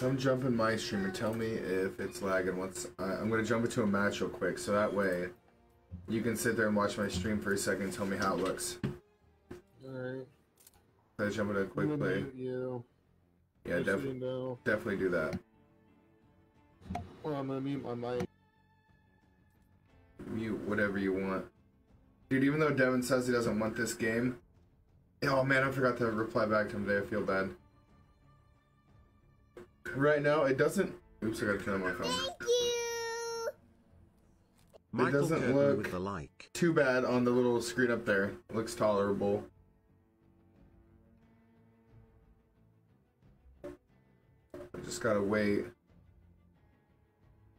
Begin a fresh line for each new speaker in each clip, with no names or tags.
Come jump in my stream and tell me if it's lagging. Once I, I'm gonna jump into a match real quick, so that way you can sit there and watch my stream for a second and tell me how it looks.
Alright.
I jump into a quick play.
mute you.
Yeah,
Just so you know.
definitely do that.
Well, I'm gonna mute my mic.
Mute whatever you want. Dude, even though Devin says he doesn't want this game. Oh man, I forgot to reply back to him today. I feel bad. Right now, it doesn't. Oops, I gotta turn on my phone.
Thank you.
Michael
doesn't
Curtin
look-
with the like.
Too bad on the little screen up there. It looks tolerable. I just gotta wait.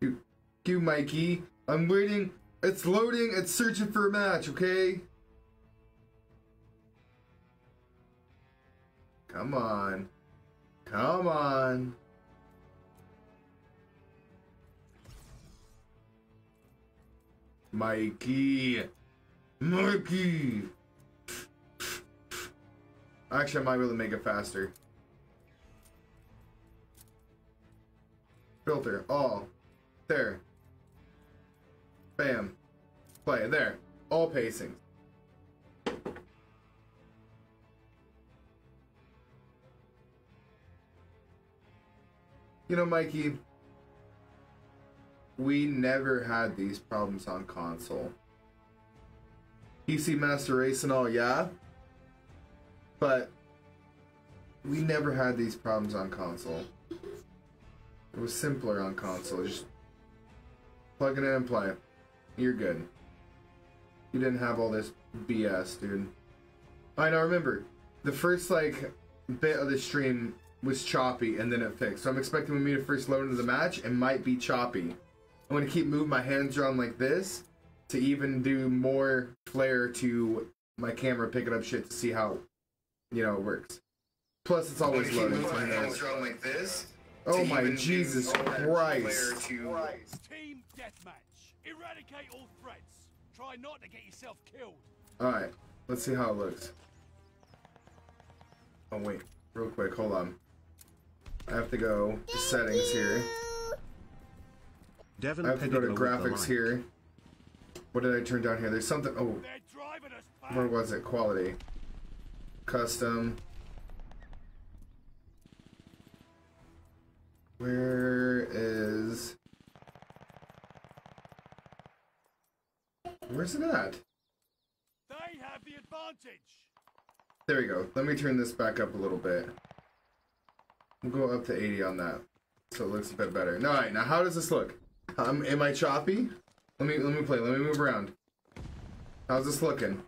You, you, Mikey. I'm waiting. It's loading. It's searching for a match. Okay. Come on. Come on. Mikey. Mikey. Actually, I might be able to make it faster. Filter. All. There. Bam. Play. There. All pacing. You know, Mikey, we never had these problems on console. PC Master Race and all, yeah. But we never had these problems on console. It was simpler on console. Just plug it in and play. You're good. You didn't have all this BS, dude. I know, remember, the first, like, bit of the stream was choppy and then it fixed. So I'm expecting when we first load into the match, it might be choppy. I'm gonna keep moving my hands around like this to even do more flair to my camera picking up shit to see how, you know, it works. Plus, it's always loading. so who knows.
like this.
Oh my Jesus Christ!
To...
Team deathmatch. Eradicate all threats. Try not to get yourself killed.
Alright, let's see how it looks. Oh wait, real quick, hold on. I have to go to settings here.
Devon
I have to go to
Pettigrew with the
graphics here. What did I turn down here? There's something. Oh,
They're driving us back.
where was it? Quality. Custom. Where is. Where's it at?
They have the advantage.
There we go. Let me turn this back up a little bit. We'll go up to 80 on that. So it looks a bit better. Alright, now how does this look? Um, am I choppy? Let me let me play. Let me move around. How's this looking?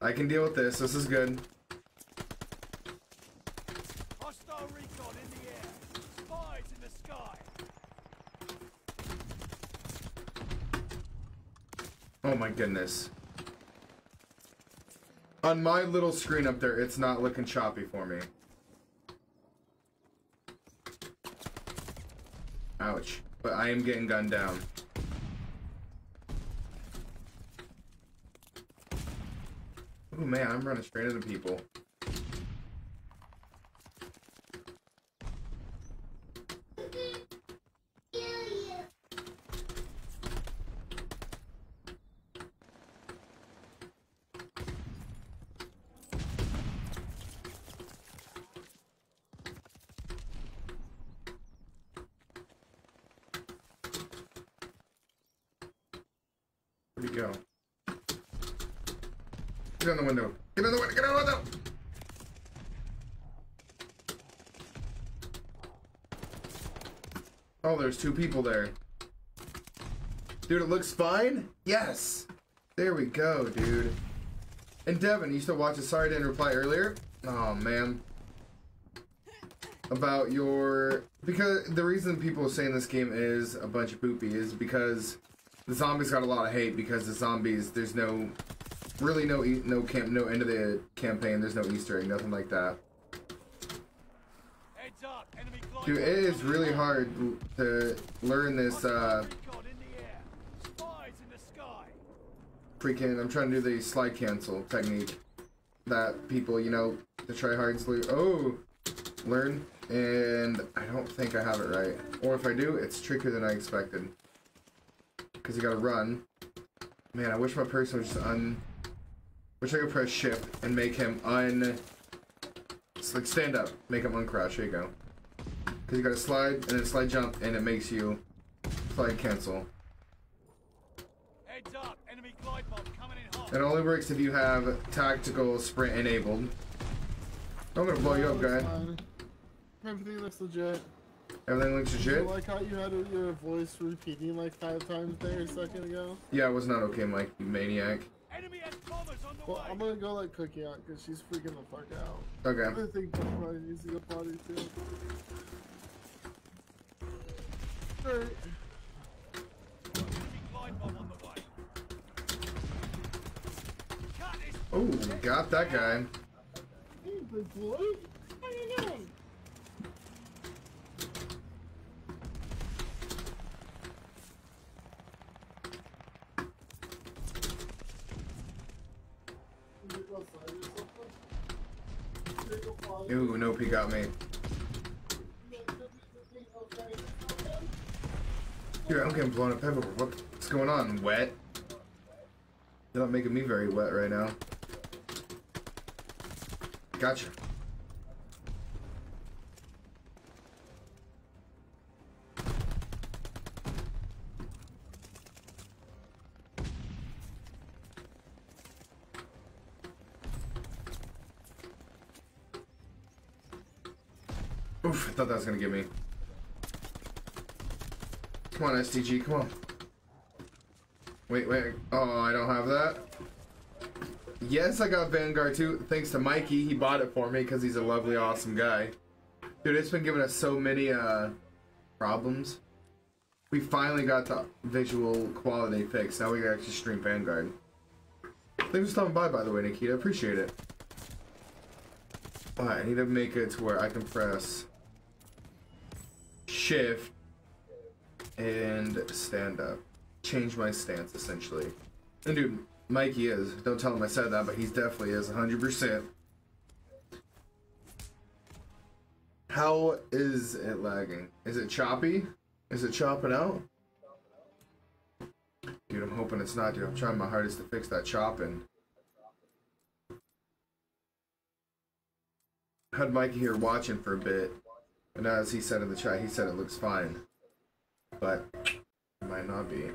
I can deal with this. This is good.
Hostile recon in the air. Spies in the sky.
Oh my goodness. On my little screen up there, it's not looking choppy for me. Ouch. But I am getting gunned down. Oh man, I'm running straight into people. Where'd he go? Get on the window. Get on the window. Get on the window. Oh, there's two people there. Dude, it looks fine? Yes! There we go, dude. And Devin, you still watching? Sorry I didn't reply earlier. Oh, man. About your... Because the reason people are saying this game is a bunch of poopy is because the zombies got a lot of hate because the zombies, there's no... Really no no camp no end of the campaign. There's no Easter egg, nothing like that.
Heads up. Enemy glide
Dude, it is really hard to learn this uh, freaking. I'm trying to do the slide cancel technique. that people, you know, the tryhards le- oh learn, and I don't think I have it right. Or if I do, it's trickier than I expected. Cause you gotta run. Man, I wish my person was just un. Wish I could press shift and make him un. Like stand up, make him uncrash. There you go. Cause you gotta slide and then slide jump, and it makes you slide cancel.
Heads up, enemy glide bomb coming in hot.
It only works if you have tactical sprint enabled. I'm gonna blow you up, guy.
fine. Everything looks legit.
Everything looks legit?
I
legit.
like how you had your voice repeating like five times there a second ago.
Yeah, it was not okay, Mike, you maniac.
Enemy has bombers on the
Well,
way.
I'm gonna go let Cookie out because she's freaking the fuck out.
Okay.
I think Cookie probably needs to go potty too. Alright.
Enemy glide bomb on the way. Cut this.
Oh, got that guy.
Hey, big boy. How you doing?
Ooh, nope, he got me. Dude, I'm getting blown up everywhere. What's going on? Wet? You're not making me very wet right now. Gotcha. Oof, I thought that was gonna get me. Come on, STG, come on. Wait, wait. Oh, I don't have that. Yes, I got Vanguard too, thanks to Mikey. He bought it for me because he's a lovely, awesome guy. Dude, it's been giving us so many uh, problems. We finally got the visual quality fixed. Now we can actually stream Vanguard. Thanks for stopping by, by the way, Nikita. Appreciate it. Alright, I need to make it to where I can press shift and stand up. Change my stance, essentially. And dude, Mikey is. Don't tell him I said that, but he's definitely is 100%. How is it lagging? Is it choppy? Is it chopping out? Dude, I'm hoping it's not, dude. I'm trying my hardest to fix that chopping. Had Mikey here watching for a bit, and as he said in the chat, he said it looks fine. But it might not be.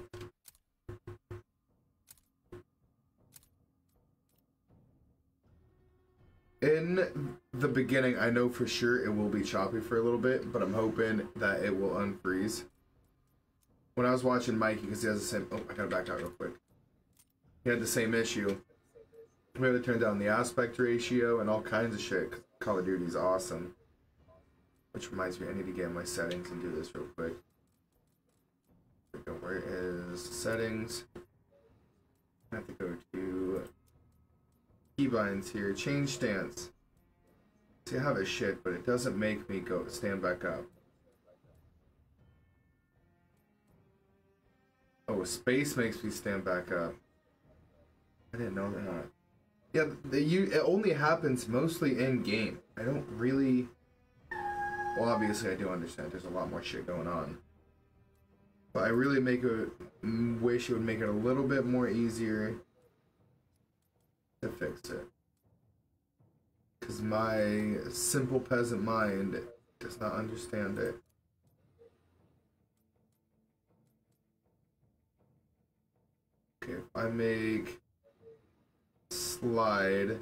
In the beginning, I know for sure it will be choppy for a little bit, but I'm hoping that it will unfreeze. When I was watching Mikey, because he has the same. Oh, I gotta back out real quick. He had the same issue. We had to turn down the aspect ratio and all kinds of shit. Call of Duty's awesome. Which reminds me, I need to get my settings and do this real quick. Where is settings? I have to go to keybinds here. Change stance. See, I have a shit, but it doesn't make me go stand back up. Oh, space makes me stand back up. I didn't know that. Yeah, the, you it only happens mostly in game. I don't really. Well, obviously I do understand. There's a lot more shit going on. But I really make m- wish it would make it a little bit more easier to fix it. Cause my simple peasant mind does not understand it. Okay, if I make slide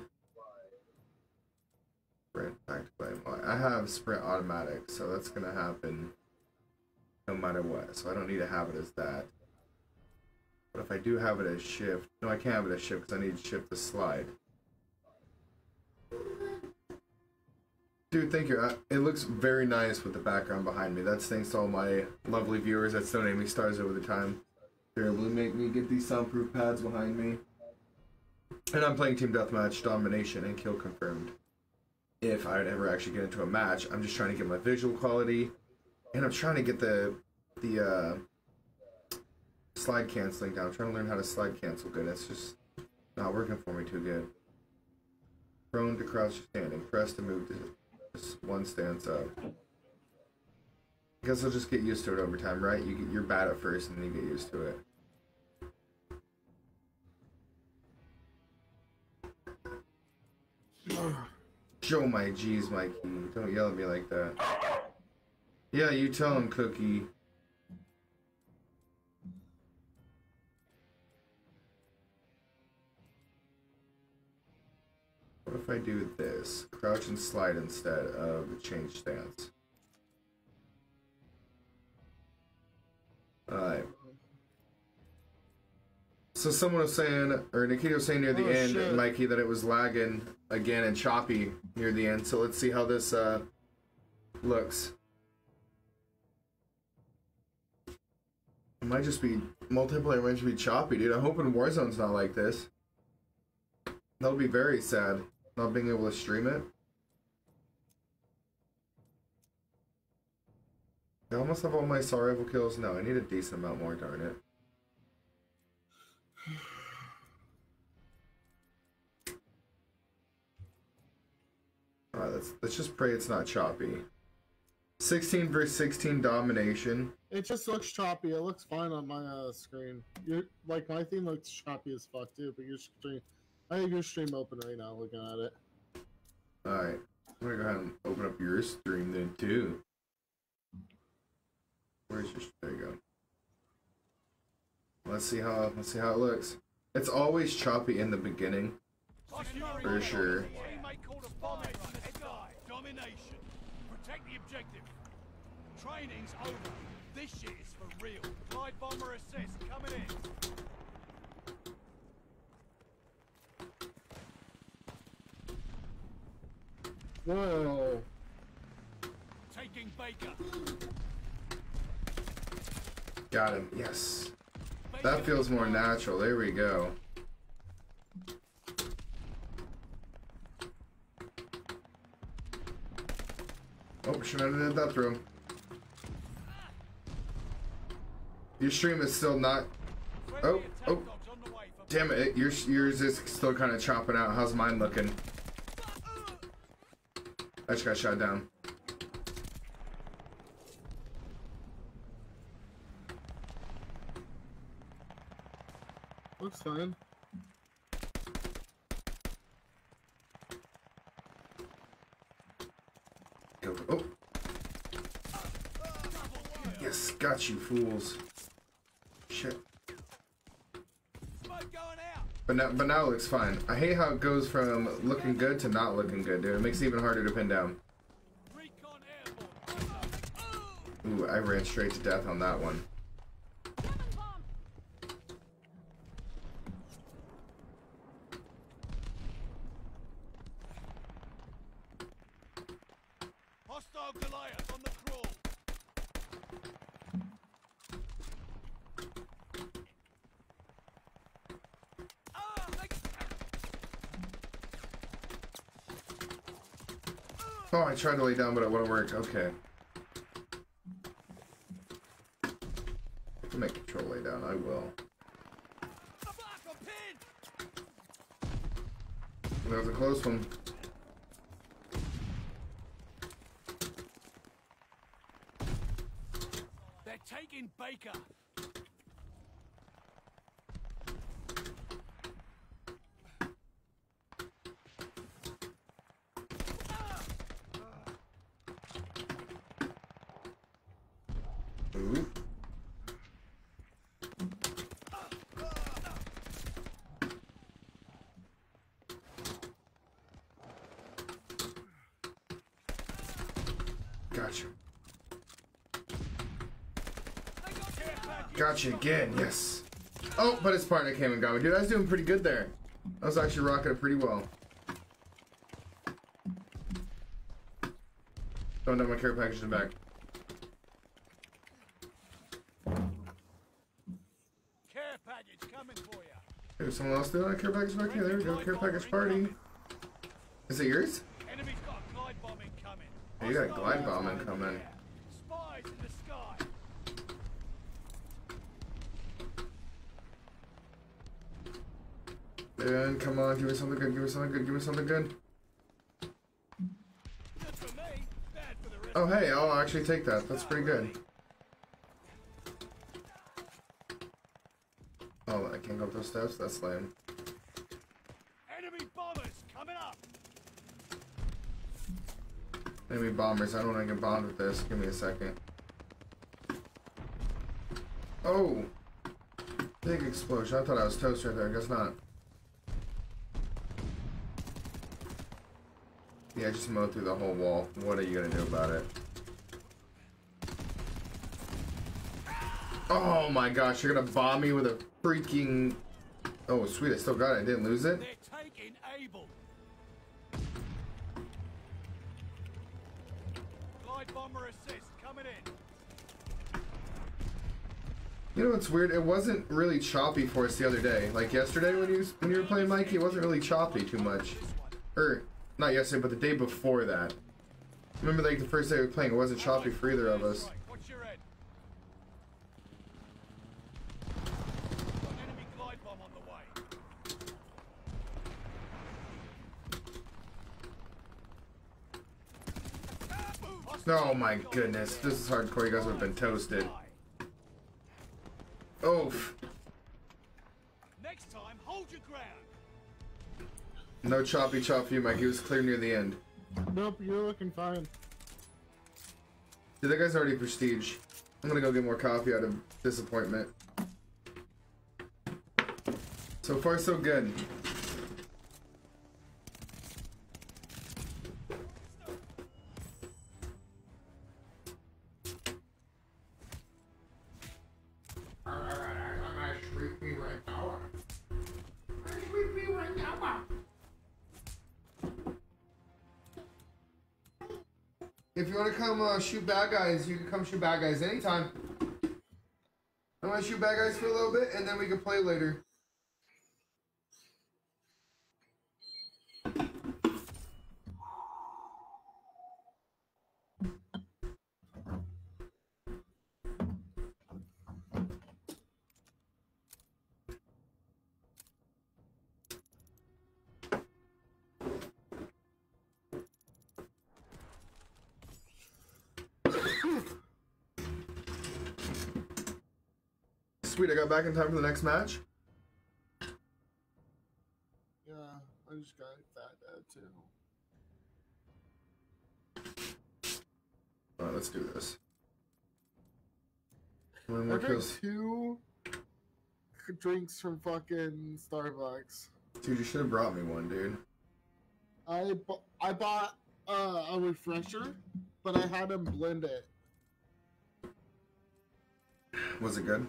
sprint back to play. I have sprint automatic, so that's gonna happen no matter what. So I don't need to have it as that. But if I do have it as shift, no, I can't have it as shift because I need shift to slide. Dude, thank you. It looks very nice with the background behind me. That's thanks to all my lovely viewers that's donate me stars over the time. They're able to make me get these soundproof pads behind me. And I'm playing Team Deathmatch Domination and Kill Confirmed. If I'd ever actually get into a match, I'm just trying to get my visual quality, and I'm trying to get the the uh, slide canceling down. I'm trying to learn how to slide cancel good. It's just not working for me too good. Prone to crouch standing. Press to move to just one stance up. I guess I'll just get used to it over time, right? You get, you're bad at first, and then you get used to it. Show my G's, Mikey. Don't yell at me like that. Yeah, you tell him, Cookie. What if I do this? Crouch and slide instead of change stance. Alright. So someone was saying, or Nikita was saying near the
Oh,
end,
shit.
Mikey, that it was lagging again and choppy near the end. So let's see how this uh, looks. It might just be multiplayer might just be choppy, dude. I'm hoping Warzone's not like this. That'll be very sad, not being able to stream it. I almost have all my rifle kills. No, I need a decent amount more, darn it. Alright, let's let's just pray it's not choppy. 16 versus 16 domination.
It just looks choppy. It looks fine on my uh, screen. Your like my thing looks choppy as fuck too, but your stream, I have your stream open right now, looking at it.
Alright. I'm gonna go ahead and open up your stream then too. Where's your there you go. Let's see how let's see how it looks. It's always choppy in the beginning. For sure.
Teammate called a bombing from the sky. Domination. Protect the objective. Training's over. This shit is for real. Glide bomber assist coming in.
Whoa!
Taking Baker.
Got him. Yes. That feels more natural. There we go. Oh, should have did that through. Your stream is still not. Oh, oh.
dogs on the way for
Damn it, yours, yours is still kind of chopping out. How's mine looking? I just got shot down.
Looks fine.
Go. Oh. Yes, got you, fools. Shit.
Smoke going out.
But now, but now it looks fine. I hate how it goes from looking good to not looking good, dude. It makes it even harder to pin down. Ooh, I ran straight to death on that one.
Hostile Goliath on the crawl. Ah, they-
Tried to lay down, but it wouldn't work. Okay. I'll make control lay down. I will. That was a close one.
They're taking Baker.
Gotcha. Gotcha again, yes. Oh, but his partner came and got me. Dude, I was doing pretty good there. I was actually rocking it pretty well. Don't have my care package in the back. someone else did on care package back here. There we go, care package party. Is it yours? You got glide
bombing coming.
And come on, give me something good, give me something good, give me something good. Oh hey, I'll actually take that. That's pretty good. Steps? That's lame.
Enemy bombers coming up.
Enemy bombers. I don't want to get bombed with this. Give me a second. Oh! Big explosion. I thought I was toast right there. I guess not. Yeah, just mowed through the whole wall. What are you gonna do about it? Oh my gosh, you're gonna bomb me with a freaking... Oh, sweet, I still got it. I didn't lose it.
They're taking Able. Glide bomber assist coming in.
You know what's weird? It wasn't really choppy for us the other day. Like yesterday when you when you were playing Mikey, it wasn't really choppy too much. Or not yesterday, but the day before that. Remember, like the first day we were playing, it wasn't choppy for either of us.
Strike. Watch your head. Got an enemy glide bomb on the way.
Oh my goodness, this is hardcore. You guys would have been toasted. Oh,
Next time, hold your ground.
no choppy chop for you, Mikey. He was clear near the end.
Nope, you're looking fine.
Dude, that guy's already prestige. I'm gonna go get more coffee out of disappointment. So far, so good. Come uh, shoot bad guys, you can come shoot bad guys anytime. I'm gonna shoot bad guys for a little bit, and then we can play later. Sweet, I got back in time for the next match.
Yeah, I just got fat dad too.
Alright, let's do this.
I drank two drinks from fucking Starbucks.
Dude, you should have brought me one, dude.
I bu- I bought uh, a refresher, but I had him blend it.
Was it good?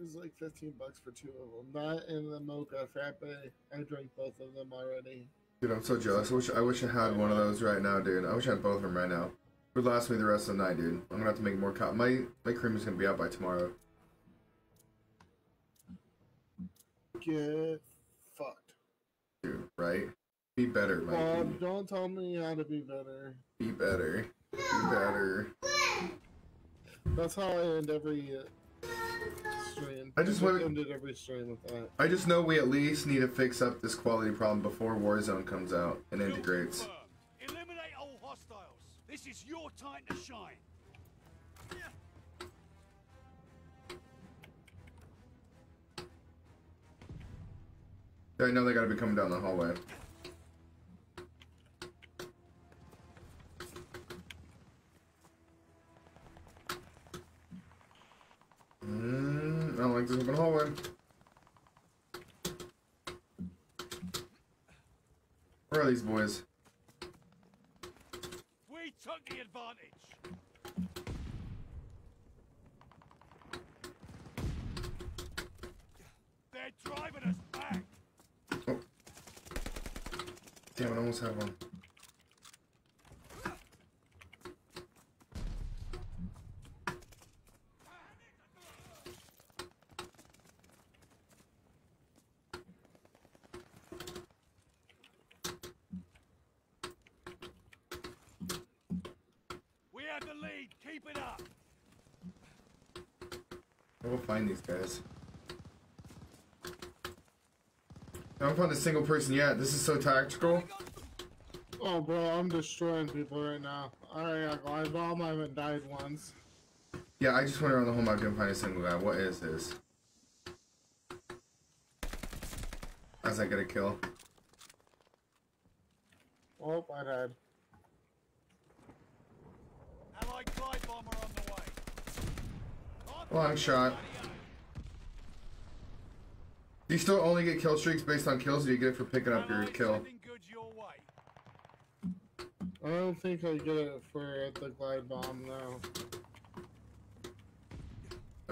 It was like fifteen bucks for two of them. Not in the mocha frappe. I drank both of them already.
Dude, I'm so jealous. I wish I wish I had one of those right now, dude. I wish I had both of them right now. It would last me the rest of the night, dude. I'm gonna have to make more co- My my cream is gonna be out by tomorrow.
Get fucked.
Dude, right? Be better, Mikey.
Um, don't tell me how to be better.
Be better. Be better.
That's how I end every.
I just
I
wanna-
ended every stream with that.
I just know we at least need to fix up this quality problem before Warzone comes out and integrates.
Eliminate all hostiles. This is your time to shine.
I know they gotta be coming down the hallway. Mm, I don't like this open hallway. Where are these boys?
We took the advantage. They're driving us back.
Damn it, I almost had one.
We have the lead. Keep it up.
We'll find these guys. I haven't found a single person yet. This is so tactical.
Oh, bro, I'm destroying people right now. Alright, I glide bomb. I haven't died once.
Yeah, I just went around the whole map, didn't find a single guy. What is this? As I get a kill.
Oh, I died.
Allied glide bomber on the way.
Long shot. You still only get kill streaks based on kills, or do you get it for picking up your kill?
sending goods your way.
I don't think I get it for the glide bomb now.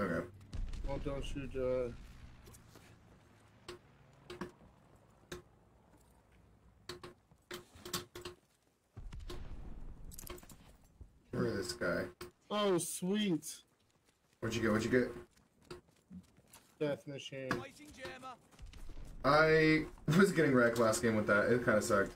Okay.
Well, don't shoot uh
Where is this guy?
Oh, sweet.
What'd you get? What'd you get?
Death machine.
I was getting wrecked last game with that. It kind of sucked.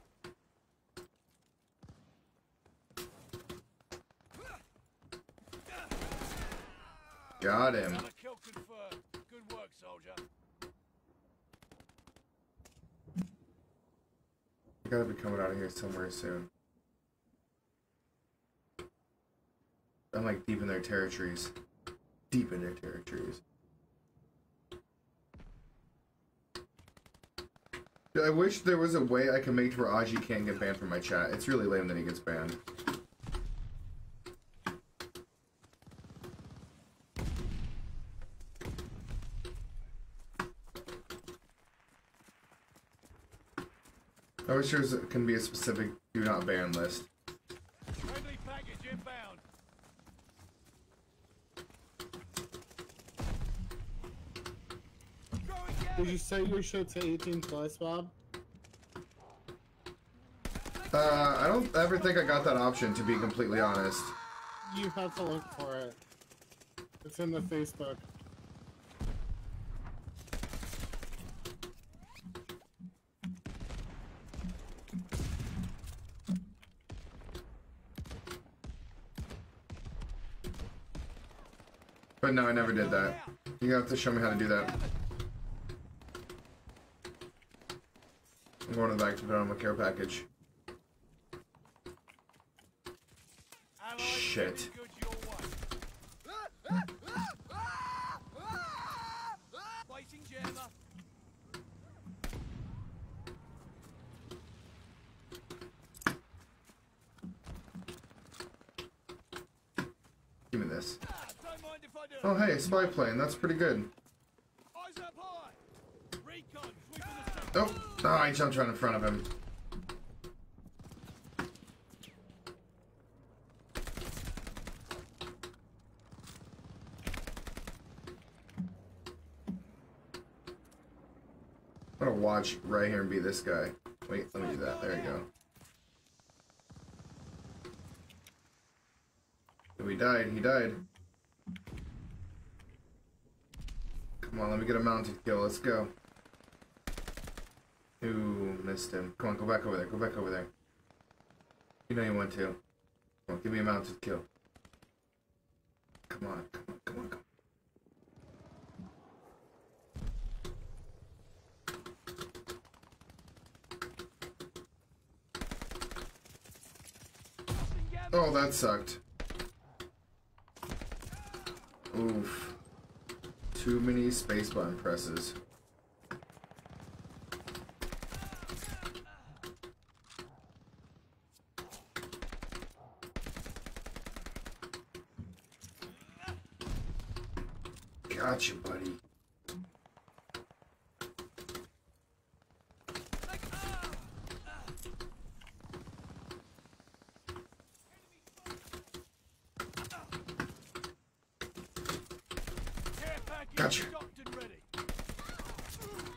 Got him.
Another kill confirmed. Good work, soldier.
I gotta be coming out of here somewhere soon. I'm like deep in their territories. Deep in their territories. I wish there was a way I could make to where Aji can't get banned from my chat. It's really lame that he gets banned. I wish there can be a specific do not ban list.
Did you set your shit to 18 plus, Bob?
Uh, I don't ever think I got that option, to be completely honest.
You have to look for it. It's in the Facebook.
But no, I never did that. You have to show me how to do that. I'm going to the back to on my care package. Shit. Give me this. Oh, hey, spy plane. That's pretty good.
Eyes up high. Recon sweeping the sector.
Oh, I jumped right in front of him. I'm gonna watch right here and be this guy. Wait, let me do that. There you go. Oh, he died. He died. Come on, let me get a mounted kill. Let's go. Missed him. Come on, go back over there. Go back over there. You know you want to. Come on, give me a mounted kill. Come on, come on, come on, come on. Oh, that sucked. Oof. Too many space button presses. Gotcha, buddy.
Care package
Gotcha.
stocked and ready.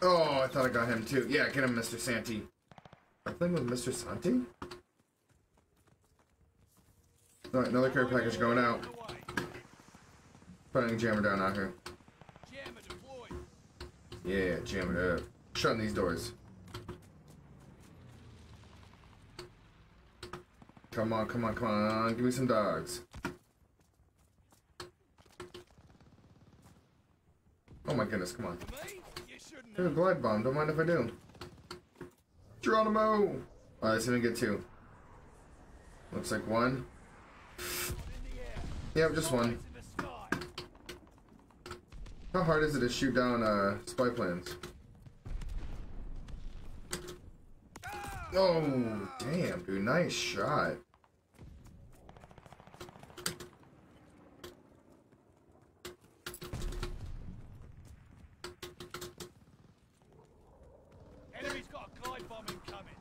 Oh, I thought I got him too. Yeah, get him, Mr. Santi. I'm playing with Mr. Santi? Alright, another care package going out. Putting jammer down out here. Yeah, jam it up. Shutting these doors. Come on, come on, come on. Give me some dogs. Oh my goodness, come on.
Me? You shouldn't
There's a glide bomb. Don't mind if I do. Geronimo! Alright, let's even get two. Looks like one. Yep, just one.
Lights in the sky.
How hard is it to shoot down uh, spy planes? Oh, damn, dude. Nice shot.
Enemy's got a glide bomb incoming.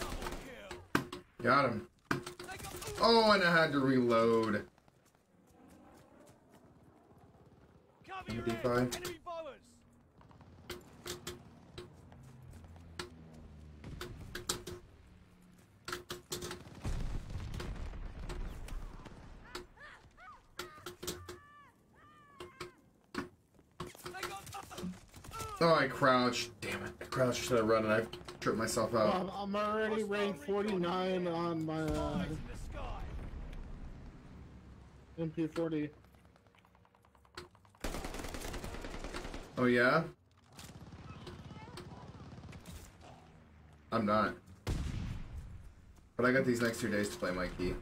Double kill.
Got him.
They got
Oh, and I had to reload.
Cover your
MD5.
head. Enemy bombers. They got
Oh, I crouched. Damn it. I crouched should have run and I tripped myself out.
Um, I'm already ranked 49 on my uh,
lights in the sky.
MP40.
Oh, yeah? I'm not. But I got these next two days to play Mikey.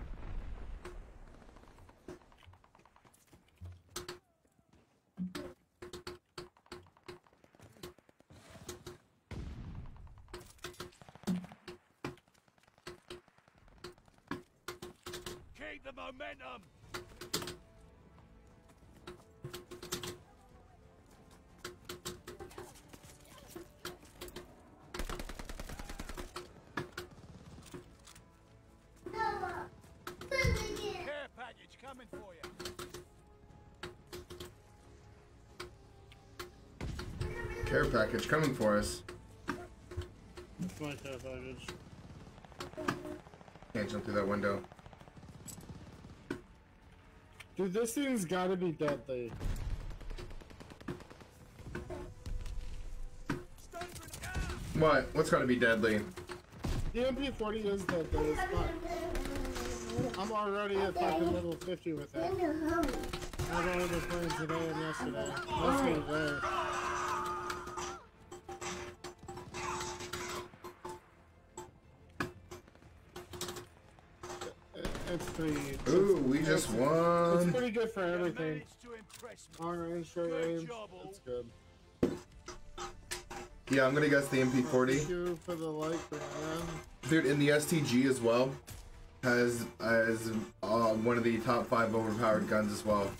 Package coming for
us.
That's my care package.
Can't jump through that window.
Dude, this thing's gotta be deadly.
What? What's gotta be deadly?
The MP40 is deadly as. I'm already at fucking level 50 with it. I've already been playing today and yesterday. Mostly today. It's pretty.
Ooh, we just
It's
won.
pretty good for everything.
managed to impress me.
Long range, short
Good
range.
job, all.
It's good.
Yeah, I'm gonna guess the MP40.
you for the like, man.
Dude, in the STG as well, has as uh, one of the top five overpowered guns as well.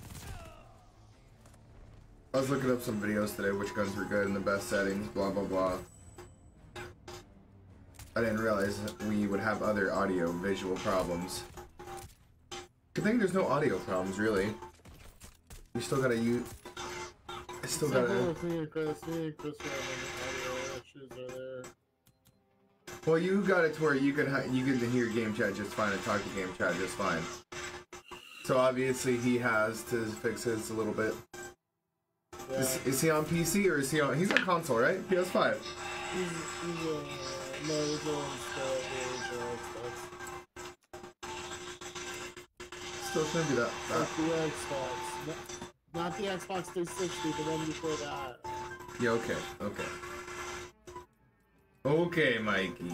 I was looking up some videos today, which guns were good in the best settings, blah blah blah. I didn't realize we would have other audio visual problems. Good thing there's no audio problems really. We still gotta use. I still gotta.
with me and Chris. Me and Chris were having audio issues are there.
Well, you got it to where you can you can hear game chat just fine and talk to game chat just fine. So obviously he has to fix his a little bit.
Yeah.
Is, is he on PC or is he on? He's on console, right? PS5.
He's, he's a no, Still
shouldn't be that. that.
Like the Xbox. Not, not the Xbox 360, the one before that.
Yeah. Okay. Okay. Okay, Mikey.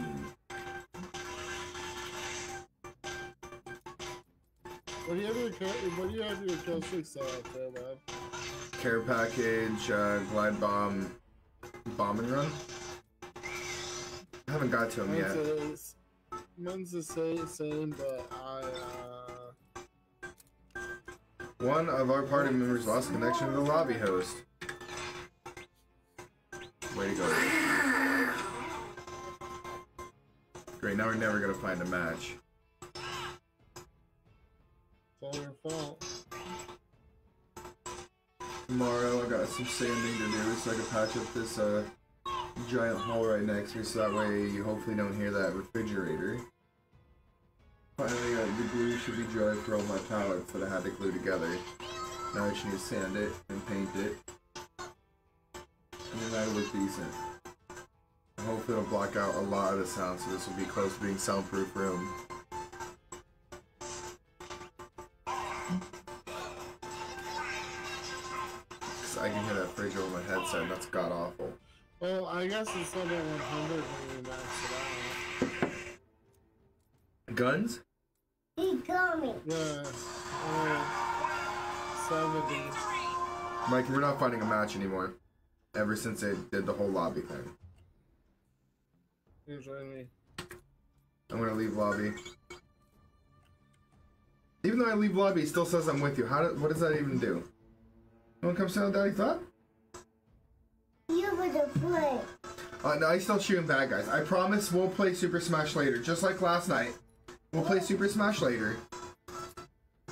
What do you have your what do you have your kill streak set up there, man?
Care package, uh, glide bomb, bomb and run. I haven't got to him
Mine's,
yet.
is, mine's the same, same, but I, uh...
One of our party members lost connection to the lobby host. Way to go. Great, now we're never gonna find a match.
It's all your fault.
Tomorrow I got some sanding to do so I can patch up this uh, giant hole right next to me so that way you hopefully don't hear that refrigerator. Finally, uh, the glue should be dry for all my pallets that I had to glue together. Now I just need to sand it and paint it. And then I look decent. Hopefully it'll block out a lot of the sound, so this will be close to being soundproof room. Cause I can hear that fridge over my headset, and that's god awful.
Well, I guess it's not at 100 when you max it out.
Guns?
He got me.
Yeah. Uh, 70.
Mikey, we're not finding a match anymore. Ever since they did the whole lobby thing.
You join me.
I'm gonna leave lobby. Even though I leave lobby, it still says I'm with you. How do, what does that even do? No one comes down Daddy Thought?
You were the play.
Uh, no, I still shooting bad guys. I promise we'll play Super Smash later, just like last night. We'll play Super Smash later.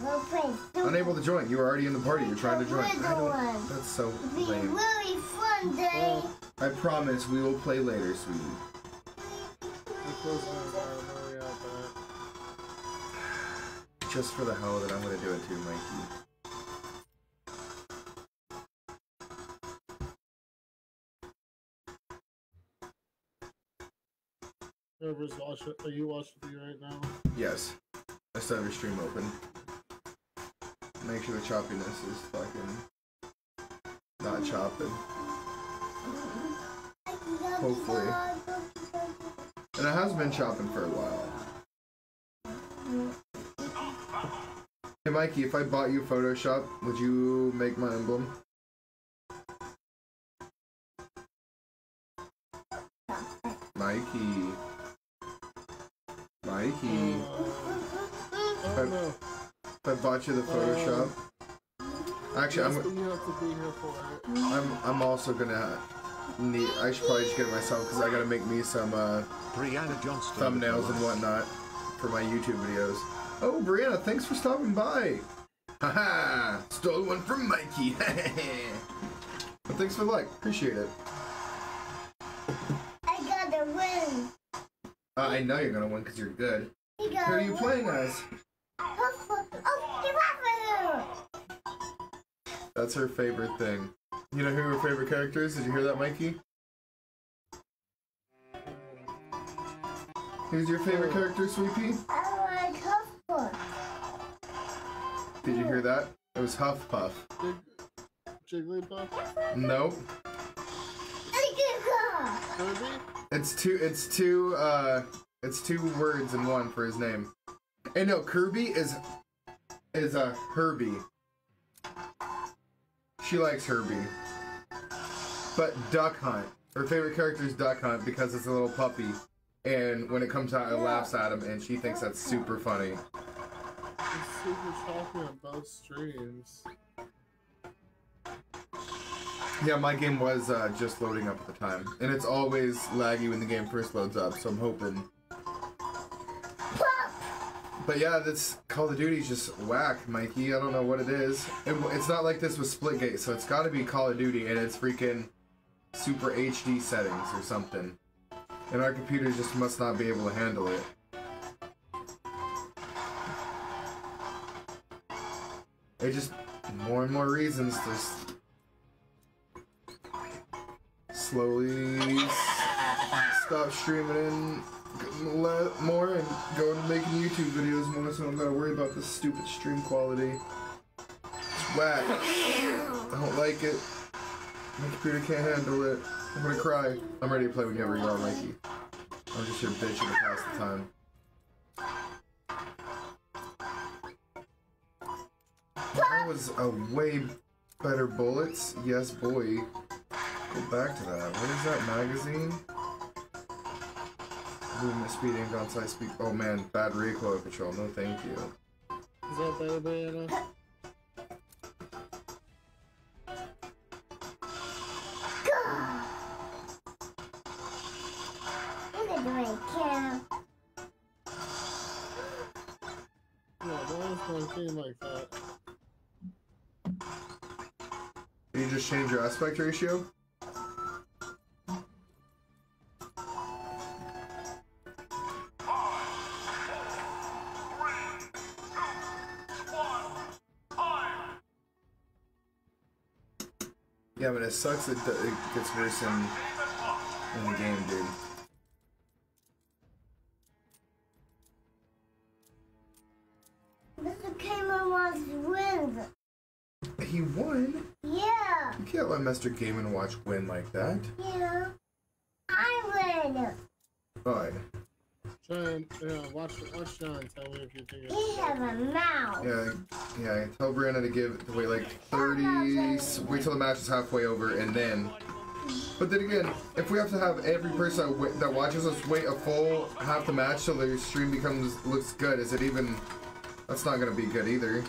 We'll play super.
Unable to join. You were already in the party. You're trying to join. I don't- That's so
It'll be
lame.
really fun, Daddy.
I promise we will play later, sweetie.
I close my bar. I'm already out there.
Just for the hell of it, I'm gonna do it too, Mikey.
Are you watching me right now?
Yes. I still have your stream open. Make sure the choppiness is fucking not chopping. Hopefully. And it has been chopping for a while. Hey Mikey, if I bought you Photoshop, would you make my emblem? Bought you the Photoshop. Actually, I'm,
you have to be here for.
I'm, I'm also gonna need, I should probably just get it myself because I gotta make me some, uh, thumbnails and whatnot for my YouTube videos. Oh, Brianna, thanks for stopping by. Haha, stole one from Mikey. but thanks for the like, appreciate it.
I got the win.
Uh, I know you're gonna win because you're good.
He
Who are you
win.
playing as? That's her favorite thing. You know who her favorite character is? Did you hear that, Mikey? Who's your favorite character, Sweet Pea?
I like Hufflepuff.
Did you hear that? It was Huffpuff.
Jig- Jigglypuff?
Nope.
I
Kirby?
It's two. It's two. Uh, it's two words in one for his name. And no, Kirby is is a uh, Herbie. She likes Herbie. But Duck Hunt. Her favorite character is Duck Hunt because it's a little puppy. And when it comes out, it laughs at him, and she thinks that's super funny.
It's super on both streams.
Yeah, my game was uh, just loading up at the time, and it's always laggy when the game first loads up. So I'm hoping. But yeah, this Call of Duty's just whack, Mikey. I don't know what it is. It, it's not like this with Splitgate, so it's got to be Call of Duty, and it's freaking super HD settings or something. And our computers just must not be able to handle it. It just more and more reasons to slowly stop streaming more and go and making YouTube videos more so I don't gotta worry about the stupid stream quality. It's whack. I don't like it. My computer can't handle it. I'm gonna cry. I'm ready to play whenever you are, Mikey. I'm just here bitching to pass the time. That was a way better bullets. Yes, boy. Go back to that. What is that magazine? Movement speed and onside speed. Oh man, bad recoil control. No, thank you.
Is that better, Brianna?
Look at my cow.
Yeah, why is my thing like that?
Did you just change your aspect ratio? Yeah, but it sucks that it gets worse in in the game, dude.
Mr. Cameron wants to win.
He won.
Yeah.
You can't let Mr. Game and Watch win like that.
Yeah. I win.
Fine.
Try and yeah, watch watch John. Tell me if you think it's.
He has a mouth.
Yeah, yeah. Tell Brianna to give to wait like thirty. Wait till the match is halfway over, and then. But then again, if we have to have every person that, wa- that watches us wait a full half the match till their stream becomes looks good, is it even? That's not gonna be good either.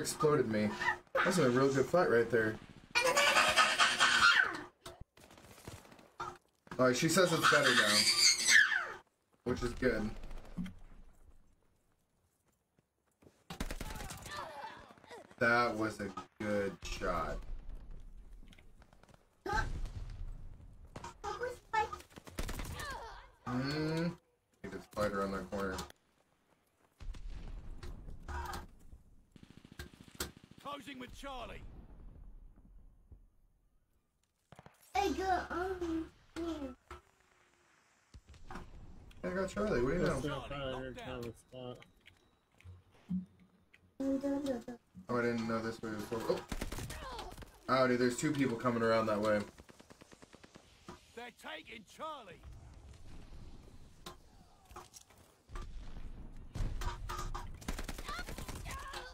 Exploded me. That's a real good fight right there. Alright, she says it's better now. Which is good. That was a good shot.
What was my
Hmm. Get this spider on that corner.
Closing with Charlie.
I got on here.
I got Charlie. What do you know?
not probably a good kind of spot.
Oh, I didn't know this way before. Oh. Oh, dude, there's two people coming around that way.
They're taking Charlie.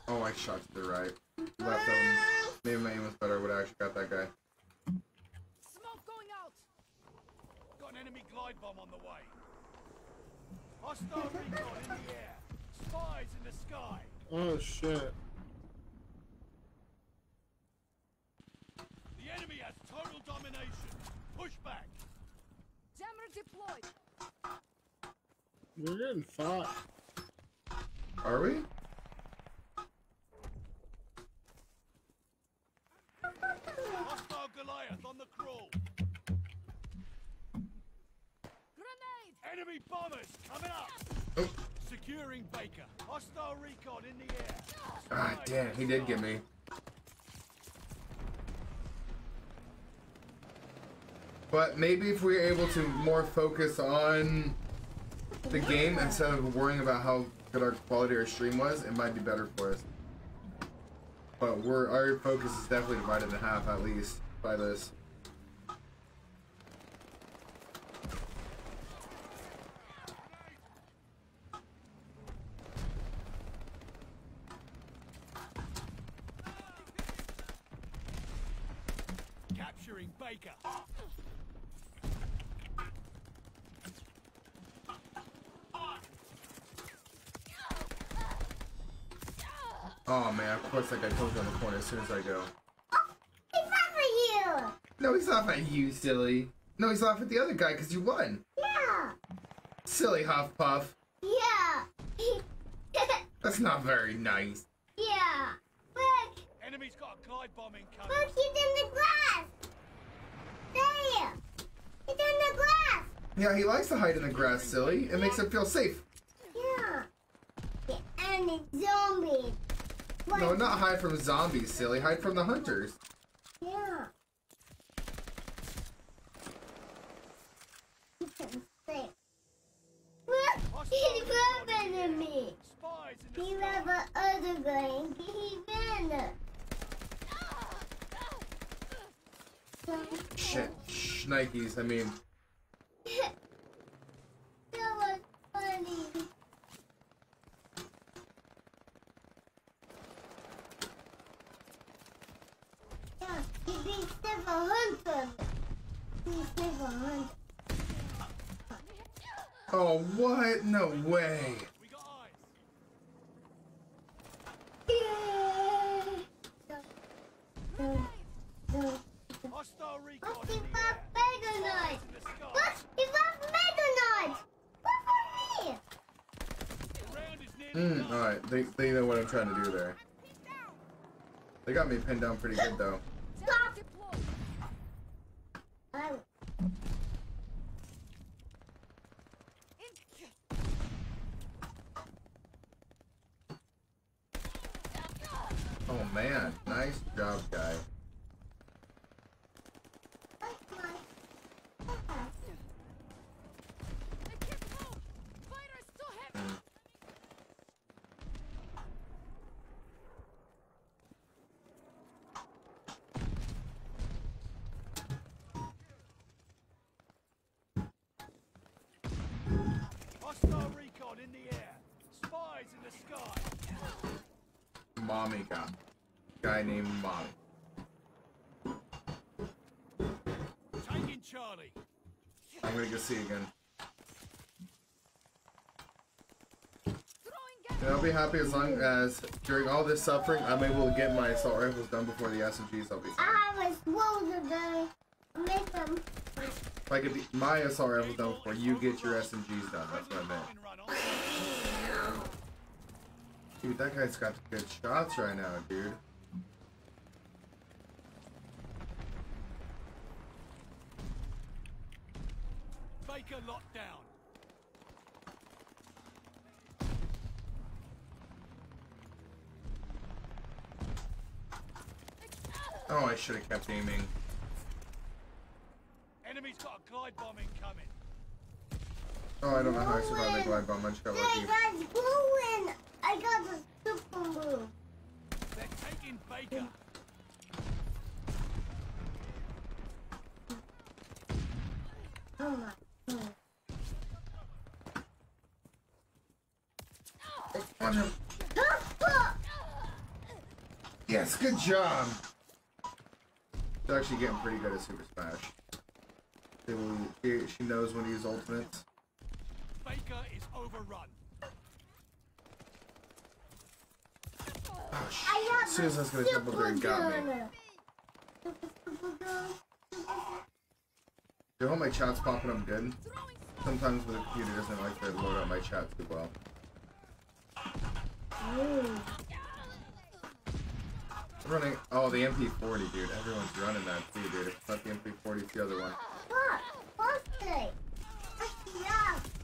Oh, I shot to the right. Left on. Maybe my aim was better. I would have actually got that guy.
Smoke going out!
Got an enemy glide bomb on the way. Hostile recon in the air. Spies in the sky.
Oh shit!
The enemy has total domination. Push back.
Jammer deployed!
We're getting fought.
Are we?
Hostile Goliath on the crawl.
Grenade!
Enemy bombers coming up.
Oh.
Securing Baker. Hostile recon in the air.
Ah, damn, he did get me. But maybe if we were able to more focus on the game instead of worrying about how good our quality our stream was, it might be better for us. But we're our focus is definitely divided in half at least by this.
Capturing Baker.
Oh man, of course I guy comes around the corner as soon as I go.
He's over you.
No, he's laughing at you, silly. No, he's laughing at the other guy because you won.
Yeah.
Silly Huff Puff.
Yeah.
That's not very nice.
yeah. Look.
Enemy's got a glide bomb incoming.
Look, he's in the glass. There. He's in the glass.
Yeah, he likes to hide in the grass, silly. It makes him feel safe.
Yeah. Yeah, and it's zombies. What?
No, not hide from zombies, silly. Hide from the hunters.
Yeah. Grabbing me.
Spies in the
He
sky.
have a other He ran.
Shit. Shh, Nikes, I mean.
That was funny. Yeah, he beat Stephen Hunter. He's Stephen Hunter.
Oh, what? No way.
We got eyes. Hostile recon
Look,
in
he
the
got
air.
Mega Knight.
In the sky.
Look, he got Mega Knight. Look at me.
The round
Mm, alright, they, they know what I'm trying to do there. They got me pinned down pretty good though.
Jammer deployed.
Oh,
In.
Oh man, nice job, guy.
Taking Charlie.
I'm gonna go see again.
Throwing
And I'll be happy as long as during all this suffering I'm able to get my assault rifles done before the SMGs. I'll be fine.
I have a exploder gun. Make them.
If I get the, my assault rifles done before you get your SMGs done, that's what I meant.
Run on.
Dude, that guy's got good shots right now, dude.
Baker locked down.
Oh, I should have kept aiming.
Enemy's got a glide bomb incoming.
Oh, I don't know how I survived the glide bomb. I just got
Hey,
lucky.
that's blue I got the super blue.
They're taking Baker.
Oh my. God.
On him. Yes, good job. She's actually getting pretty good at Super Smash. She, will, she, she knows when to use ultimates.
Baker is overrun.
Oh, sh-
I have
as soon as I was gonna jump over there, it got me.
gun. Super, super gun.
Dude, all my chat's popping up good. Sometimes the computer doesn't like to load up my chat too well.
Ooh.
Running. Oh, the MP40, dude. Everyone's running that too, dude. It's the MP40, it's the other one.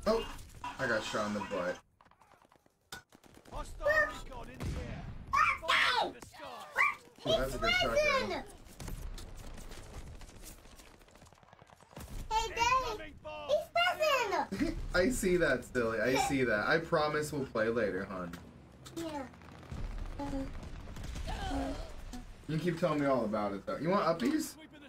Oh, I got shot in the butt. Ooh, that's a good shot,
Hey, Daddy!
Incoming bomb.
He's!
I see that, Silly. I see that. I promise we'll play later, hon.
Yeah.
You keep telling me all about it, though. You want uppies?
Sweeping.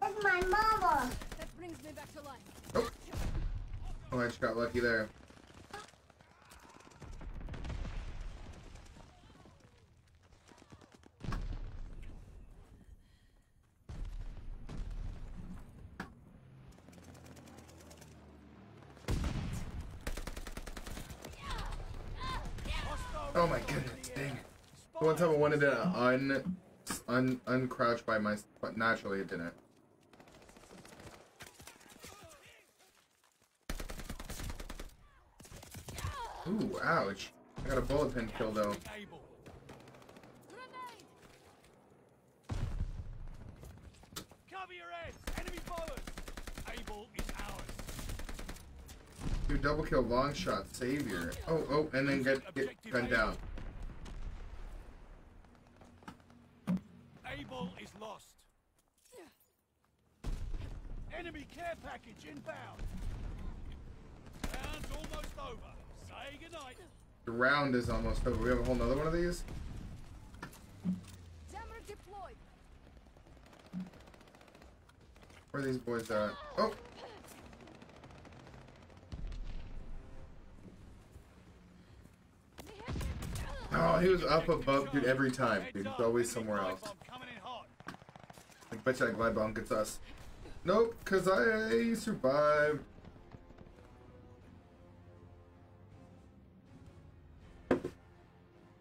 That's my mama.
That brings me back to life.
Oh, I just got lucky there. Oh my one time I wanted to un, un uncrouch by my, but naturally it didn't. Ooh, ouch. I got a bullet pin kill though. Dude, double kill, long shot, savior. Oh, oh, and then get get gunned down.
Able is lost. Enemy care package inbound. Round's almost over. Say goodnight.
The round is almost over. We have a whole nother one of these.
Jammer deployed.
Where are these boys at? Oh, oh, he was up above, dude. Every time, dude. He's always somewhere else.
Coming in hot.
I bet you that glide bomb gets us. Nope, cause I survived.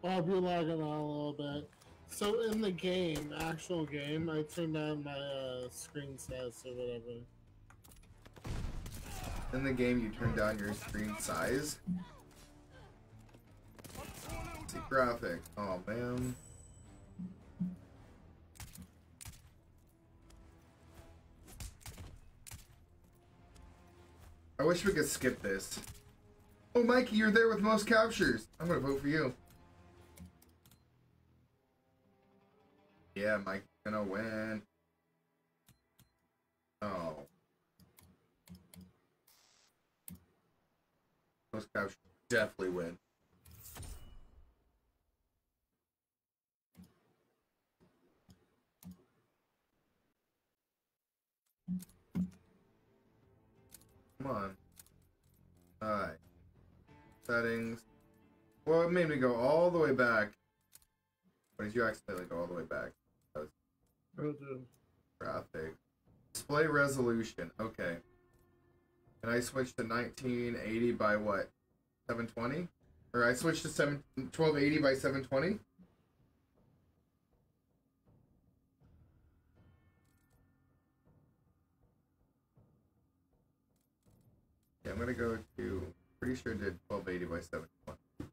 I'll be lagging on a little bit. So in the game, actual game, I turned down my uh, screen size or whatever.
in the game you turn down your screen size. See graphic. Oh man. I wish we could skip this. Oh, Mikey, you're there with most captures. I'm gonna vote for you. Yeah, Mike's gonna win. Oh. Most captures definitely win. Come on. Alright. Settings. Well, it made me go all the way back. Or did you accidentally go all the way back? Graphic. Display resolution. Okay. And I switched to 1980 by what? 720? Or I switched to 7, 1280 by 720? I'm gonna go to. Pretty sure did 1280 by 720.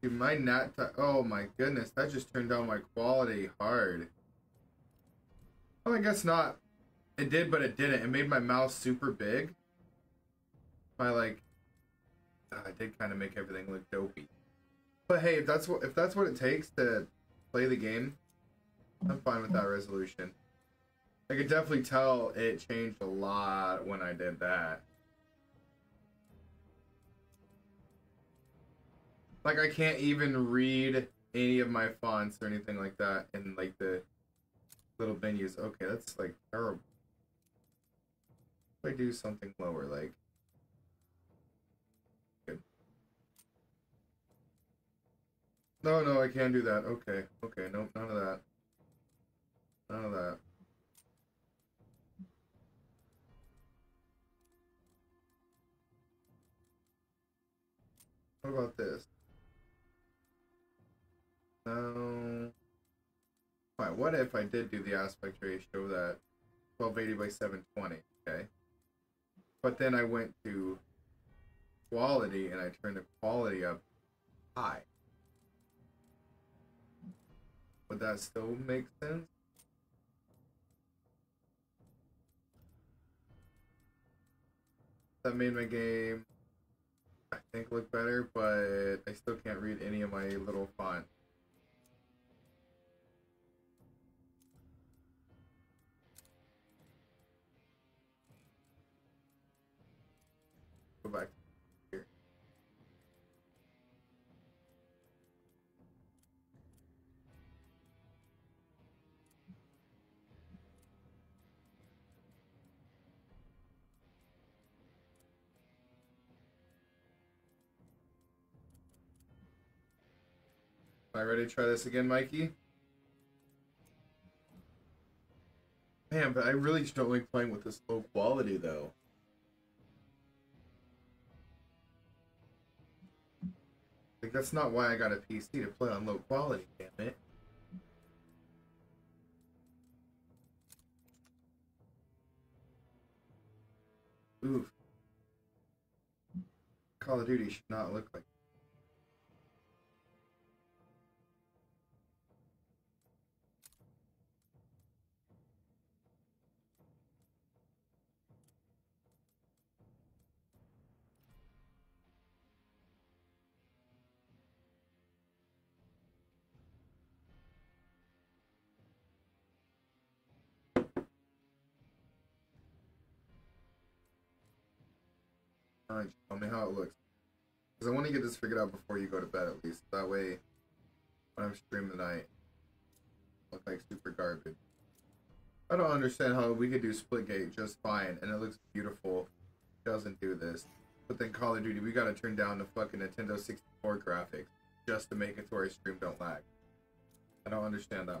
Dude, my ti- oh my goodness, that just turned down my quality hard. Oh, I guess not. It did, but it didn't. It made my mouse super big. My like. ah, I did kind of make everything look dopey. But hey, if that's what if that's what it takes to play the game, I'm fine with that resolution. I could definitely tell it changed a lot when I did that. Like I can't even read any of my fonts or anything like that in like the little menus. Okay, that's like terrible. If I do something lower, like good. No, no, I can't do that. Okay, okay, no, none of that. None of that. What about this? No. Alright, what if I did do the aspect ratio that 1280 by 720, okay? But then I went to quality and I turned the quality up high. Would that still make sense? That made my game I think look better, but I still can't read any of my little font. I ready to try this again, Mikey? Man, but I really just don't like playing with this low quality, though. Like, that's not why I got a PC to play on low quality, damn it. Oof. Call of Duty should not look like Alright, tell me how it looks. Because I want to get this figured out before you go to bed at least. That way, when I'm streaming tonight, look like super garbage. I don't understand how we could do Splitgate just fine and it looks beautiful. It doesn't do this. But then Call of Duty, we gotta turn down the fucking Nintendo 64 graphics just to make it to our stream don't lag. I don't understand that.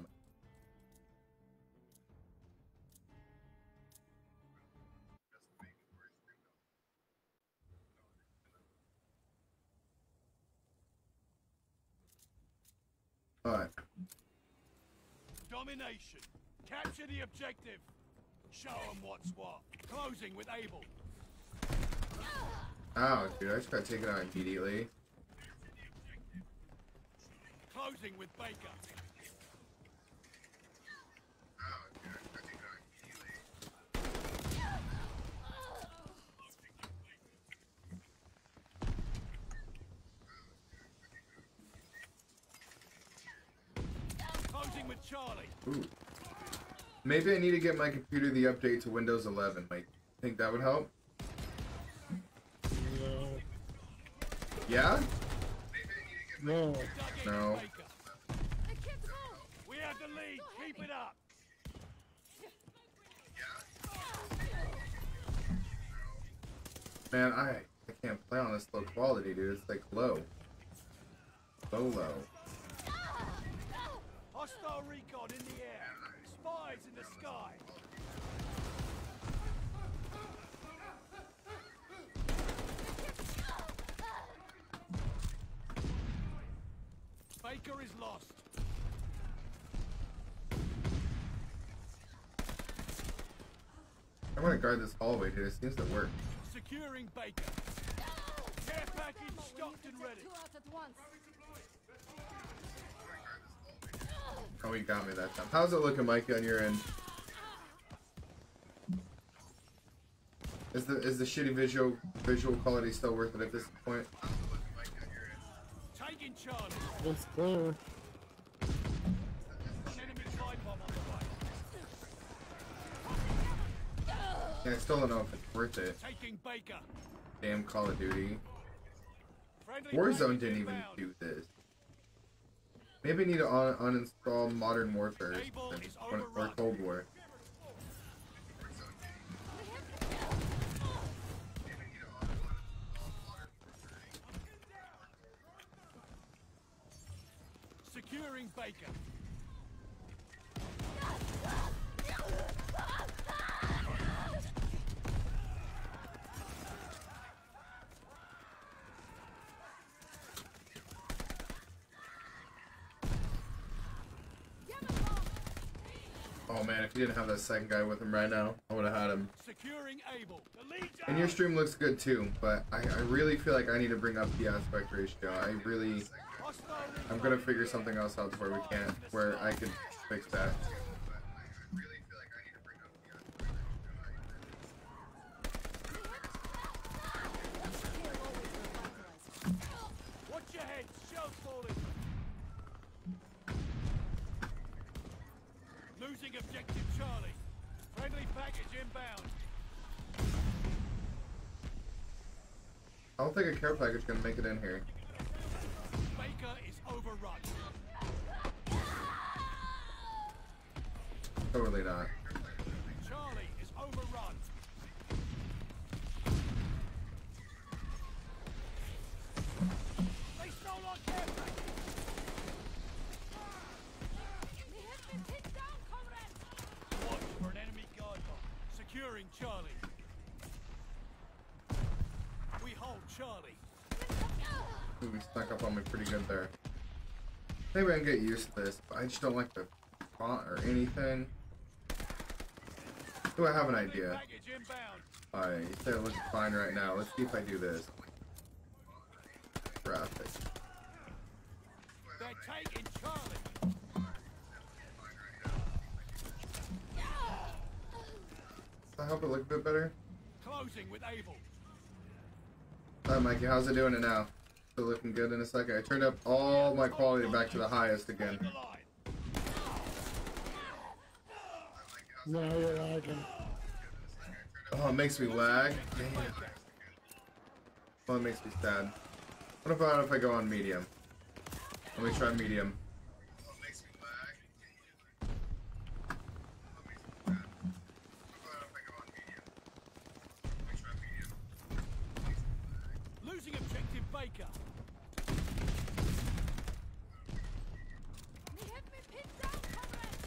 Alright.
Domination. Capture the objective. Show 'em what's what. Closing with Abel.
Ow, dude, I just got taken out immediately.
Closing with Baker. Closing with Charlie.
Ooh. Maybe I need to get my computer the update to Windows 11. Like, think that would help?
No.
Yeah?
No.
No.
with Baker.
Hey, kids, move!
We have the lead. Keep it up.
Man, I I can't play on this low quality, dude. It's like low. So low.
Hostile recon in the air. Spies in the sky. Baker is lost.
I'm gonna guard this hallway, dude. It seems to work.
Securing Baker. Care package
When you
stocked
can
and
take
ready.
two out at once.
Oh, he got me that time. How's it looking, Mikey, on your end? Is the is the shitty visual visual quality still worth it at this point?
Taking Charlie.
It's clear.
An enemy glide bomb on the way.
Yeah, I still don't know if it's worth it.
Taking Baker.
Damn Call of Duty.
Friendly
Warzone didn't even do this. Maybe I need to un- uninstall Modern Warfare or, or. Cold War.
Securing Baker.
Oh man, if you didn't have that second guy with him right now, I would have had him.
Securing.
And your stream looks good too, but I, I really feel like I need to bring up the aspect ratio. I really, I'm gonna figure something else out where we can, where I could fix that.
Watch your head. Shells falling. Losing objective Charlie. Friendly package inbound.
I don't think a care package gonna make it in here.
Baker is overrun.
Totally not.
Charlie is overrun. They stole our care package.
We have been pinned down, comrades!
Watch for an enemy glide bomb. Securing Charlie. We hold Charlie.
Ooh, he snuck up on me pretty good there. Maybe I can get used to this, but I just don't like the font or anything. Do I have an idea? Alright, you said it looks fine right now. Let's see if I do this. Graphic.
They're taking Charlie.
Does that help it look a bit better?
Closing with Able.
Alright, Mikey, how's it doing it now? Still looking good in a second. I turned up all my quality back to the highest again.
Hold the line.
No, you're lagging.
Oh, it makes me lag. Damn. Well, it makes me sad. What about if I go on medium? Let me try medium.
Losing objective Baker.
We have been pinned down, comrades!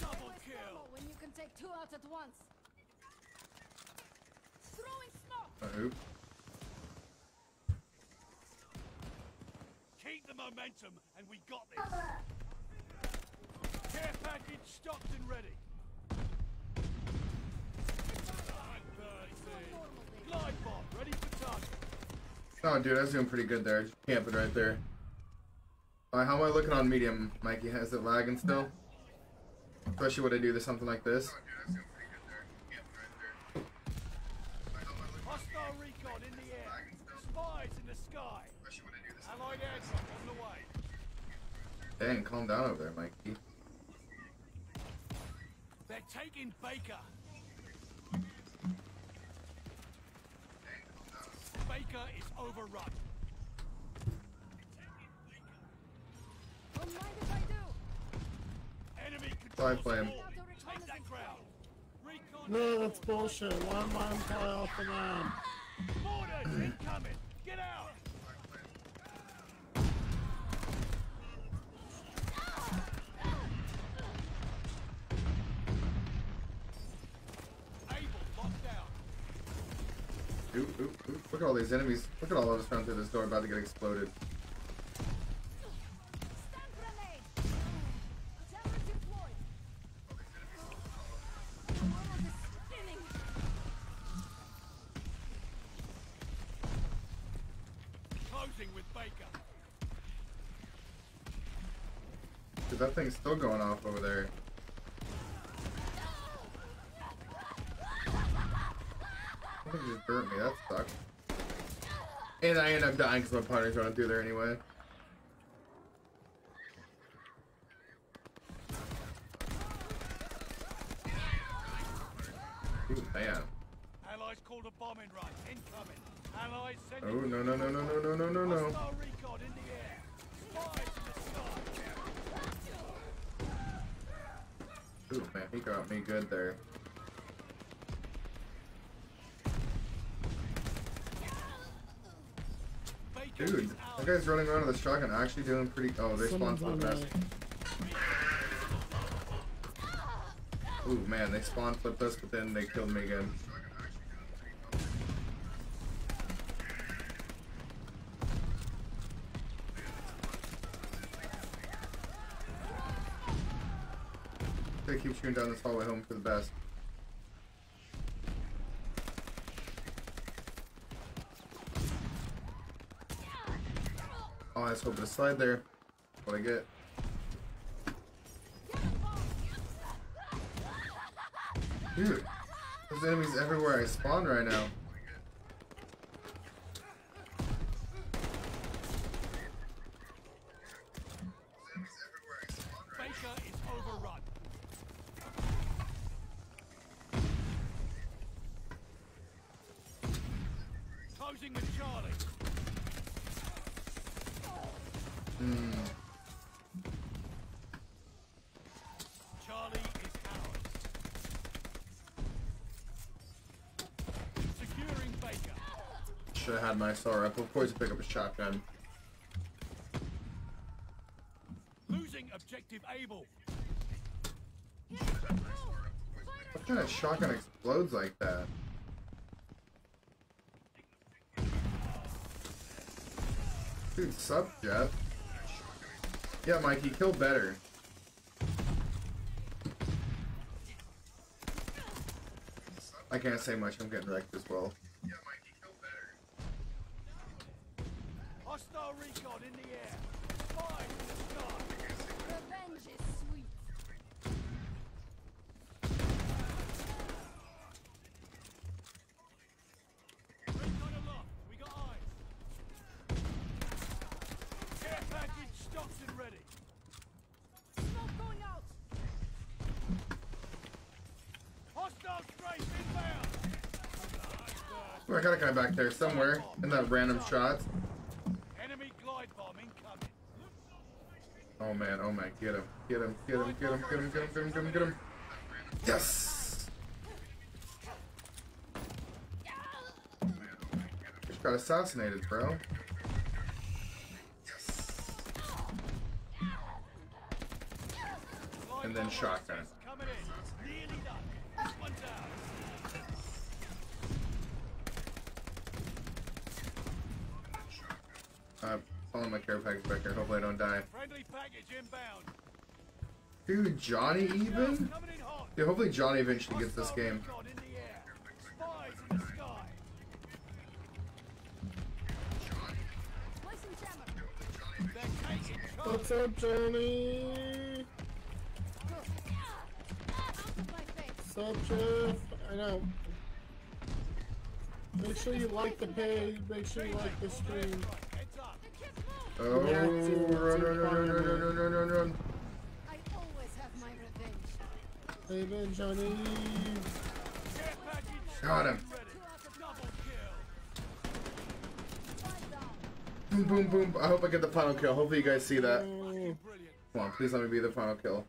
Double
Waste
kill.
ammo when you can take two out at once. Throwing smoke!
Uh, oop.
And we got this. Care package stocked and ready. Glide bomb ready for target.
Oh, dude, I was doing pretty good there. Just camping right there. Uh, how am I looking on medium, Mikey? Is it lagging still? Especially when I do this, something like this.
Hostile recon in the air. Spies in the sky. Allied aircraft on the way.
Dang, calm down over there, Mikey.
They're taking Baker. Baker is overrun. Try
flame.
No, that's bullshit. One mile fly off the man.
Borders incoming. Get out.
These enemies. Look at all of us running through this door about to get exploded. And I end up dying because my partner's running through there anyway. Guy's running around with a shotgun actually doing pretty... Oh, they spawned for the best. Ooh, man, they spawn flipped us, but then they killed me again. They keep shooting down this hallway home for the best. Was hoping to slide there. What I get? Dude, there's enemies everywhere I spawn right now.
Baker is overrun. Closing with Charlie.
Hmm.
Charlie is ours. Securing Baker.
Should have my SAR up. Of course, pick up a shotgun.
Losing objective Able.
What kind of shotgun explodes like that? Dude, sup, Jeff? Yeah, Mikey, kill better. I can't say much. I'm getting wrecked as well.
Hostile recon in the air. Spies in the sky.
Revenge is sweet.
Recon aloft. We got eyes. Care package stocked and ready.
Smoke going out.
Hostile strafe inbound.
Ooh, I got a guy back there somewhere in that random shot.
Enemy glide bomb incoming.
Oh man, oh man, get him, get him, get him, get him, get him, get him, get him, get him, get him. Yes! Just got assassinated, bro.
Glide
And then shotgun.
assist Coming in. Nearly done. One down.
Uh, following my care package back here. Hopefully I don't die.
Friendly package inbound.
Dude, Johnny even?
Coming in hot.
Dude, hopefully Johnny eventually gets this game.
recon in the air. Spies in the sky.
Placing jammer.
They're taking cover.
What's up, Johnny? What's up, Jeff? I know. Make sure you like the page. Make sure you like the stream.
Heads up.
The kids move.
Oh,
Yeah,
run,
it's a
run, run, run, run, run, run, run.
Double kill.
five down.
Boom, boom, boom. I hope I get the final kill. Hopefully you guys see that. Come on, please let me be the final kill.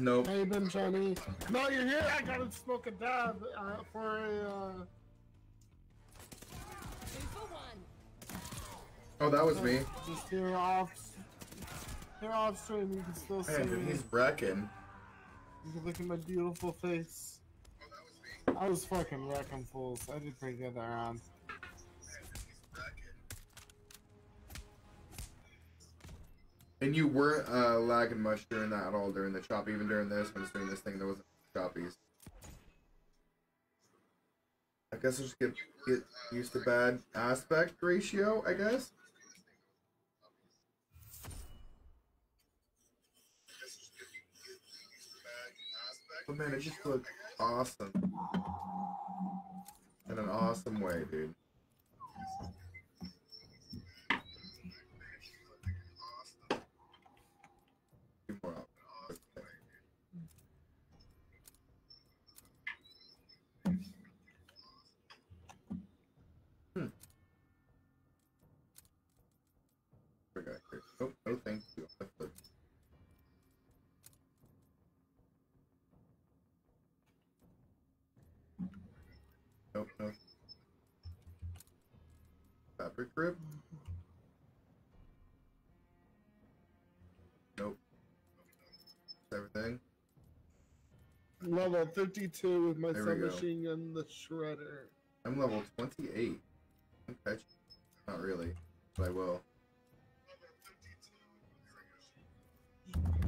Nope.
Hey, Ben, Johnny. No, you're here. I gotta smoke a dab uh, for a. Uh,
Two for one.
Oh, that was me.
Just here off. Here off stream, you can still see
Man,
me.
he's wrecking.
You can look at my beautiful face. I was fucking wrecking fools. I did pretty good that round.
And you weren't uh, lagging much during that at all during the chop, even during this when it's doing this thing that wasn't choppies. I guess I'll just get get used to bad aspect ratio, I guess. But man, it just looks awesome. In an awesome way, dude.
Level 52 with my
There
submachine gun, the Shredder.
I'm level 28. Okay. Not really, but I will.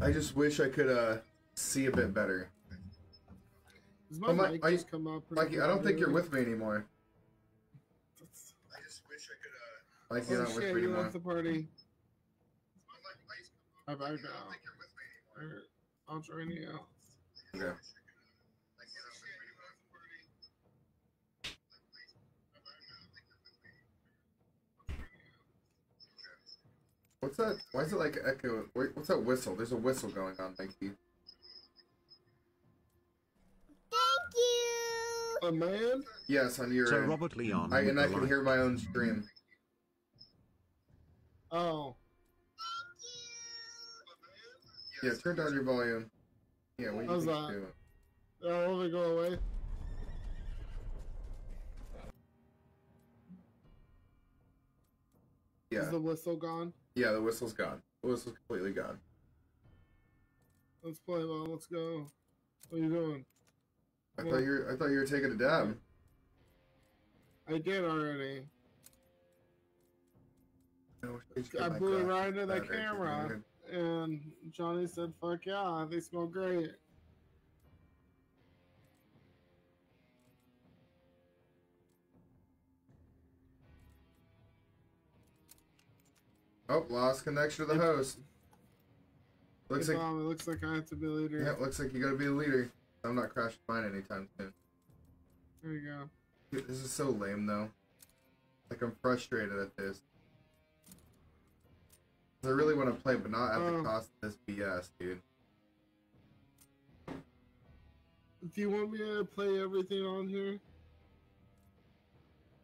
I just wish I could uh see a bit better.
Does my
my-
mic
I-
just come out
Mikey, I don't think you're with me anymore. I just wish I could uh Mikey, you're
Oh
not with
shit,
me
you
anymore.
left the party. I'm back now. Alright, I'll join you out.
What's that? Why is it like echo? Wait, what's that whistle? There's a whistle going on, Mikey.
Thank you.
A man?
Yes, on your
Sir
end.
Robert Leon.
I,
with
and I can
light.
hear my own stream.
Oh. A man?
Yeah, turn down your volume. Yeah, what do you
How's
think
that?
you're doing?
Oh, will they go away?
Yeah,
Is the whistle gone?
Yeah, the whistle's gone. The whistle's completely gone.
Let's play, man. Let's go. What are you doing?
I thought you were, I thought you were taking a dab.
I did already.
No, I should get
I
my
blew right into the camera. And Johnny said, fuck yeah, they smell great.
Oh, lost connection to the host. Looks
Hey,
like
Mom, it looks like I have to be leader.
yeah, looks like you gotta be the leader. I'm not crashing mine anytime soon.
There you go.
Dude, this is so lame though. Like I'm frustrated at this. I really want to play, but not at the
Oh.
cost of this BS, dude.
Do you want me to play everything on here?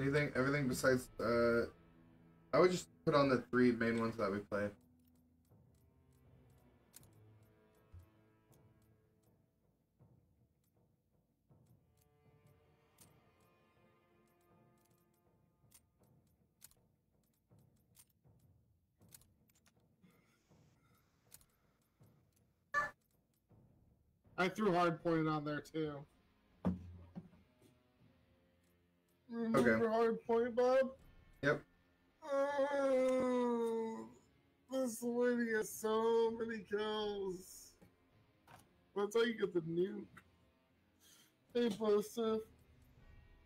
Anything, everything besides, uh, I would just put on the three main ones that we play.
I threw hard point on there too. Remember hard point, Bob?
Yep.
Oh. This lady has so many kills. That's how you get the nuke. Hey, Joseph.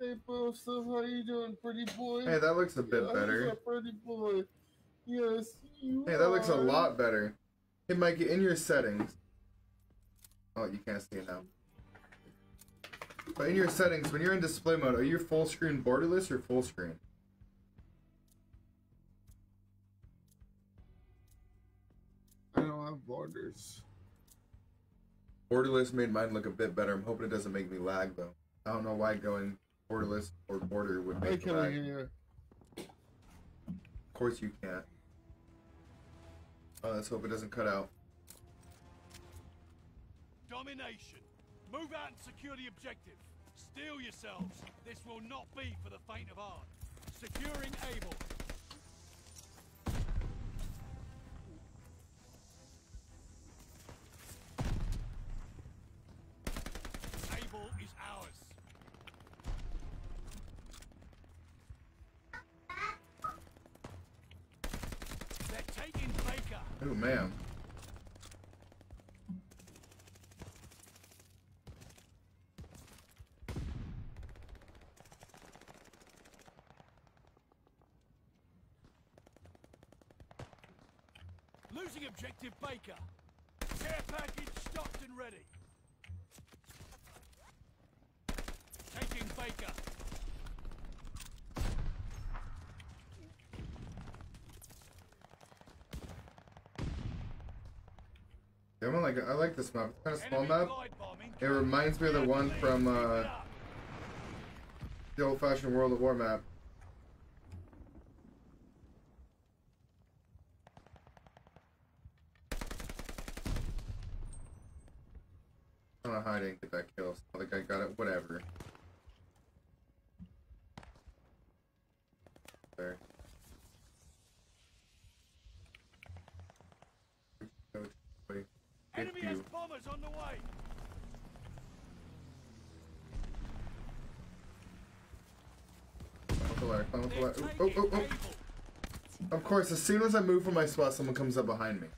Hey, Joseph, how you doing, pretty boy?
Hey, that looks a bit
Yeah,
better.
a pretty boy. Yes, you
Hey, that looks a lot better. Hey, Mikey, in your settings. Oh, you can't see it now. But in your settings, when you're in display mode, are you full screen borderless or full screen?
Borders.
Borderless made mine look a bit better. I'm hoping it doesn't make me lag though. I don't know why going borderless or border would make me
can
lag.
hear.
Of course you can't. Oh, let's hope it doesn't cut out.
Domination. Move out and secure the objective. Steel yourselves. This will not be for the faint of heart. Securing Able. Able is ours. They're taking Baker.
Oh man.
Losing objective Baker. Care package stocked and ready. Taking Baker.
I like I like this map. It's kind of small map. It reminds me of the one from uh, the old-fashioned World at War map. I don't know how I didn't get that kill. So the guy got it. Whatever. There. Wait. Get
Enemy has
you.
bombers on the way.
Climb up ladder.
taking
Oh, oh, oh. Of course, as soon as I move from my spot, someone comes up behind me.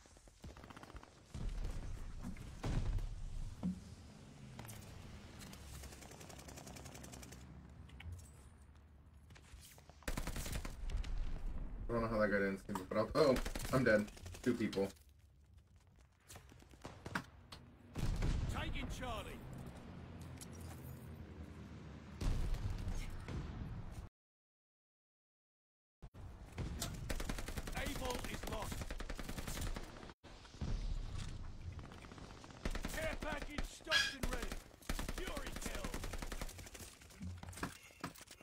I don't know how that guy didn't see me, but I'll, oh, I'm dead. Two people.
Taking Charlie. Able is lost. Care package stocked and ready. Fury kill.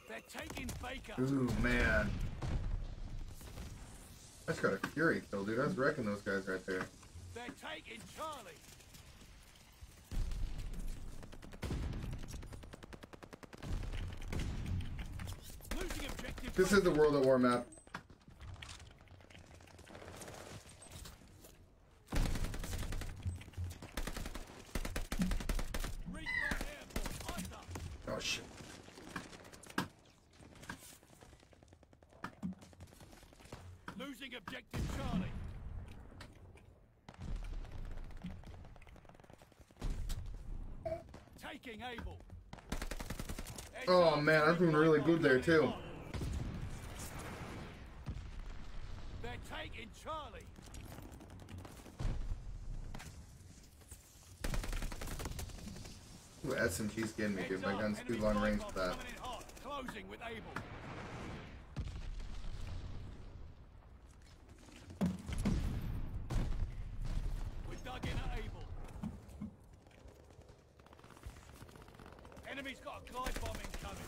They're taking Baker.
Ooh, man. I just got a Fury kill, dude. I was wrecking those guys right there.
They're taking Charlie.
This is the World at War map.
Recon airborne. Eyes up.
Oh, shit.
Losing objective Charlie. Taking Able. Heads
Oh,
up,
man, I'm doing really good there, too.
They're taking Charlie.
Ooh, SMG's getting me, dude. My gun's too long range for that.
coming in hot. Closing with Able. We dug in at Able. Enemy's got a glide bomb incoming.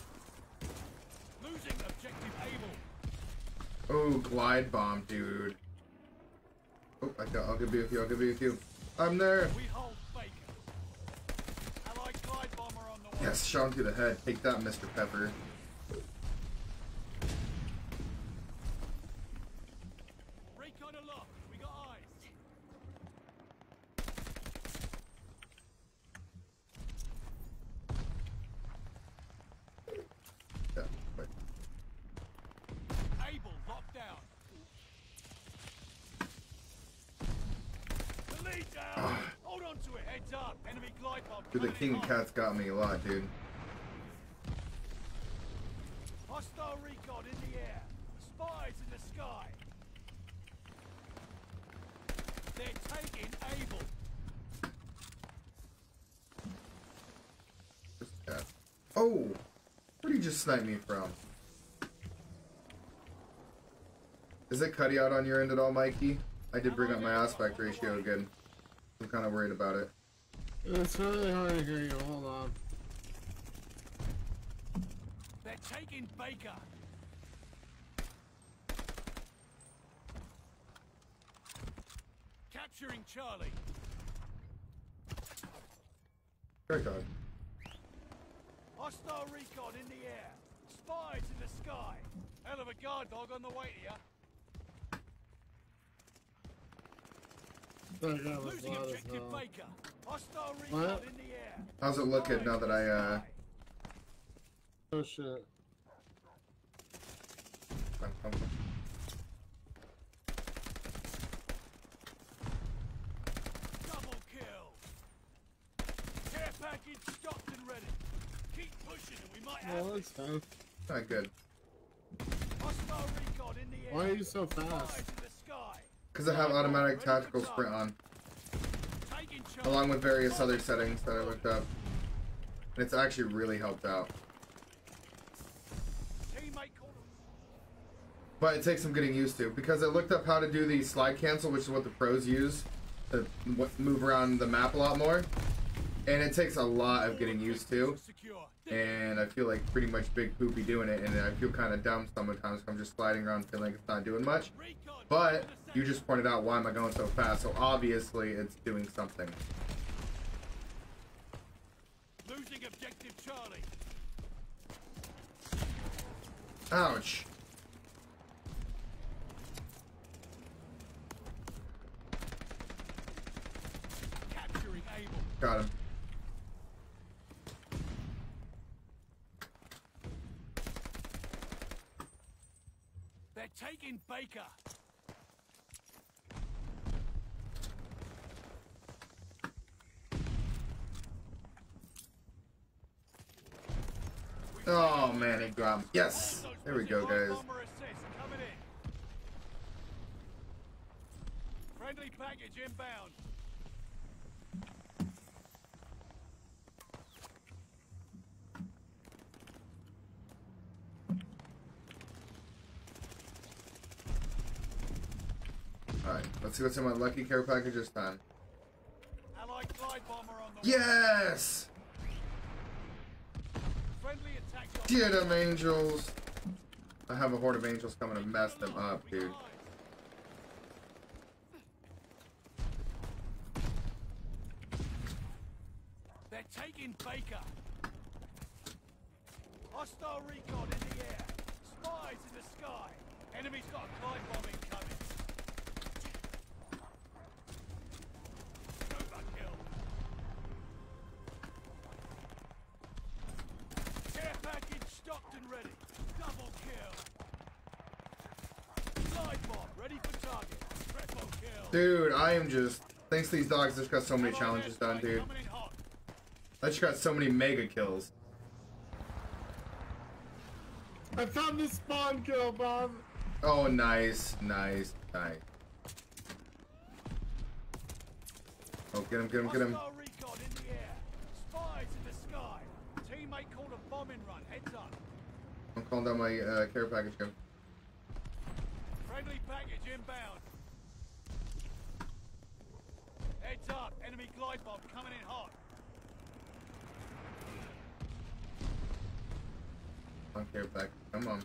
Losing objective Able.
Oh, glide bomb, dude. Oh, I got, I'll be with you. I'll give you a few. I'm there.
We hold Baker. Allied glide bomber on the way.
Yes, shot him through the head. Take that, Mr. Pepper.
Recon aloft. We got eyes.
Yeah, wait.
Able locked down. Heads up, enemy glide bomb.
Dude, the
coming
king cats got me a lot, dude.
Hostile recon in the air. Spies in the sky. They're taking Able.
Oh! Where did you just snipe me from? Is it cutty out on your end at all, Mikey? I did bring up my aspect ratio again. I'm kind of worried about it.
It's really hard to hear you. Hold on.
They're taking Baker. Capturing Charlie.
Very good.
Hostile recon in the air. Spies in the sky. Hell of a guard dog on the way to you.
That guy was
Losing objective
hell.
Baker. Hostile recon
What?
in the air.
How's it looking now that I, uh...
Oh shit.
Double kill. Care package stocked and ready. Keep pushing and we might have
Well,
this.
that's fine.
Not good.
Hostile recon in the air.
Why are you so fast?
in the sky.
Because I have automatic tactical sprint on,
Taking Charlie.
Along with various other settings that I looked up. And it's actually really helped out. But it takes some getting used to because I looked up how to do the slide cancel, which is what the pros use to move around the map a lot more. And it takes a lot of getting used to. And I feel like pretty much big poopy doing it, and I feel kind of dumb sometimes. I'm just sliding around, feeling like it's not doing much. But you just pointed out why am I going so fast? So obviously it's doing something.
Losing objective Charlie.
Ouch.
Capturing Able.
Got him.
They're taking Baker.
Oh man, it got me. Yes. There we go, guys.
Bomber assist coming in. Friendly package inbound.
Alright, let's see what's in my lucky care package this time.
Allied glide bomber on the way.
Yes!
Friendly attack on
Get them, angels! I have a horde of angels coming to mess them up, dude.
They're taking Baker. Hostile recon in the air. Spies in the sky. Enemy's got a glide bomb stocked and ready. Double kill. Glide bomb ready for target. Triple kill.
Dude, I am just... Thanks to these dogs, I just got so many challenges done, dude.
coming in hot.
I just got so many mega kills.
I found the spawn kill, Bob.
Oh, nice, nice, nice. Oh, get him, get him, get him. I'm calling down my uh, care package again.
Friendly package inbound. Heads up. Enemy glide bomb coming in hot.
On care package. Come on.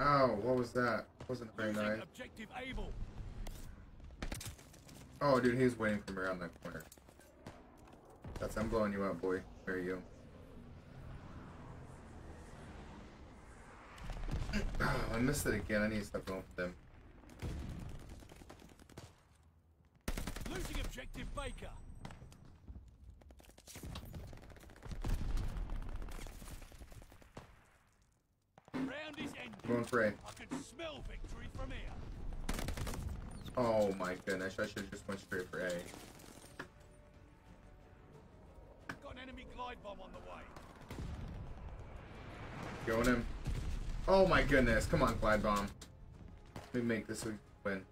Ow, what was that? Wasn't very nice.
objective able.
Oh, dude, he's waiting for me around that corner. That's I'm blowing you up, boy. Where are you go. Oh, I missed it again. I need to stop going for them.
Losing objective Baker. Round is ending.
Going for A.
I can smell victory from here.
Oh my goodness, I should have just went straight for A.
Got an enemy glide bomb on the way.
Going him. Oh my goodness, come on, Glide Bomb. Let me make this a win.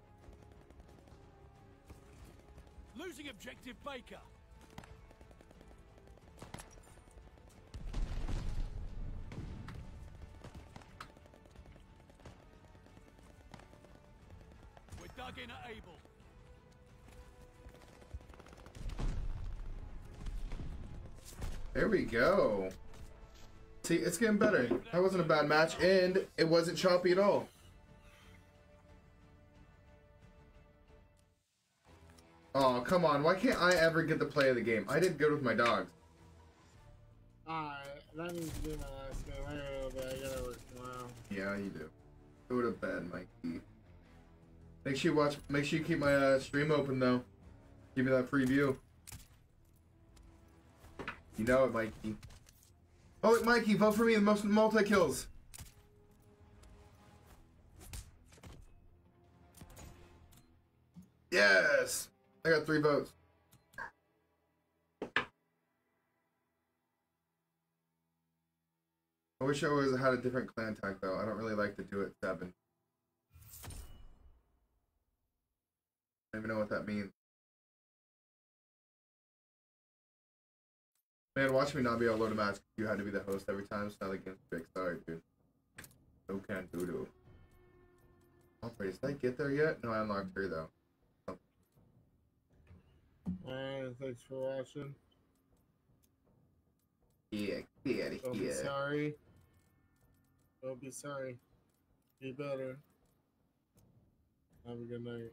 Losing objective Baker. Dug in at Able.
There we go. See, it's getting better. That wasn't a bad match, and it wasn't choppy at all. Oh, come on. Why can't I ever get the play of the game? I did good with my dogs.
Alright, that needs to be my last game. I gotta go to bed. I gotta work tomorrow.
Yeah, you do. Go to bed, Mikey. Make sure you watch. Make sure you keep my uh, stream open though. Give me that free view. You know it, Mikey. Oh, wait, Mikey, vote for me. The most multi kills. Yes, I got three votes. I wish I was had a different clan tag though. I don't really like to do it seven. Don't even know what that means. Man, watch me not be able to load a match. You had to be the host every time, so now the game's fixed. Sorry, dude. No can do do. Oh, wait, did I get there yet? No, I unlocked her though.
Alright, thanks for watching.
Yeah, get out of
Don't
of
be
here.
sorry. Don't be sorry. Be better. Have a good night.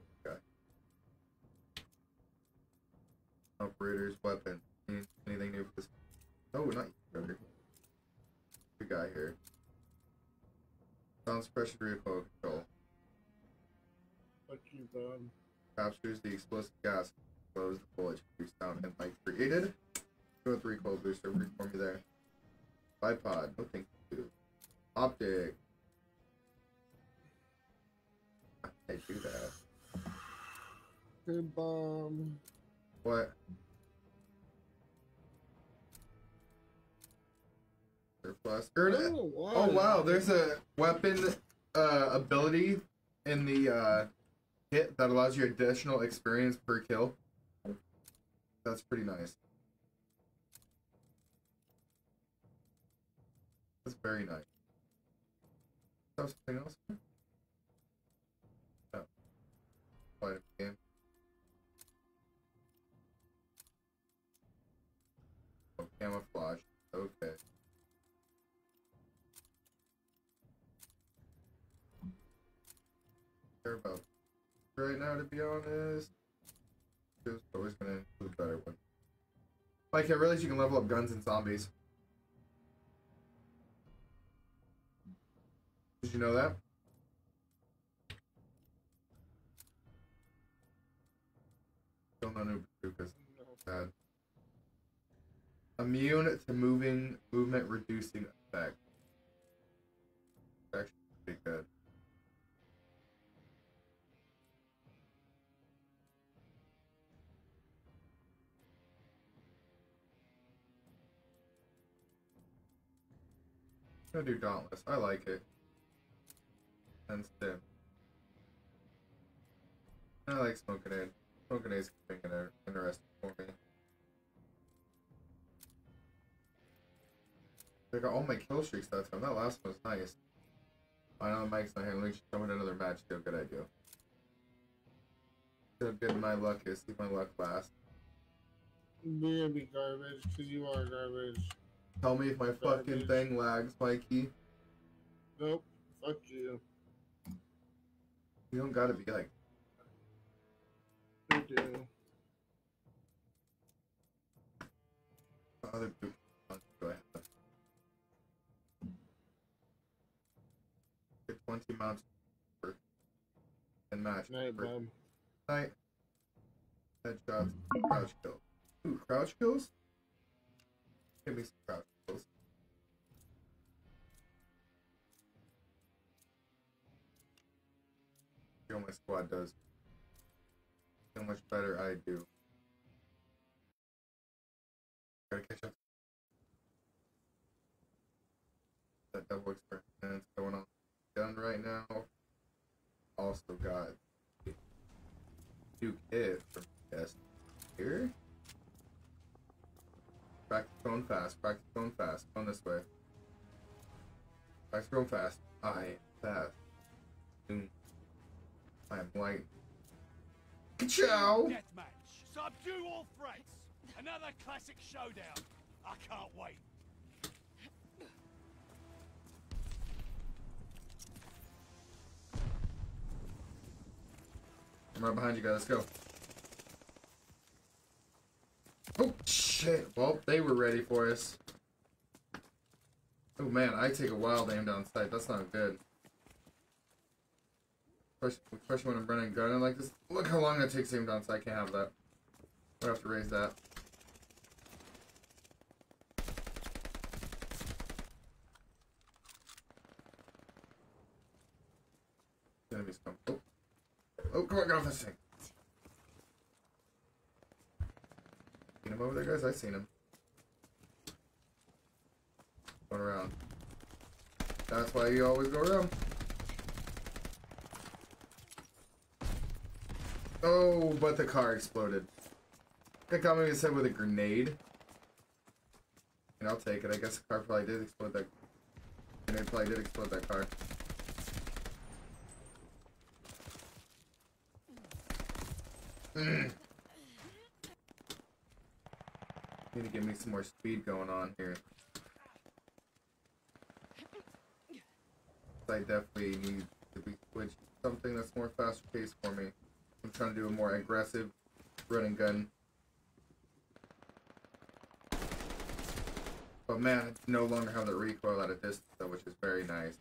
Operators, weapon. Anything new for this? Oh, no, not you, Trevor. Good guy here. Sound suppression recoil control.
Fuck you, bud.
Captures the explosive gas. Blows the bullet. Reduce sound and light created. Go with recoil booster. Reform me there. Bipod. No thank you. Optic. I do that.
Good bomb.
What? Surplus.
I
Earn
don't know why.
Oh wow, there's a weapon uh, ability in the uh, hit that allows you additional experience per kill. That's pretty nice. That's very nice. Have something else? here? No. Quite a game. Camouflage. Okay. care about right now, to be honest. Just always gonna include better one. Like, I realize you can level up guns and zombies. Did you know that? Still no new bazookas. Bad. Immune to moving movement reducing effect. Actually, pretty good. I'm gonna do Dauntless. I like it. And Stim. I like Smoking Aid. Smoking Aid's keeping it interesting for me. I got all my kill streaks that time. That last one was nice. I know Mike's not here. Let me just come in another match. See how good I do. See how good my luck is. See if my luck lasts.
You're gonna be garbage because you are garbage.
Tell me if my fucking thing lags, Mikey.
Nope. Fuck you.
You don't gotta be like
You do.
other people. 20 mounts per and match.
Night,
per night. Headshots, crouch kills. Ooh, crouch kills? Give me some crouch kills. how my squad does. How much better I do. Gotta catch up. That double experiment going on. Done right now. Also got Duke hit from guest here. Practice going fast. Practice going fast. Going this way. Practice going fast. I am fast. Boom. I am light. Ciao.
Deathmatch. Subdue all threats. Another classic showdown. I can't wait.
I'm right behind you guys. Let's go. Oh shit! Well, they were ready for us. Oh man, I take a wild aim down sight. That's not good. Especially, when I'm running gun like this. Look how long that takes aim down sight. I can't have that. I have to raise that. Enemies come. Oh. Thing. Seen him over there, guys? I seen him. Going around. That's why you always go around. Oh, but the car exploded. That got me the with a grenade. And I'll take it. I guess the car probably did explode that. Grenade probably did explode that car. Need to get me some more speed going on here. I definitely need to be switch something that's more faster paced for me. I'm trying to do a more aggressive running gun. But man, I no longer have the recoil at a distance, though, which is very nice.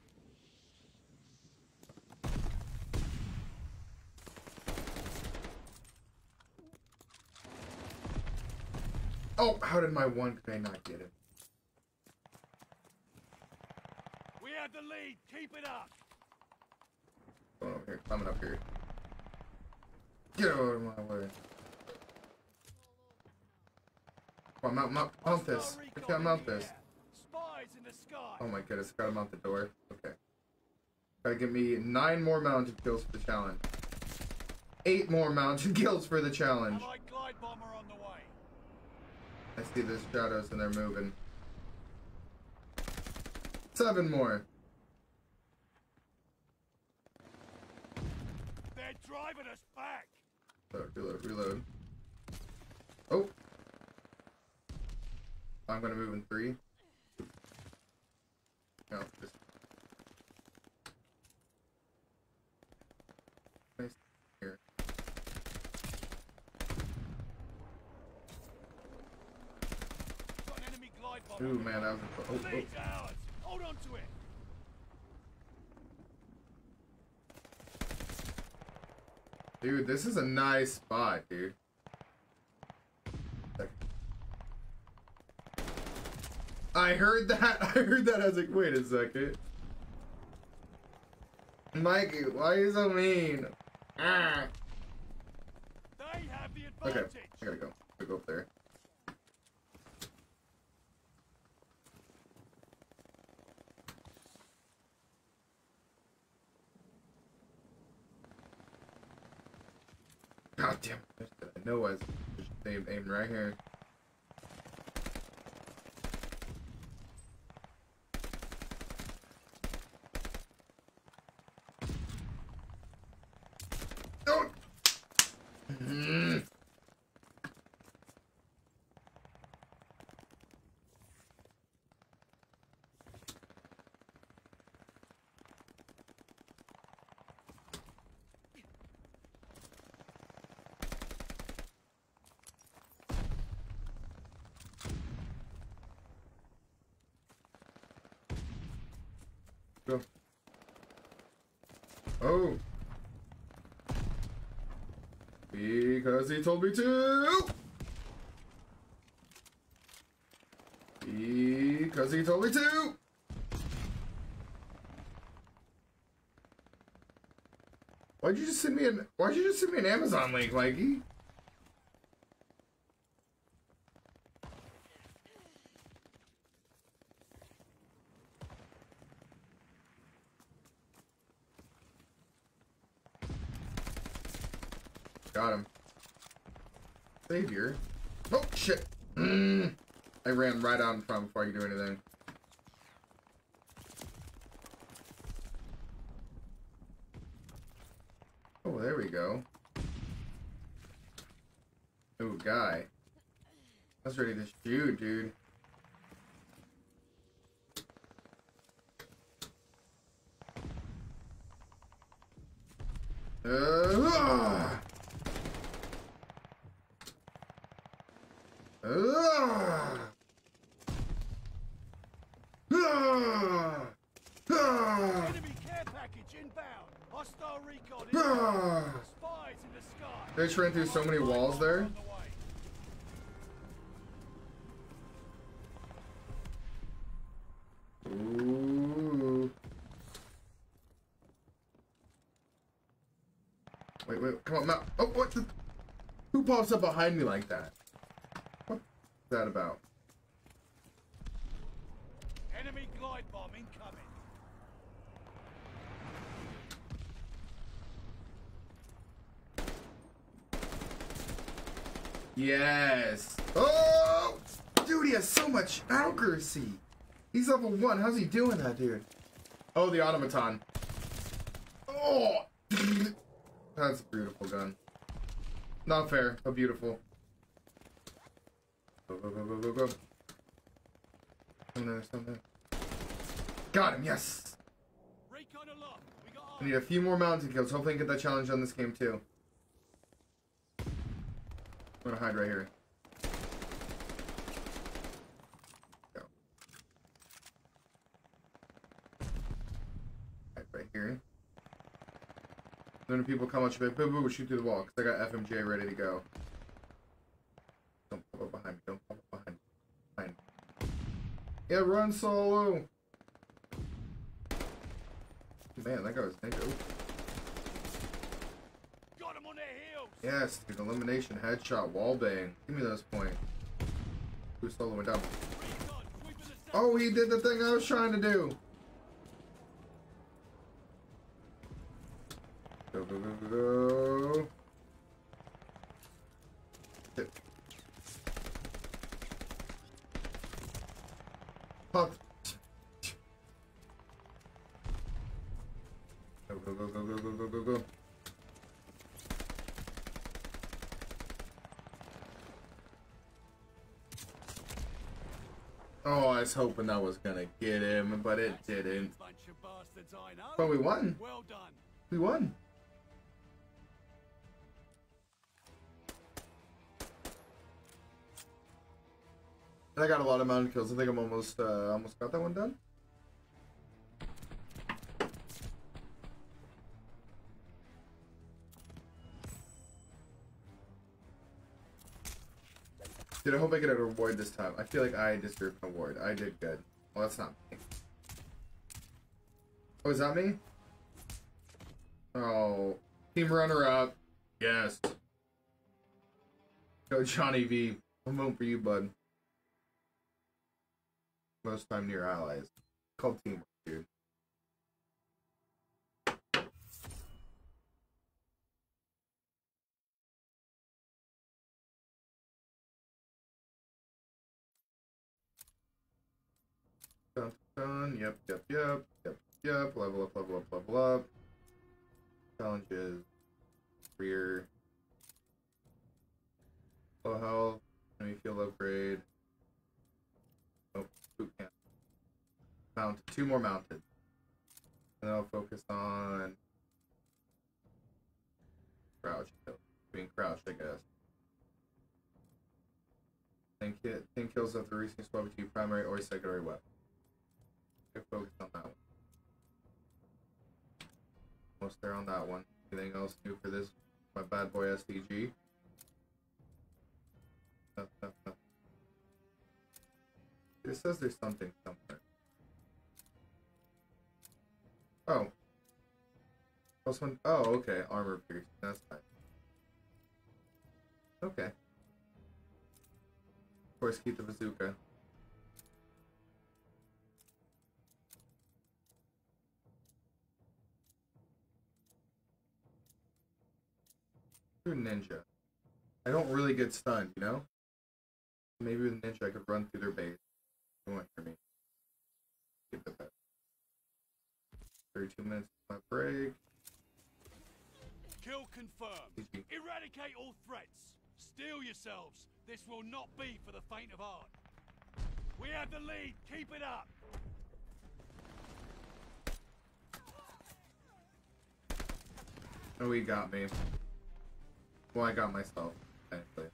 Oh, how did my one grenade not get it?
We have the lead. Keep it up.
Going over here, climbing up here. Get out of my way. On, mount, mount, mount this. I can't mount this.
air. Spies in the sky.
Oh my goodness, gotta mount the door. Okay. Gotta get me nine more mounted kills for the challenge. Eight more mounted kills for the challenge.
Allied glide bomber on the way.
I see the shadows and they're moving. Seven more.
They're driving us back.
Reload, reload, reload. Oh. I'm gonna move in three. No, just. Nice. Here.
Got an enemy glide bomber.
Ooh, man, that was a. Oh, oh.
Hold on to it.
Dude, this is a nice spot, dude. I heard that. I heard that. I was like, wait a second. Mikey, why are you so mean? Ah.
They have the
Okay. I gotta go. I gotta go up there. God damn it. I know was just aim, aim right here. No! Mm. Go. Oh. Because he told me to. Because he told me to. Why'd you just send me an Why'd you just send me an Amazon link, Mikey? Got him. Savior. Oh shit! Mm. I ran right out in front before I could do anything. Oh, there we go. Ooh, guy. I was ready to shoot, dude. Uh, ah! Ah! Ah! Ah!
Enemy care package inbound. Hostile recon
Ah!
inbound. Spies in the sky.
They just ran through so many walls there. Ooh. Wait, wait, come on, Matt. Oh, what the? Who pops up behind me like that? What's that about?
Enemy glide bomb incoming.
Yes. Oh, dude, he has so much accuracy. He's level one. How's he doing that, dude? Oh, the automaton. Oh, that's a beautiful gun. Not fair, but beautiful. Go, go, go, go, go, go. Oh, no, there's something. Got him, yes.
We
I need a few more mountain kills. Hopefully I can get that challenge on this game too. I'm gonna hide right here. Go. Hide right here. Then when people come out, you be like, boo boo, shoot through the wall, because I got FMJ ready to go. Don't pop up behind me, don't pop up behind me. Behind me. Yeah, run solo! Man, that guy was naked.
Got them on their heels.
Yes, dude, elimination, headshot, wall bang. Give me those points. Down?
Recon sweeping the south.
Oh, he did the thing I was trying to do. Hoping that was gonna get him, but it didn't.
I.
But we won.
Well done.
We won. And I got a lot of mountain kills. I think I'm almost uh, almost got that one done. Dude, I hope I get a reward this time. I feel like I deserve an award. I did good. Well, that's not me. Oh, is that me? Oh, team runner up. Yes. Go Johnny V. I'm voting for you, bud. Most time near allies. Called teamwork, dude. Dun, yep, yep, yep, yep, yep. Level up, level up, level up. Challenges. Career. Low health. Enemy field upgrade. Nope. Boot camp. Mount. Two more mounted. And then I'll focus on crouch. Being crouched, I guess. 10, ki- 10 kills after reaching squad with two primary or secondary weapon. Focus on that one. Almost there on that one. Anything else new for this? My bad boy STG. It says there's something somewhere. Oh. Plus one oh okay, armor piercing. That's fine. Okay. Of course, keep the bazooka. You're ninja. I don't really get stunned, you know? Maybe with ninja I could run through their base. You won't hear me. Keep the pet. 32 minutes my break.
Kill confirmed. Eradicate all threats. Steel yourselves. This will not be for the faint of heart. We have the lead. Keep it up.
Oh, he got me. Well, I got myself, technically.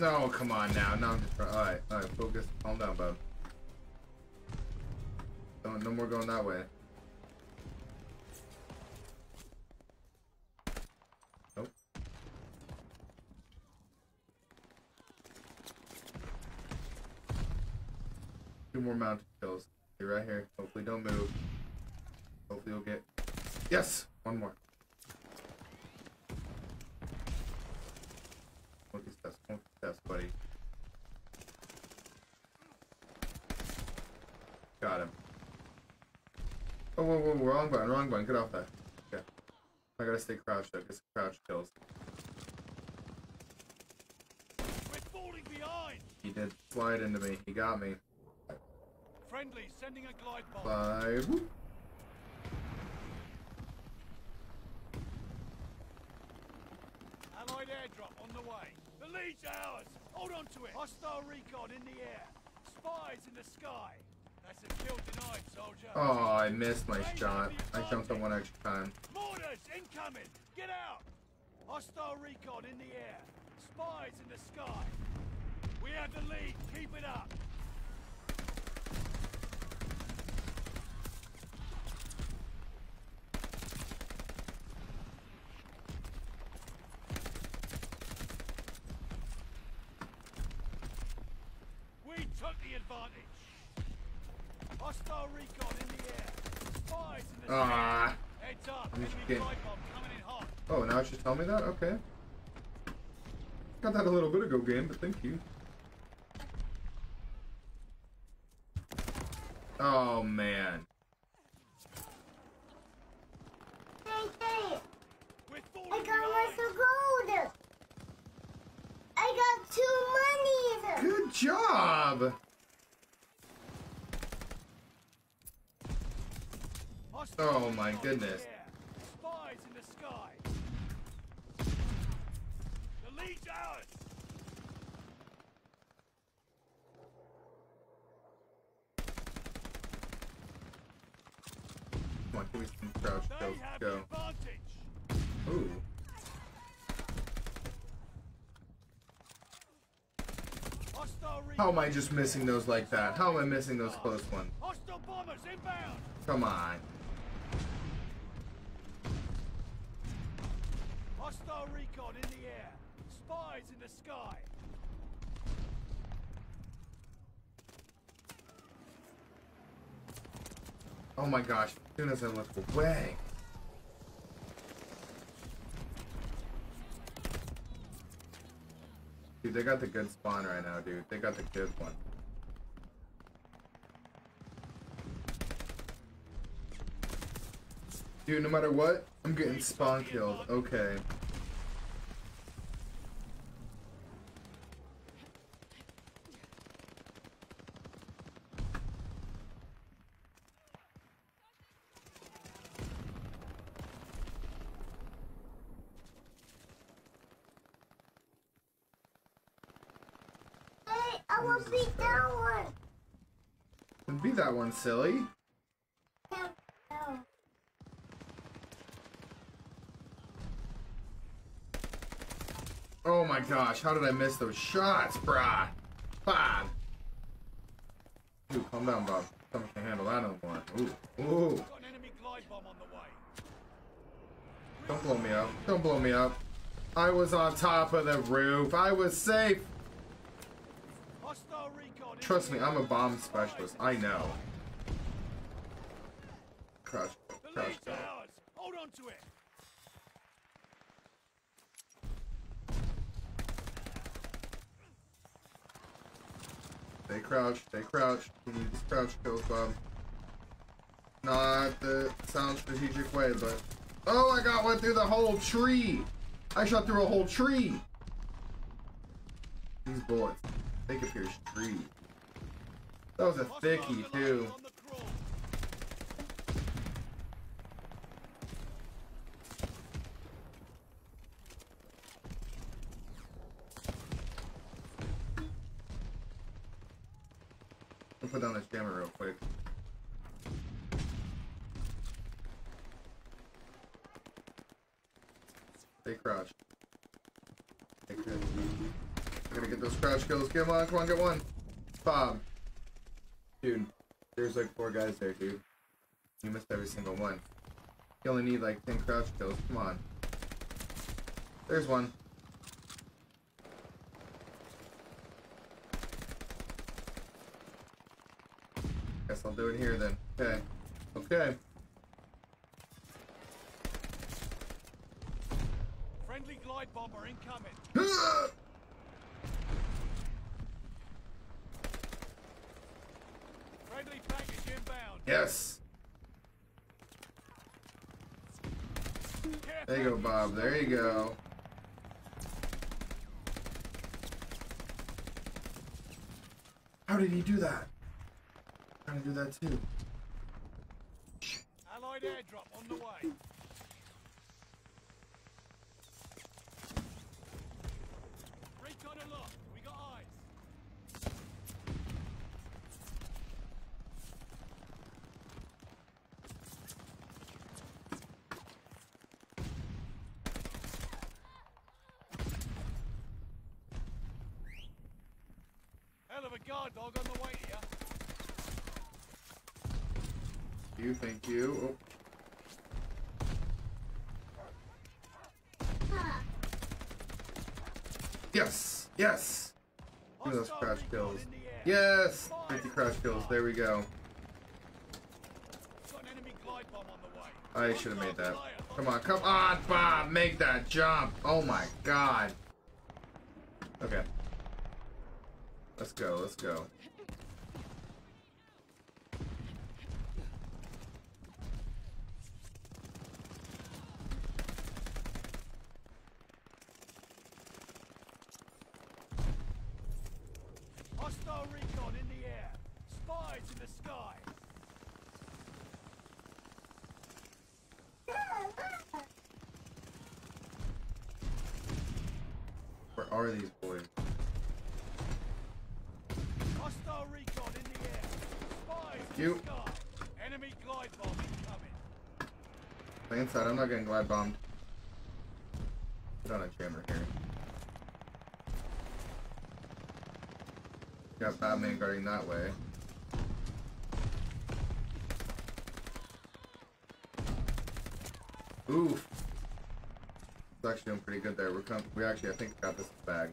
No, come on now. Now I'm just. Alright, alright, focus. Calm down, bud. No, no more going that way. Nope. Two more mounted kills. You're right here. Hopefully don't move. Hopefully you'll get... Yes! One more. Monkey's test, monkey's test, buddy. Got him. Oh, whoa, whoa, wrong button, wrong button. Get off that. Okay. I gotta stay crouched. I guess crouch kills.
We're falling behind.
He did slide into me. He got me.
Friendly, sending a glide bomb.
Five. Whoop.
Allied airdrop on the way. The lead's ours. Hold on to it. Hostile recon in the air. Spies in the sky. That's a kill denied, soldier.
Oh, I missed my shot. I jumped on one extra time.
Mortars incoming! Get out! Hostile recon in the air. Spies in the sky. We have the lead. Keep it up. We took the advantage. Hostile recon in the air. Spies in the sky.
Ah.
Heads up.
I'm just kidding.
coming in hot.
Oh, now it should tell me that? Okay. Got that a little bit ago, game, but thank you. Oh, man.
Hey, hey, I got
behind.
lots of gold. I got two monies.
Good job! Oh my
recon in the
goodness.
Spies in the sky. The lead's ours.
Come on, give me some crouch
have
Go. Ooh. How am I just missing those like that? How am I missing those close ones?
Hostile bombers inbound.
Come on.
Hostile recon in the air. Spies in the sky.
Oh my gosh, as soon as I look away. Dude, they got the good spawn right now, dude. They got the good one. Dude, no matter what, I'm getting spawn killed. Okay.
One,
silly. Oh my gosh, how did I miss those shots, brah? Bob. Dude, calm down, Bob. Someone can handle that no more. Ooh, ooh. Don't blow me up. Don't blow me up. I was on top of the roof. I was safe. Trust me. I'm a bomb specialist. I know. Crouch.
The
Crouch.
lead's ours. Hold on to it.
Stay crouched. Stay crouched. We need these crouch kills, Bob. Not the sound strategic way, but oh, I got one through the whole tree. I shot through a whole tree. These bullets, they could pierce trees. That was a thickie too.
on the crawl.
I'll put down this jammer real quick. Stay crouched. Stay crouched. I gotta get those crouch kills. Come on, come on, get one. Bob. Dude, there's like four guys there, dude. You missed every single one. You only need like 10 crouch kills. Come on. There's one. Guess I'll do it here then. Okay. Okay.
Friendly glide bomber incoming. Friendly package inbound.
Yes. There you go, Bob. There you go. How did he do that? I'm trying to do that too.
Allied airdrop on the way. Recon aloft. We got eyes. Hell of a guard dog on the way here.
You, thank you. Oh. Yes! Yes! Give me those
recon
kills.
in the air.
Yes! 50 crouch kills. There we go.
Got an enemy glide bomb on the way.
I should have made that. Come on, come on, Bob! Make that jump! Oh my god! Okay. Let's go, let's go.
Hostile recon in the air. Spies in the sky.
Where are these boys?
Hostile recon in the air. Spies in
You.
the sky. Enemy glide bomb incoming.
Stay inside, I'm not getting glide bombed. Put on a jammer here. Got Batman guarding that way. Oof. It's actually doing pretty good there. We're we actually, I think, got this bag.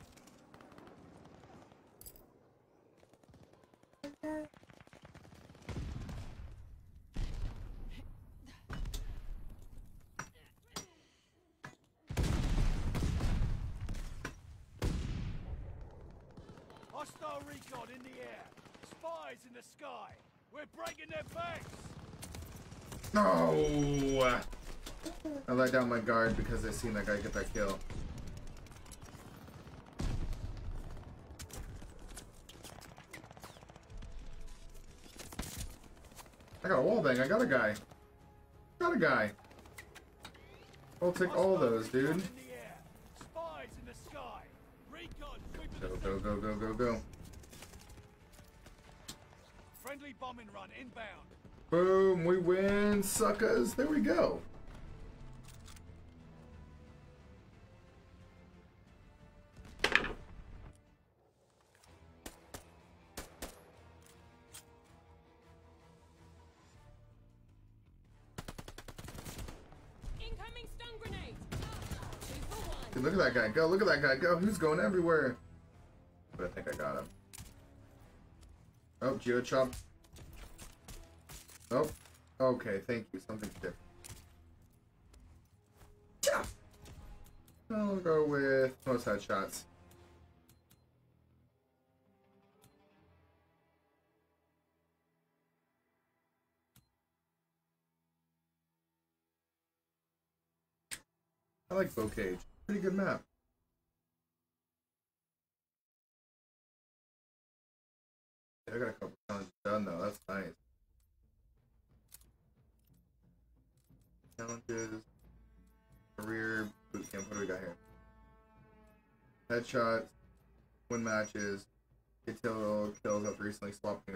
Hostile recon in the air. Spies in the sky. We're breaking their backs.
No! I let down my guard because I seen that guy get that kill. I got a wall bang. I got a guy. Got a guy. I'll take all those, dude.
In the air. Spies in the sky. Recon sweeping
Go, go, go, go, go, go.
Friendly bombing run inbound.
Boom, we win, suckers. There we go. Go. Look at that guy go. He's going everywhere. But I think I got him. Oh, Geochomp. Oh, Okay, thank you. Something different. Yeah. I'll go with most headshots. I like Bocage. Pretty good map. Got a couple challenges done though. That's nice. Challenges, career, boot camp. What do we got here? Headshots, win matches, get total kills after recently swapping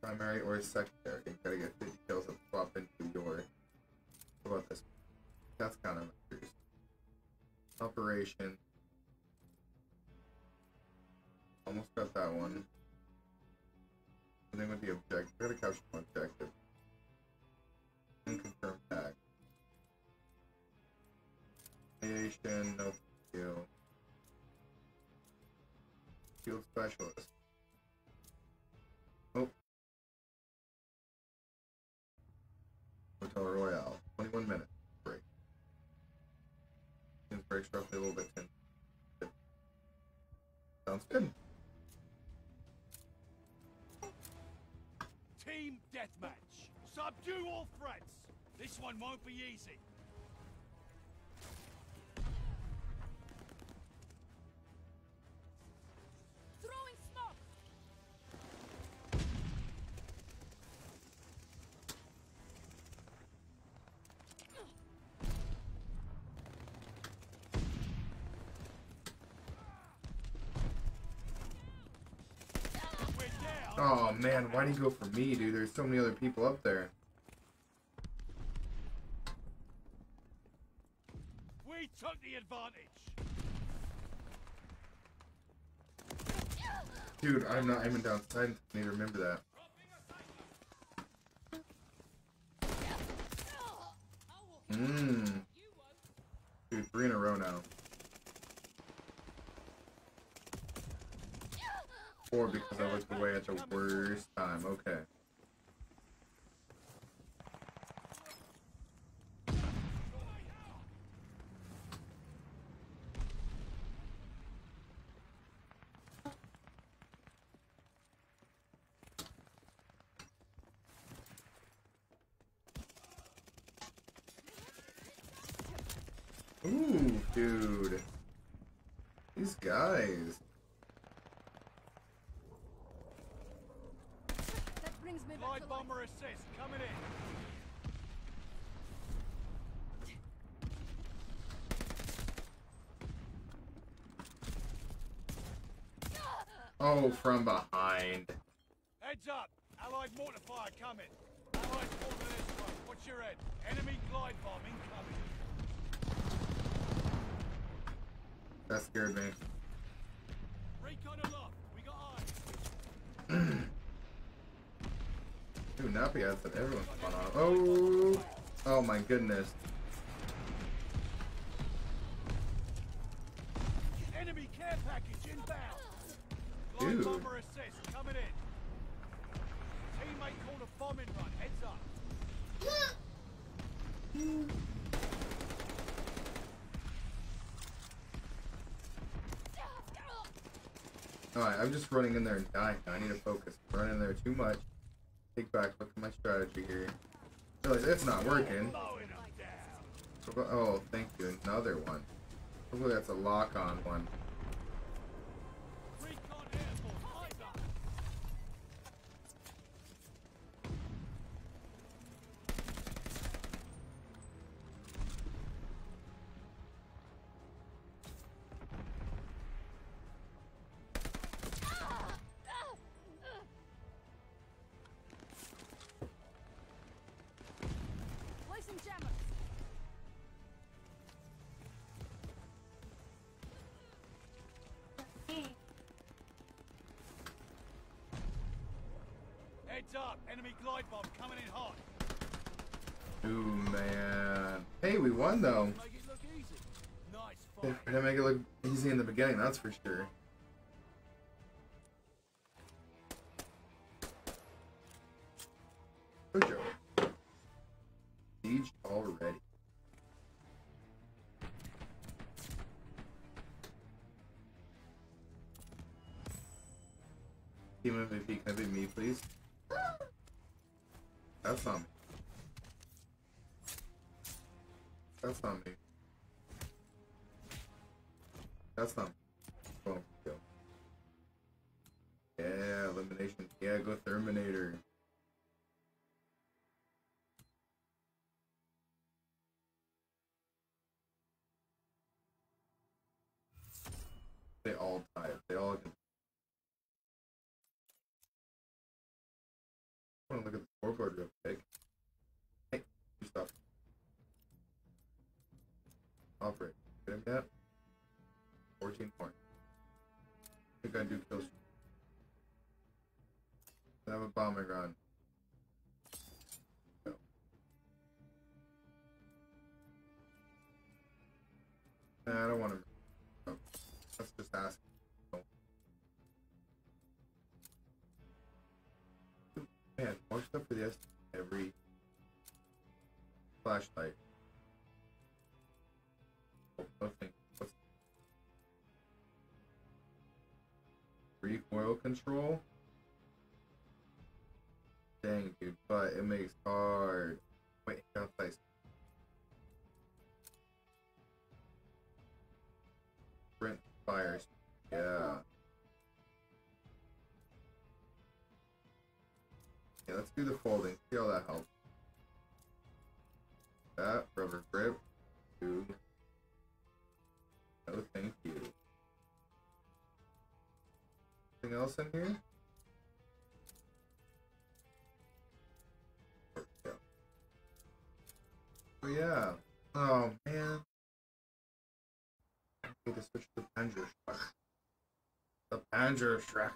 primary or secondary. Gotta get 50 kills and swap into your. What about this? That's kind of. Operation. Almost got that one. And then with the objective, I gotta capture one objective. Unconfirmed tag. Creation, no skill. Field specialist. Oh. Hotel Royale. 21 minutes. Break. Seems breaks roughly a little bit. 10. Sounds good.
Deathmatch. Subdue all threats. This one won't be easy.
Oh man, why do you go for me, dude? There's so many other people up there.
We took the advantage.
Dude, I'm not aiming down sight. I need to remember that. Mmm. Dude, three in a row now. Four because I looked away at the worst time. Okay. Ooh, dude. These guys.
That brings me back
Glide
to life.
bomber assist coming in.
Oh, from behind.
Heads up. Allied mortar fire coming. Allied mortar this one. Watch your head. Enemy glide bomb incoming.
That scared me.
Recon aloft. We got eyes.
Dude, Nappy has that everyone's on. Oh, oh my goodness.
Enemy care package inbound.
Dude.
bomber assist coming in. Teammate called a bombing run. Heads up.
Alright, I'm just running in there and dying. I need to focus. Running in there too much. Take back. Look at my strategy here. Realize it's not working.
Blowing them down.
So- Oh, thank you. Another one. Hopefully that's a lock-on one.
Heads up. Enemy glide bomb coming in hot.
Ooh, man. Hey, we won, though.
Make it look easy. Nice.
We're gonna make it look easy in the beginning, that's for sure. Have a bombing run. Go. Nah, I don't want to. Let's just ask. Man, more stuff for the S every flashlight. Oh, nothing. What's recoil control? Dang, dude, but it makes hard. Wait, no, place. Sprint fires. Yeah. Yeah, let's do the folding. See how that helps. That rubber grip. Two. No, thank you. Anything else in here? The Panzerschreck.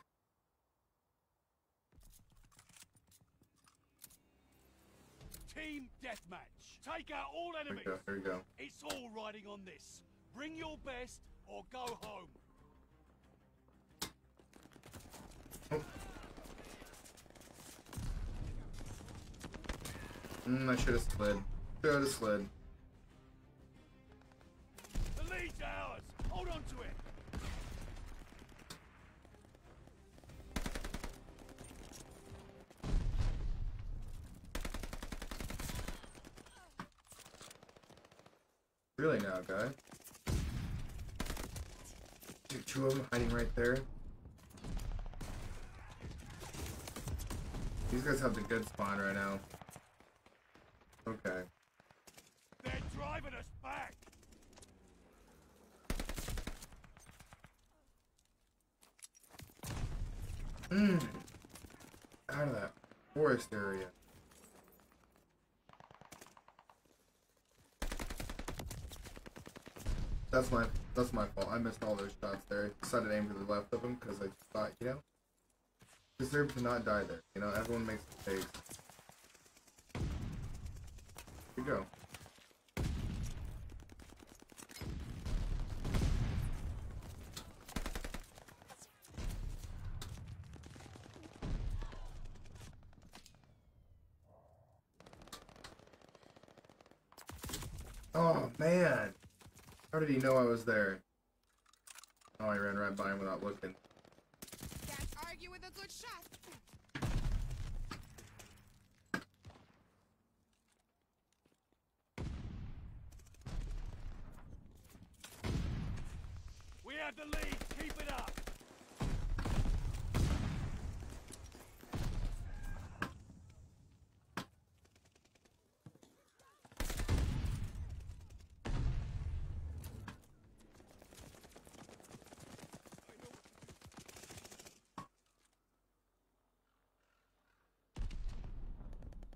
Team deathmatch. Take out all
Here we
enemies.
go. Here we go.
It's all riding on this. Bring your best or go home.
Mm, I should have slid. Should have slid. Now, guy. Dude, two of them hiding right there. These guys have the good spawn right now. Okay.
They're driving us back.
Mmm. Out of that forest area. That's my that's my fault. I missed all those shots there. I Decided to aim to the left of them because I thought, you know, deserve to not die there. You know, everyone makes mistakes. Here you go. Oh man. How did he know I was there? Oh, I ran right by him without looking.
Can't argue with a good shot.
We have the lead. Keep it up.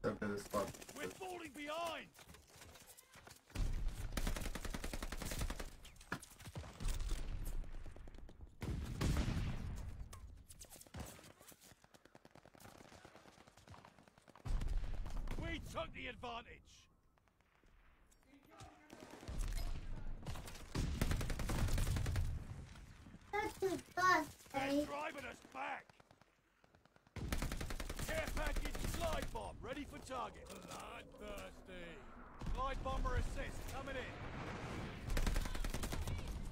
Up to this spot.
We're falling behind. We took the advantage.
That's the bus,
They're
eh?
driving us back. Care package glide bomb ready for target. Bloodthirsty. Glide bomber assist coming in.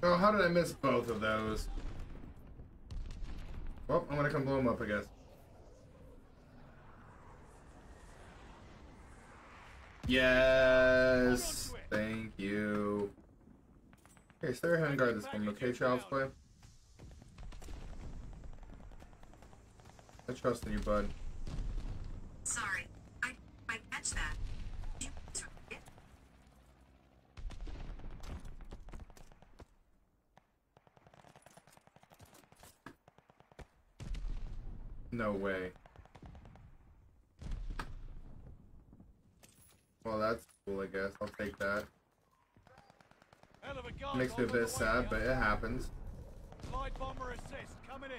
Oh, how did I miss both of those? Well, I'm gonna come blow them up, I guess. Yes! Thank you. Okay, stay ahead and guard this one, okay, Child's Play? I trust in you, bud.
Sorry, I I catch that. You it?
No way. Well, that's cool, I guess. I'll take that.
Hell of a guy.
Makes me a bit sad, but it happens.
Glide bomber assist coming in.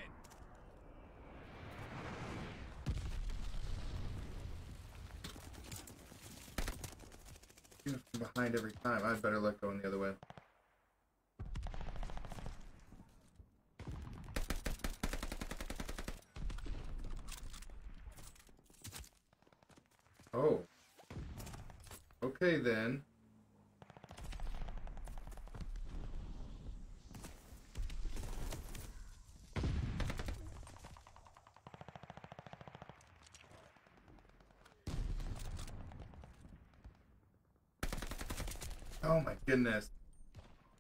Behind every time. I'd better let going the other way. Oh. Okay then. Oh my goodness.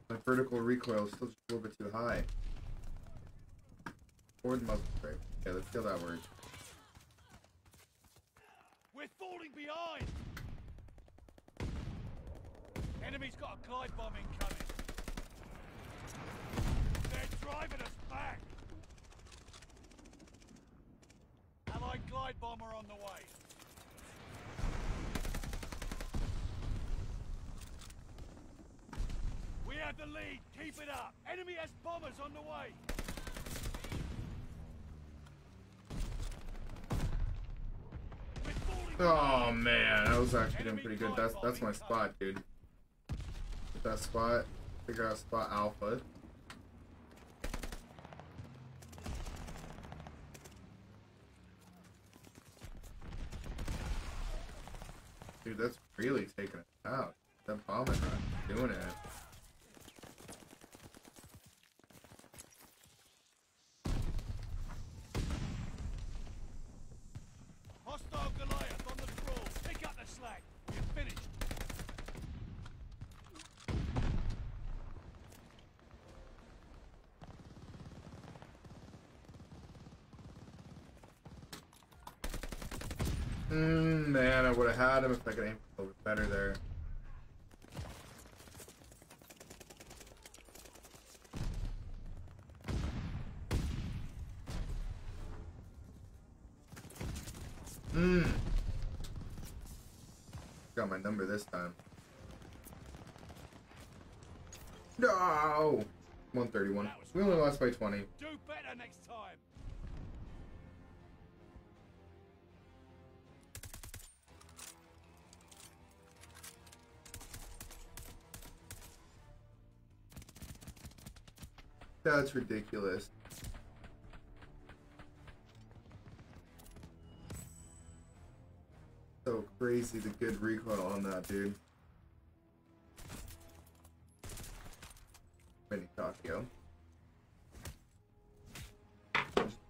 My vertical recoil is still a little bit too high. Forward muzzle brake. Okay, let's kill that works.
We're falling behind. Enemy's got a glide bomb incoming. They're driving us back. Allied glide bomber on the way. We have the lead. Keep it up. Enemy has bombers on the way. We're falling
Oh man, pretty good. That's that's my spot, dude. Get that spot. Figure out spot alpha. Dude, that's really taking it out. That bombing run, doing it.
Hostile Goliath on the crawl. Pick up the slack. You're finished.
Mm, man, Had him if I could aim a little better there. Mmm. Got my number this time. No! 131. We only lost by 20. That's ridiculous. So crazy the good recoil on that, dude. Mini Takio.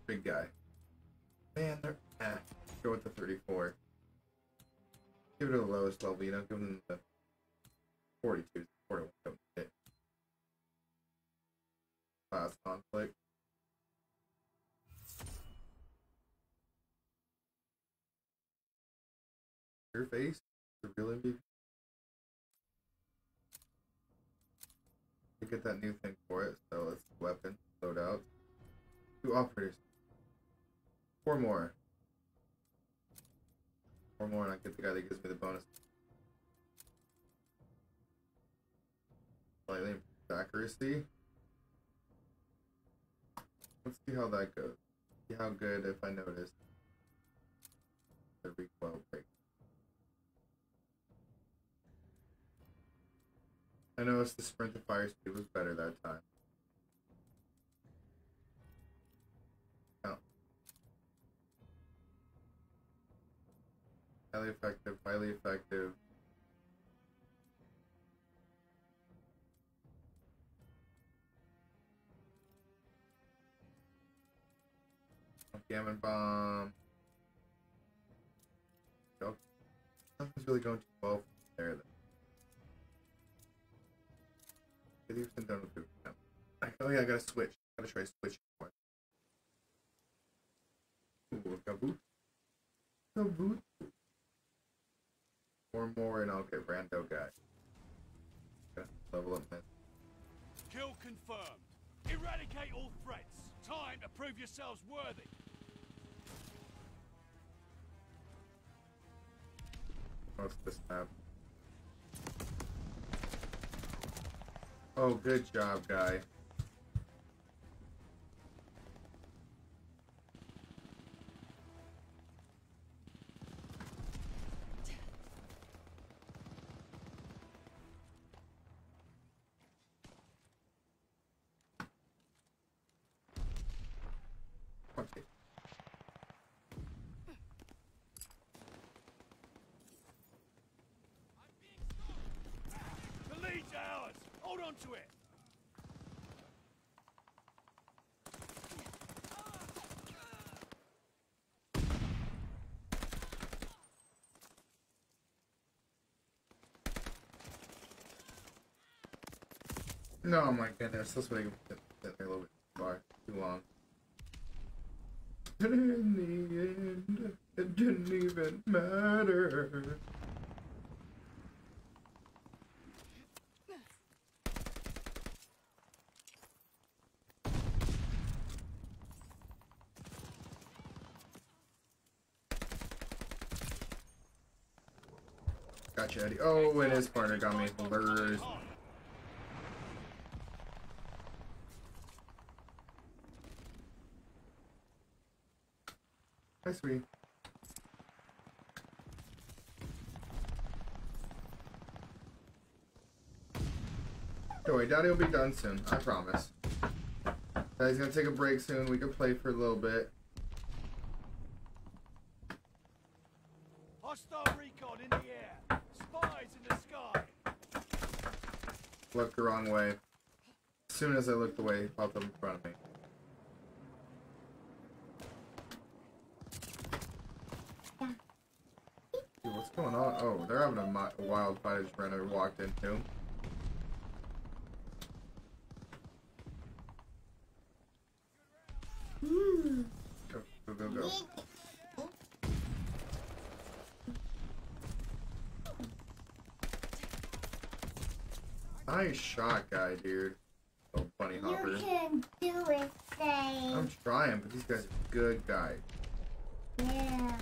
Big guy. Man, they're eh. Go with the 34. Give it to the lowest level, you know, give them the noticed the sprint to fire speed was better that time. highly effective, highly effective. Gammon bomb. Nope. Nothing's really going
prove worthy.
What's this map? Oh, good job, guy. Okay.
The lead's ours. Hold on to it.
No, my goodness, would have been there a little bit far too long. In the end, it didn't even matter. Gotcha, Eddie. Oh, and his partner got me blurred. Sweetie. Don't worry, Daddy will be done soon. I promise. Daddy's gonna take a break soon. We can play for a little bit.
Hostile recon in the air. Spies in the sky.
Look the wrong way. As soon as I looked the way, he popped up in front of me. Dude, what's going on? Oh, they're having a, mi- a wild fight I just ran over walked into.
Hmm.
Go, go, go, go. Nice shot, guy, dude. Oh, bunny
You
hopper.
can do it,
I'm trying, but these guys are good guys.
Yeah.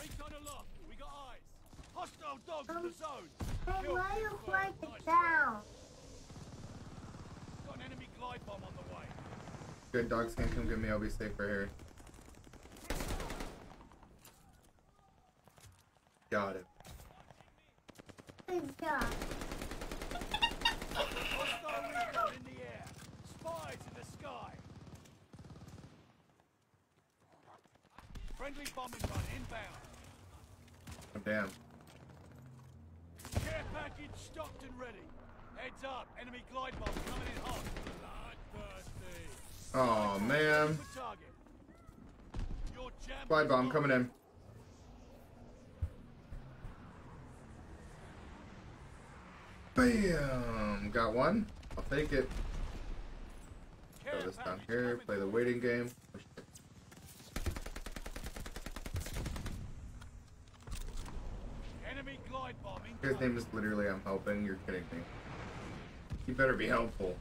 Recon aloft. We got eyes. Hostile dogs in the zone.
Hey,
Kill
why you
confirmed.
break it down?
Got an enemy glide bomb on the way.
Good dogs can't come get me. I'll be safe right here. Got it.
Good job.
Hostile in the air. Spies in the sky. Friendly bombing run inbound.
Oh, damn.
Package stocked and ready. Heads up, enemy glide bomb coming in hot. Bloodthirsty.
Oh, man.
For target. Your jam
Glide bomb coming in. Bam! Got one. I'll take it. Throw this down here. Play the waiting game.
Enemy glide bomb
His name is literally I'm helping. You're kidding me. You better be helpful.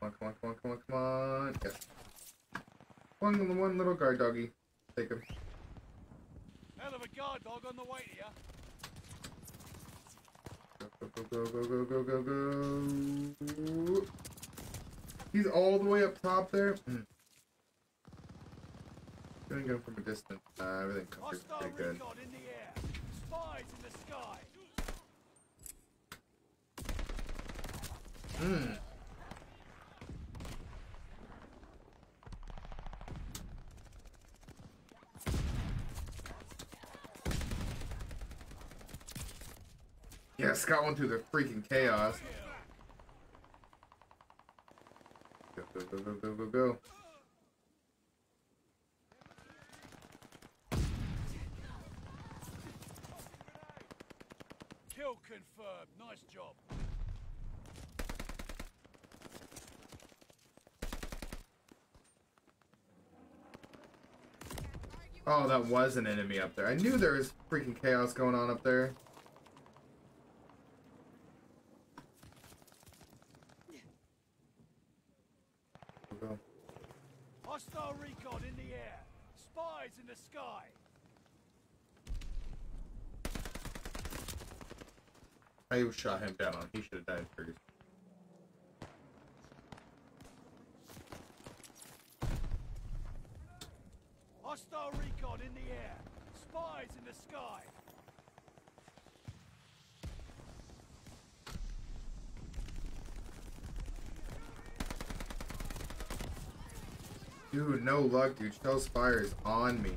Come on, come on, come on, come on, come on. Yes. One, one little guard doggy. Take him.
Hell of a guard dog on the way to ya.
Go, go, go, go, go, go, go, go. He's all the way up top there. Mm. Doing go from a distance. Uh, everything comes pretty good.
Hmm.
Yes, got one through the freaking chaos. Go, go, go, go, go, go, go.
Kill confirmed. Nice job.
Oh, that was an enemy up there. I knew there was freaking chaos going on up there.
Hostile recon in the air. Spies in the sky.
I shot him down. He should have died first.
Hostile recon in the air. Spies in the sky.
Dude, no luck, dude. Shell's fire is on me.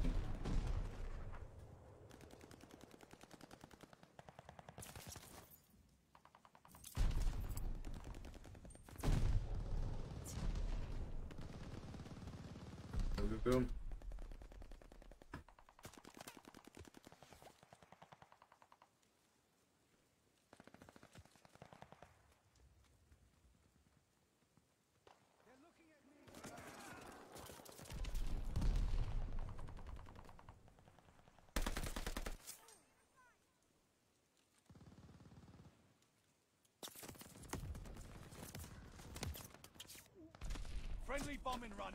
Boom, boom, boom.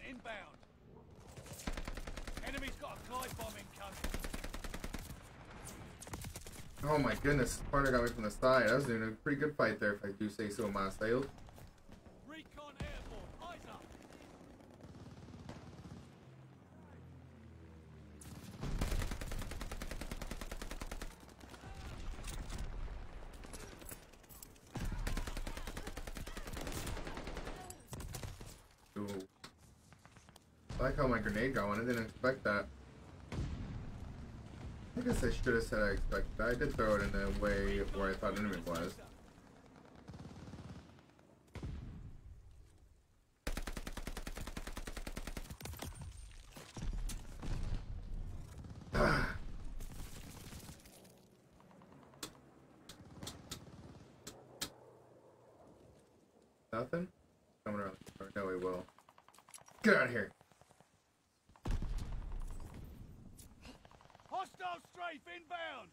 Inbound. Enemy's got a glide bomb incoming.
Oh my goodness, partner got me from the side. I was doing a pretty good fight there, if I do say so myself.
Recon airborne. Eyes up.
Ooh. I like how my grenade got one. I didn't expect that. I guess I should have said I expected that. I did throw it in a way where I thought enemy was. Nothing? Coming around the corner. No, he will. Get out of here.
Hostile strafe inbound.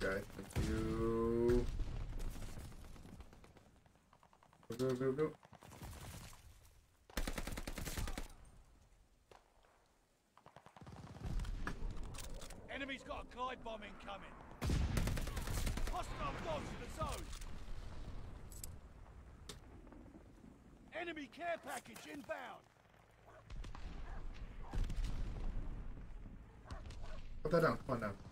Guys, thank you. Go, go.
Enemy's got a glide bomb incoming. Hostile dogs in the zone. Enemy care package inbound.
Put that down. Come on down.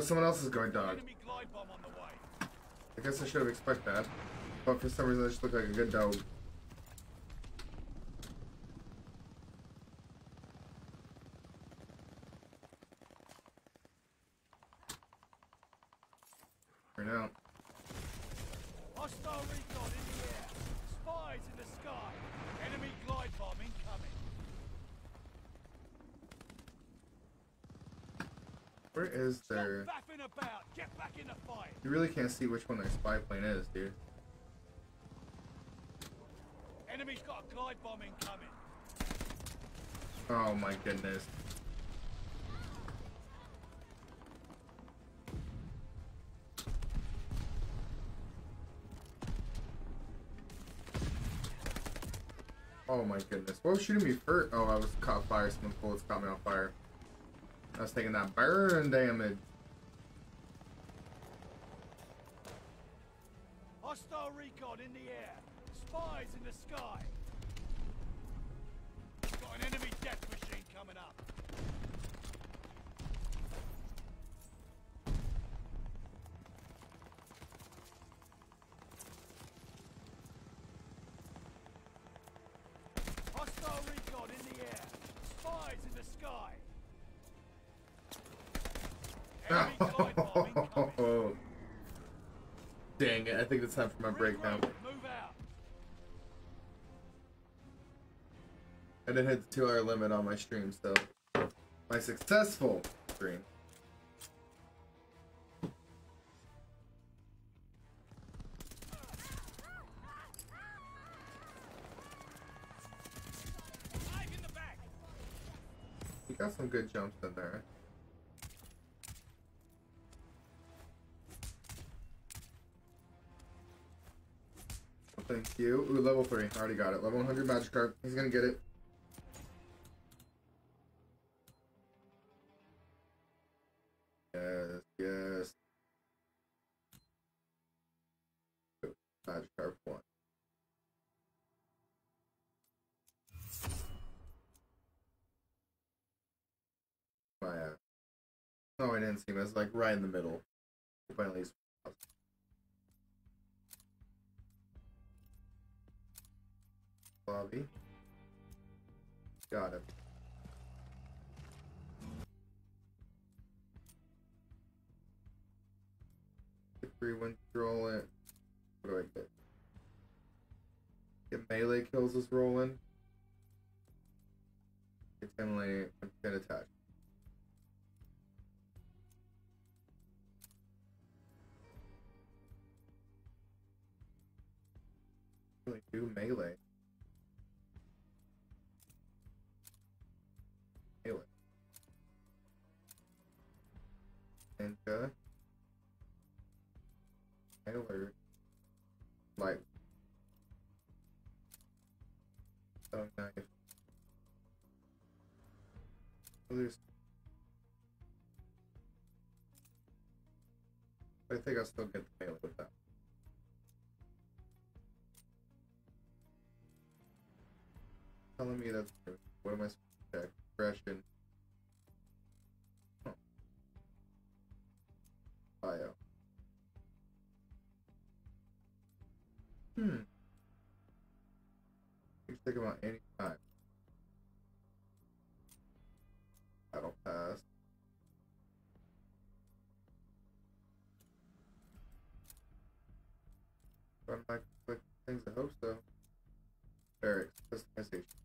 Someone dog.
Bomb on the way.
I guess I should have expected that. But for some reason, I just look like a good dog. For now.
Hostile recon in the air. Spies in the sky. Enemy glide bomb incoming.
Where is there?
Stop faffing about. Get back in the fight.
You really can't see which one their spy plane is, dude.
Enemy's got a glide bomb incoming.
Oh my goodness. Oh my goodness. What was shooting me first? Oh, I was caught fire. Someone bullets caught me on fire. I was taking that burn damage.
Hostile recon in the air. Spies in the sky. Got an enemy death machine coming up. Hostile recon in the air. Spies in the sky.
Dang it, I think it's time for my break now. I didn't hit the two hour limit on my stream, so my successful stream. You got some good jumps in there. You. Ooh, level 3. Already got it. Level 100 Magikarp. He's gonna get it. Yes, yes. Magikarp 1. My, uh, oh, I didn't see him. I was like right in the middle. Hope Lobby. Got him. Get three wins rolling. What do I get? Get melee kills is rolling. Get 10 lane and 10 attack. Really do melee. Melee. Ninja. Melee. Light. Oh, knife. There's I think I'll still get the melee with that. Telling me that's. What am I supposed to check? Aggression. Bio. Hmm. You can take think about any time. Battle pass. Run back click things, I hope so. Eric, customization.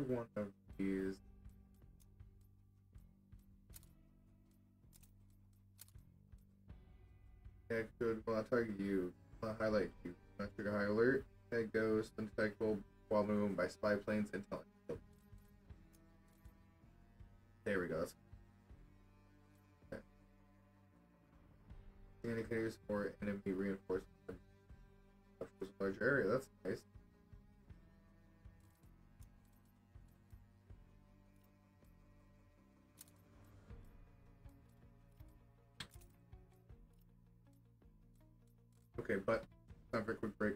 One of these. Yeah, good. Well, I'll target you. I'll highlight you. I'll trigger high alert. Head goes undetectable while moving by spy planes intelligence. There we go. Okay. Indicators for enemy reinforcement. Shows a large area. That's nice. Okay, but time for a quick break.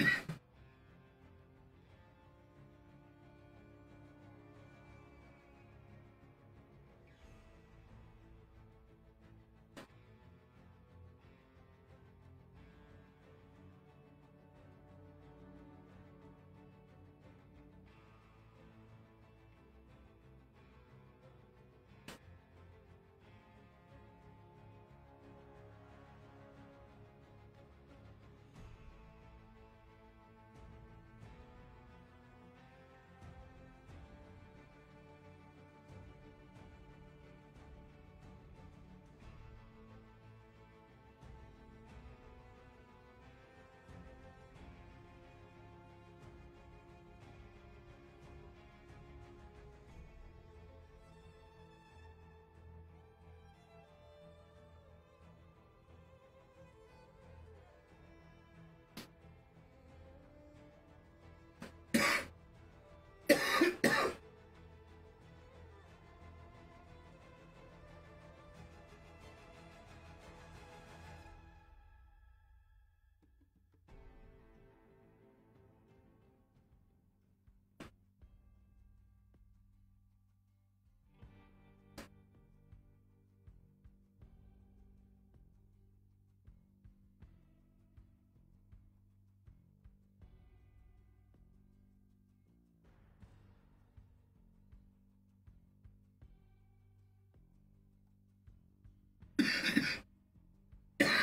you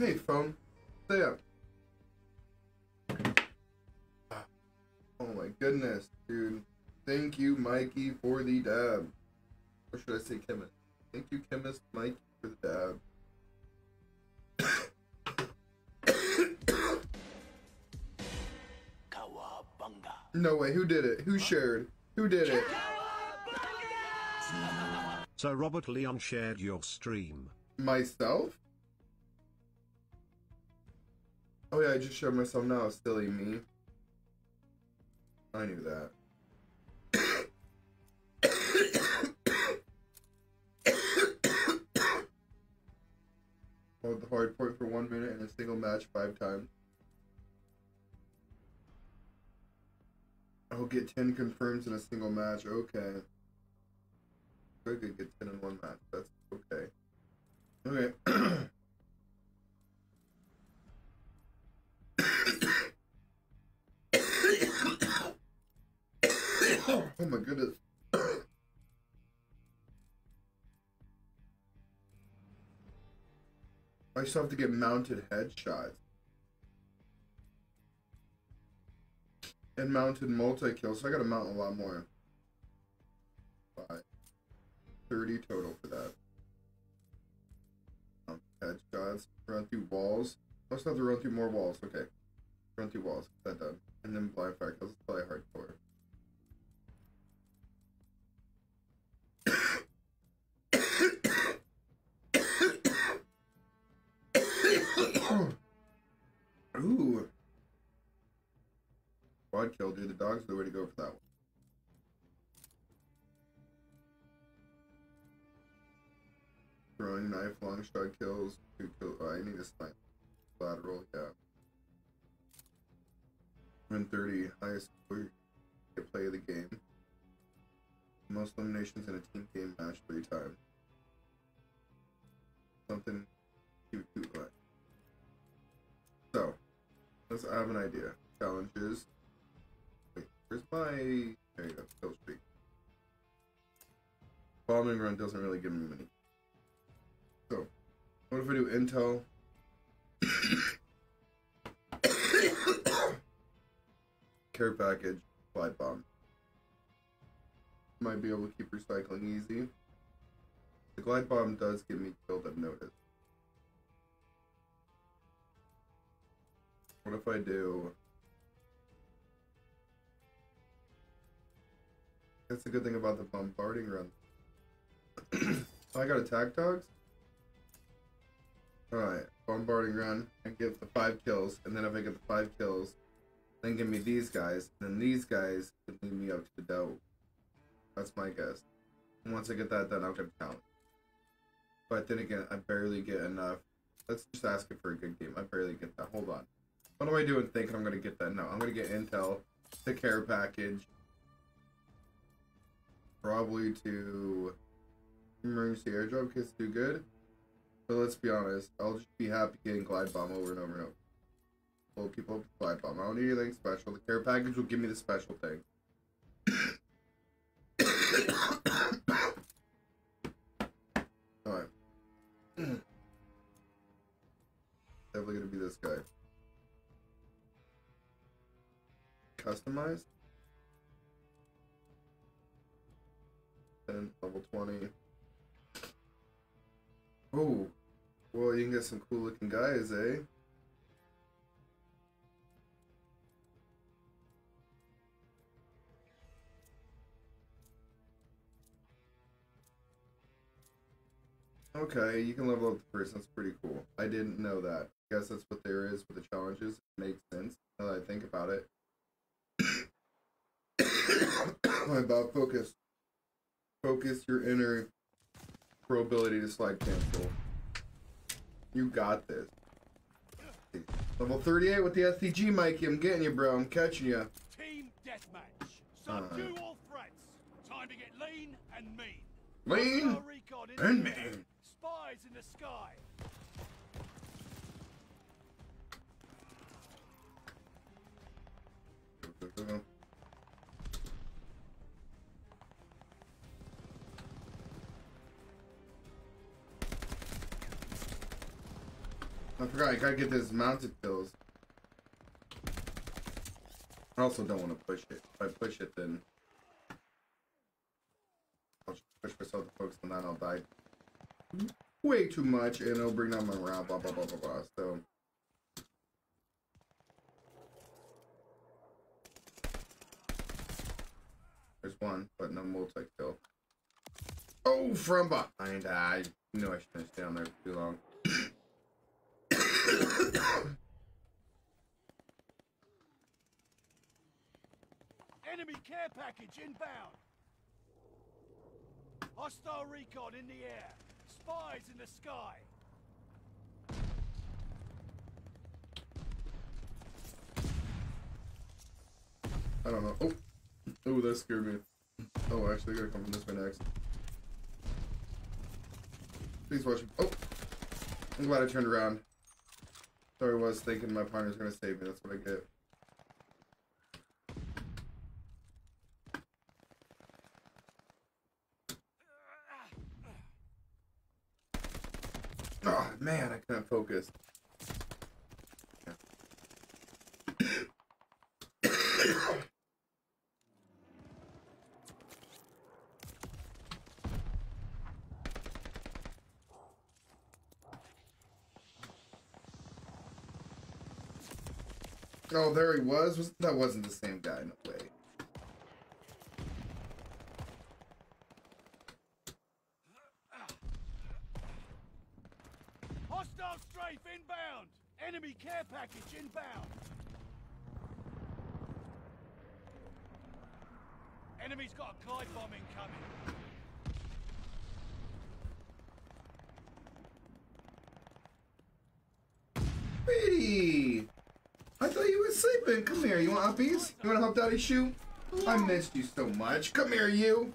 Hey, phone. Stay up. Oh my goodness, dude. Thank you, Mikey, for the dab. Or should I say chemist? Thank you, chemist Mikey, for the dab.
Cowabunga.
No way, who did it? Who shared? Who did it?
Sir Robert Leon shared your stream.
Myself? Oh yeah, I just showed myself now. Silly me. I knew that. Hold the hard point for one minute in a single match five times. I'll get 10 confirms in a single match. Okay. I could get 10 in one match. That's okay. Okay. oh my goodness. I still have to get mounted headshots. And mounted multi kills, so I gotta mount a lot more. Five. 30 total for that. Um, headshots. Run through walls. I also have to run through more walls. Okay. Run through walls. That done. And then blind. It's probably hardcore. Ooh. Quad kill, dude. The dog's the way to go for that one. Throwing knife, long shot kills, two kill. Oh, I need a snipe. Lateral, yeah. 130, highest score to play of the game. Most eliminations in a team game match three times. Something like. So, let's I have an idea. Challenges. Wait, where's my. There you go, kill streak. Bombing run doesn't really give me many. So, what if we do intel? Care package, glide bomb. Might be able to keep recycling easy. The glide bomb does get me killed, I've noticed. What if I do? That's the good thing about the bombarding run. I got attack dogs. Alright, bombarding run. I get the five kills, and then if I get the five kills, then give me these guys, and then these guys can lead me up to the dough. That's my guess. And once I get that done, I'll get talent. But then again, I barely get enough. Let's just ask it for a good game. I barely get that. Hold on. What am I doing thinking I'm going to get that? No, I'm going to get intel, the care package, probably to emergency airdrop kits do good. But let's be honest, I'll just be happy getting glide bomb over and over and over. We'll keep up glide bomb. I don't need anything special. The care package will give me the special thing. Customized? Then level 20. Oh, well, you can get some cool looking guys, eh? Okay, you can level up the person. That's pretty cool. I didn't know that. I guess that's what there is with the challenges. It makes sense now that I think about it. About focus. Focus your inner pro ability to slide cancel. You got this. Level 38 with the STG, Mikey. I'm getting you, bro. I'm catching you.
Team deathmatch. Subdue all threats. Time to get lean and mean.
Lean
Hostile recon in
and mean.
Spies in the sky.
I forgot, I gotta get this mounted kills. I also don't want to push it. If I push it, then I'll push myself to focus on that, I'll die way too much, and it'll bring down my morale, blah, blah, blah, blah, blah. So, there's one, but no multi-kill. Oh, from behind. I knew I shouldn't stay on there too long.
Enemy care package inbound. Hostile recon in the air. Spies in the sky.
I don't know. Oh, oh, that scared me. Oh, actually, I gotta come from this way next. Please watch. Oh, I'm glad I turned around. I was thinking my partner's gonna save me. That's what I get. Oh man, I couldn't focus. Oh, there he was. was that wasn't the same guy? No way.
Hostile strafe inbound. Enemy care package inbound. Enemy's got a glide bomb incoming.
Petey! I thought you were sleeping. Come here. You want uppies? You want to help Daddy shoot? I missed you so much. Come here, you.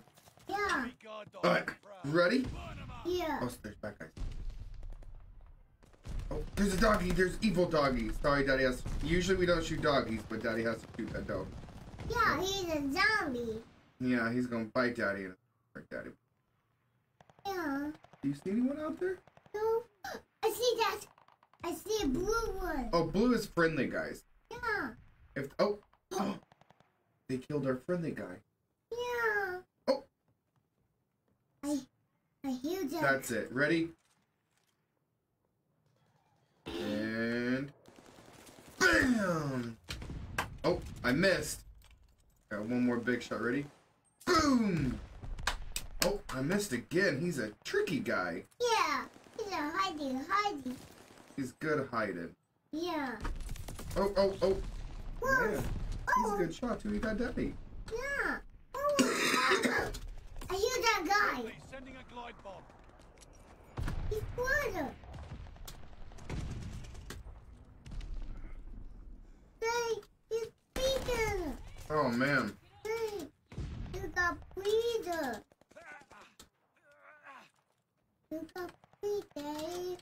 Yeah,
dog
Alright, ready?
Burn 'em up.
yeah.
Oh, there's bad guys. Oh, there's a doggy. There's evil doggy. Sorry, Daddy has. Usually we don't shoot doggies, but Daddy has to shoot that dog.
Yeah, he's a zombie.
Yeah, he's gonna bite Daddy and hurt Daddy.
Yeah.
Do you see anyone out there?
No. I see that. I see a blue one.
Oh, blue is friendly guys.
Yeah.
If oh, oh, they killed our friendly guy.
Yeah.
Oh.
I I hear that.
That's it. Ready? And bam! Oh, I missed. Got one more big shot. Ready? Boom! Oh, I missed again. He's a tricky guy.
Yeah. He's a hiding, hiding.
He's good hiding.
Yeah.
Oh, oh, oh.
Whoa.
Man, he's a good oh. shot too. He got Daddy.
Yeah. Oh. I hear that guy.
Friendly, sending a glide bomb.
He's water. Hey, he's breathing.
Oh man.
Hey, you got breather. You got me,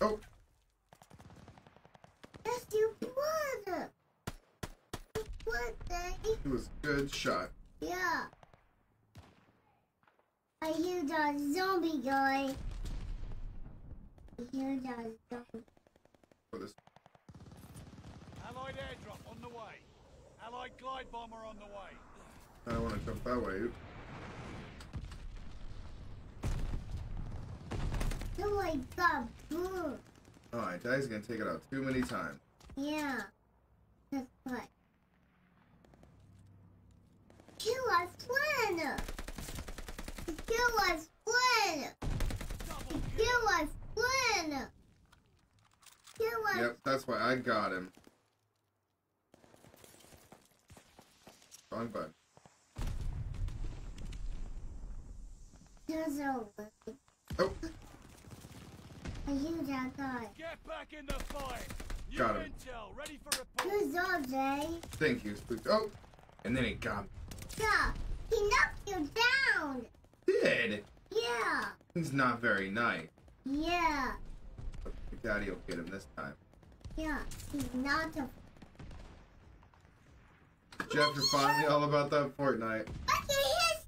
Oh,
That's your brother. What, Dave?
it was a good shot.
Yeah. I hear that zombie guy. I hear that zombie.
For this.
Allied airdrop on the way. Allied glide bomber on the way.
I don't want to jump that way.
Oh my god, boom.
Alright, Daddy's gonna take it out too many times.
Yeah. That's what. Kill us, friend. Kill us, friend.
Kill.
Us, friend. Kill us.
Yep, that's why I got him. Wrong button.
There's a way.
Oh,
I hear.
Get back in the fight. New
Got him.
intel ready for report.
Who's all day?
thank you, Spook. Oh, and then he got me.
Yeah. He knocked you down.
Did?
Yeah.
He's not very nice.
Yeah.
But Daddy will get him this time.
Yeah. He's not a.
Jeff, you're finally all about that Fortnite.
Look at his.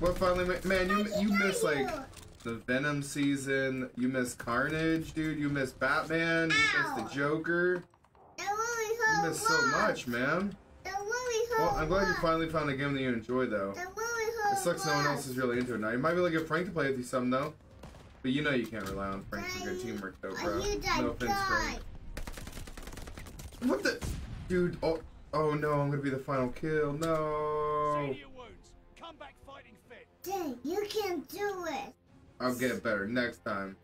What finally, man? You you miss like
Ow.
The Venom season. You miss Carnage, dude. You miss Batman. You miss the Joker.
That really
You
hurt.
miss so much, man.
That really.
Well, I'm glad you finally found a game that you enjoy, though.
That really.
It sucks no one else is really into it now. You might be able to get Frank to play with you some though. But you know you can't rely on Frank for good teamwork though, bro.
I hear
No offense,
guy.
Frank. What the dude, oh oh no, I'm gonna be the final kill. No.
See your wounds. Come back fighting fit.
Dang, you can do it.
I'll get it better next time.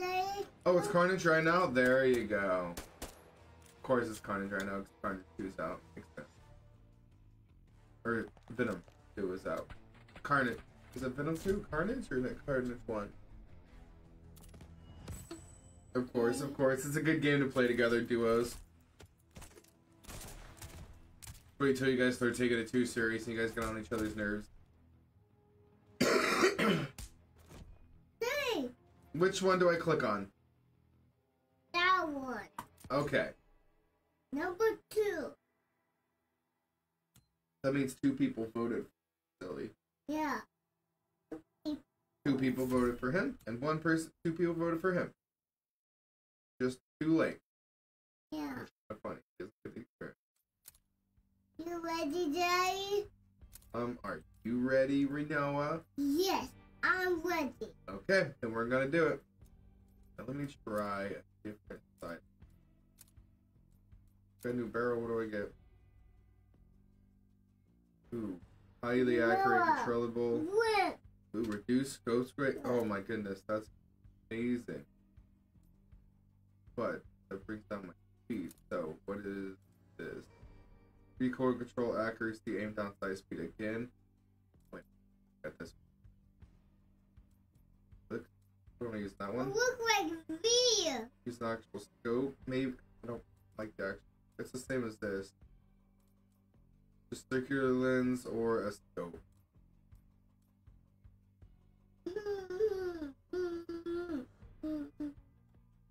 Oh, it's Carnage right now? There you go. Of course it's Carnage right now because Carnage 2 is out. Or Venom 2 is out. Carnage. Is it Venom 2? Carnage or is it Carnage 1? Of course, of course. It's a good game to play together, duos. Wait till you guys start taking it too serious and you guys get on each other's nerves. Which one do I click on?
That one.
Okay.
Number two.
That means two people voted. Silly.
Yeah.
Two people voted for him, and one person, two people voted for him. Just too late.
Yeah.
Not funny. It's a good experience.
You ready, Daddy?
Um, are you ready, Renoa?
Yes, I'm ready.
Okay, then we're gonna do it. Now let me try a different side. Got a new barrel. What do I get? Ooh, highly accurate,
Noah.
controllable.
Whip.
Ooh, reduce ghost rate. Oh my goodness, that's amazing. But that brings down my speed. So what is this? Recoil control accuracy, aim down sight speed again. Wait, got this. I don't use that one.
look like me.
Use an actual scope. Maybe I don't like the actual. It's the same as this. Just circular lens or a scope. I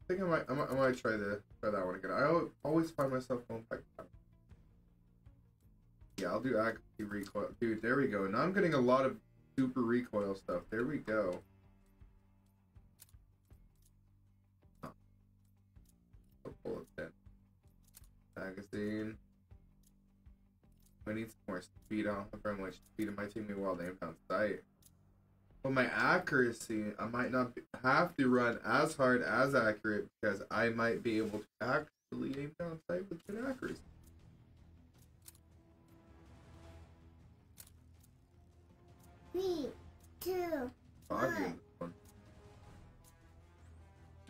think I might, I might, I might try the try that one again. I always find myself going back. Yeah, I'll do accuracy recoil. Dude, there we go. Now I'm getting a lot of super recoil stuff. There we go. Magazine. I need some more speed on the very much speed. It might take me a while to aim down sight. But my accuracy, I might not be, have to run as hard as accurate because I might be able to actually aim down sight with good accuracy.
Three, two,
I'm doing this one.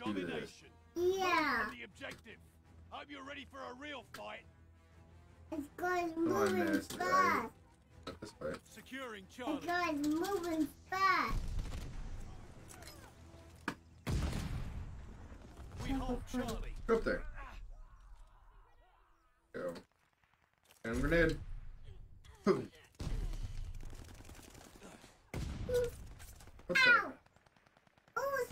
Do this.
Domination.
yeah.
The objective. Hope you're ready for a real fight.
It's going
Come on,
moving
Nasty, right?
fast.
Not this way.
Securing
It's
Charlie.
going moving fast.
We hold Charlie.
Go up there. And grenade. Boom. What the?
Ow! Oh,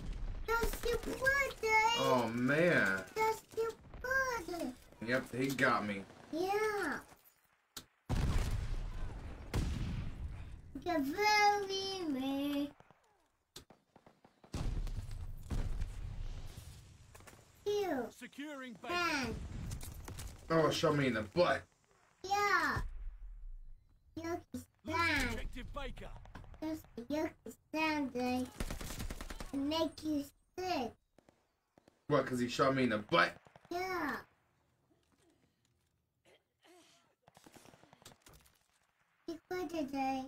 that's your birthday.
Oh man.
That's your birthday.
Yep, he got me.
Yeah. The very me. You.
Securing base.
Oh, show me in the butt.
yeah. Yucky
Losing
stand.
objective Baker.
Just a yucky stand day. Make you sick.
What? Cause he shot me in the butt.
Yeah. It's for today.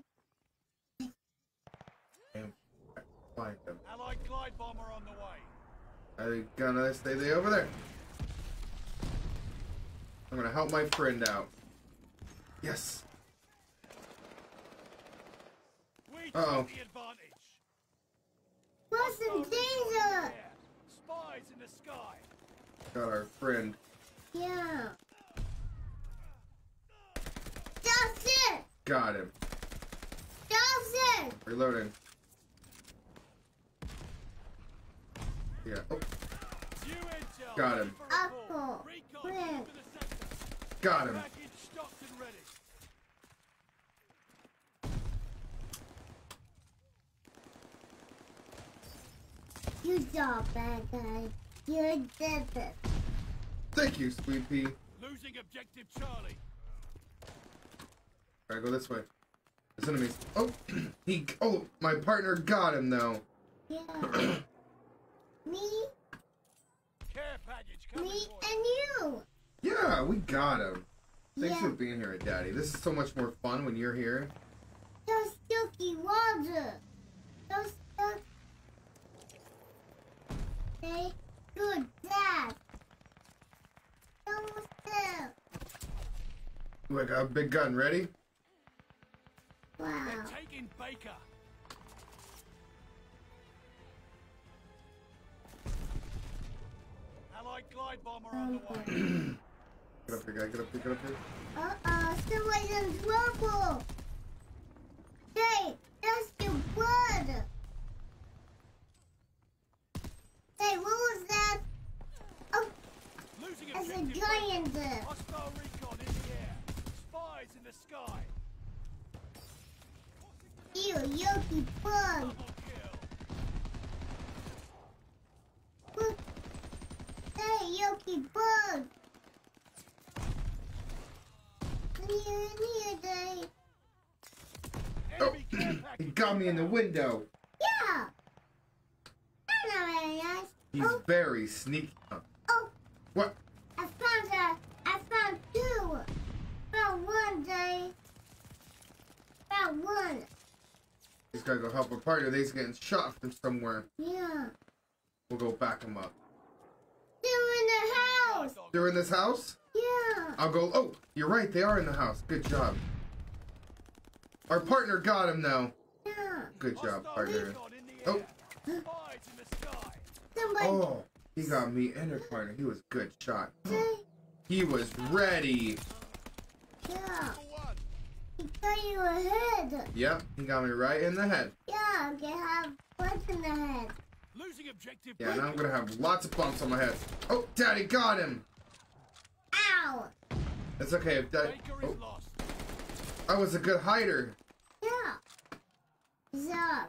Find him.
Allied glide bomber on the way.
Are they gonna stay there over there? I'm gonna help my friend out. Yes.
We
Uh-oh.
the advantage.
What's in danger?
Spies in the sky.
Got our friend.
Yeah. That's it.
Got him.
That's it.
Reloading. Yeah. Oh, Got him.
Apple.
Recon
Friend.
to the sector.
got him.
Package and ready.
You job, bad guy. You did it.
Thank you, Sweet Pea.
Losing objective Charlie.
Gotta go this way. There's enemies. Oh, he. Oh, my partner got him though.
Yeah. me,
Care package coming
me, and
you.
you.
Yeah, we got him. Thanks
Yeah.
for being here, Daddy. This is so much more fun when you're here.
Just Yuki water. Just Yuki. Okay. Good dad. Almost there.
Ooh, I got a big gun. Ready?
Wow.
They're taking Baker. Allied glide bomber on the way.
Get up here, guy. Get up here. Get up here.
Uh-oh, someone's in trouble. Hey, that's your blood. Hey, what was that? Oh,
Losing
there's a
objective
guy there.
Hostile recon in the air. Spies in the sky.
Ew, yucky bug.
Double
Hey, yucky bug. Come here, here, Dave.
Oh, he got me in the window.
Yeah. That's not very nice.
He's
Oh,
very sneaky. Oh, What?
I found a, I found two. Found one, Dave. Found one.
He's gotta go help a partner. He's getting shot from somewhere.
Yeah.
We'll go back him up.
They're in the house.
They're in this house?
Yeah.
I'll go. Oh, you're right. They are in the house. Good job. Our partner got him now.
Yeah.
Good job, partner.
recon in the
Oh.
air. Spies in the sky.
Somebody
Oh, he got me and her partner. He was good shot. He was ready.
yeah.
Number one.
He got you a head.
Yep, he got me right in the head.
Yeah, they have butts in the head.
Losing objective
Yeah, now I'm gonna have lots of bumps on my head. Oh, Daddy got him.
Ow.
It's okay if that. Oh,
lost.
I was a good hider.
Yeah. Zup.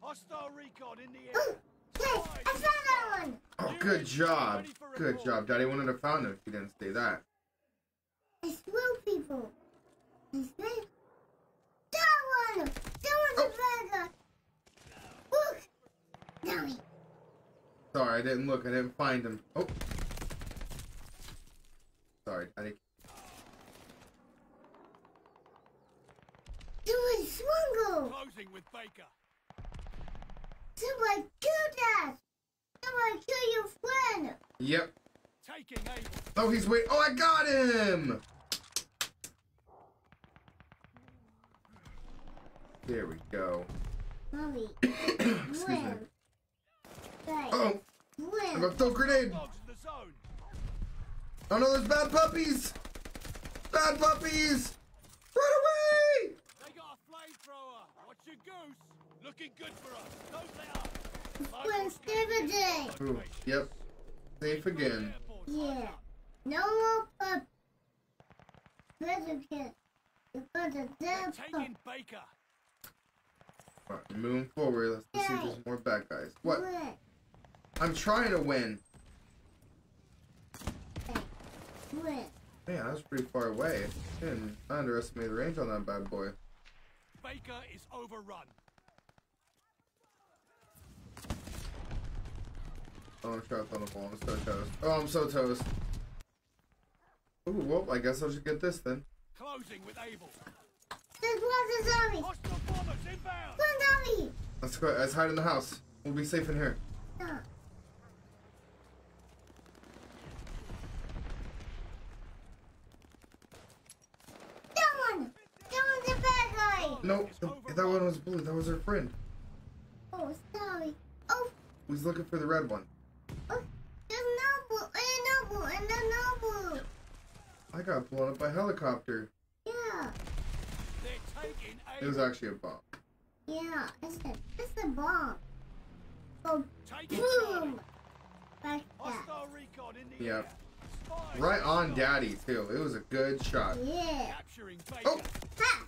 Hostile recon in the air.
Oh, I found that one.
Oh, good job. Good job, Daddy. Wouldn't have found him if you didn't say that.
I smell people. I smell. That one. That one's a burger. Look. Now he.
Sorry, I didn't look. I didn't find him. Oh. Sorry, I didn't.
Someone smuggle.
Closing with Baker.
Someone kill that. Someone kill your friend.
Yep.
Taking Able.
Oh, he's wait. Oh, I got him. There we go.
Mommy.
Excuse me.
Win.
Oh, I
Win.
got throw grenade.
Dogs in the zone.
Oh no, there's bad puppies! Bad puppies! Run away!
They got a flamethrower. Watch your goose. Looking good for us. Don't let up.
Ooh, yep. Safe again.
Yeah. No more pup. Better kid. You got a dead pup.
taking Baker.
Moving forward. Let's, let's see if there's more bad guys. What? I'm trying to win. Man, that was pretty far away. Didn't underestimate the range on that bad boy.
Baker is overrun.
Oh, I'm trapped on the wall. I'm so toast. Oh, I'm so toast. Ooh, well, I guess I'll just get this then.
Closing with Able.
This was a zombie.
Hostile bombers inbound.
One zombie.
Let's go. Let's hide in the house. We'll be safe in here.
No. That one. That one's a bad guy.
Nope, th- that one was blue. That was our friend.
Oh, sorry. Oh,
He's looking for the red one.
oh, there's noble, eh, and noble, and the noble.
I got blown up by helicopter.
Yeah,
They're taking
It was actually a bomb.
yeah. It's a, it's a bomb. Oh,
Taking
boom. Like that.
Hostile recon in the
Yep.
air.
Right on. Daddy too. It was a good shot.
Yeah.
Oh,
Ha!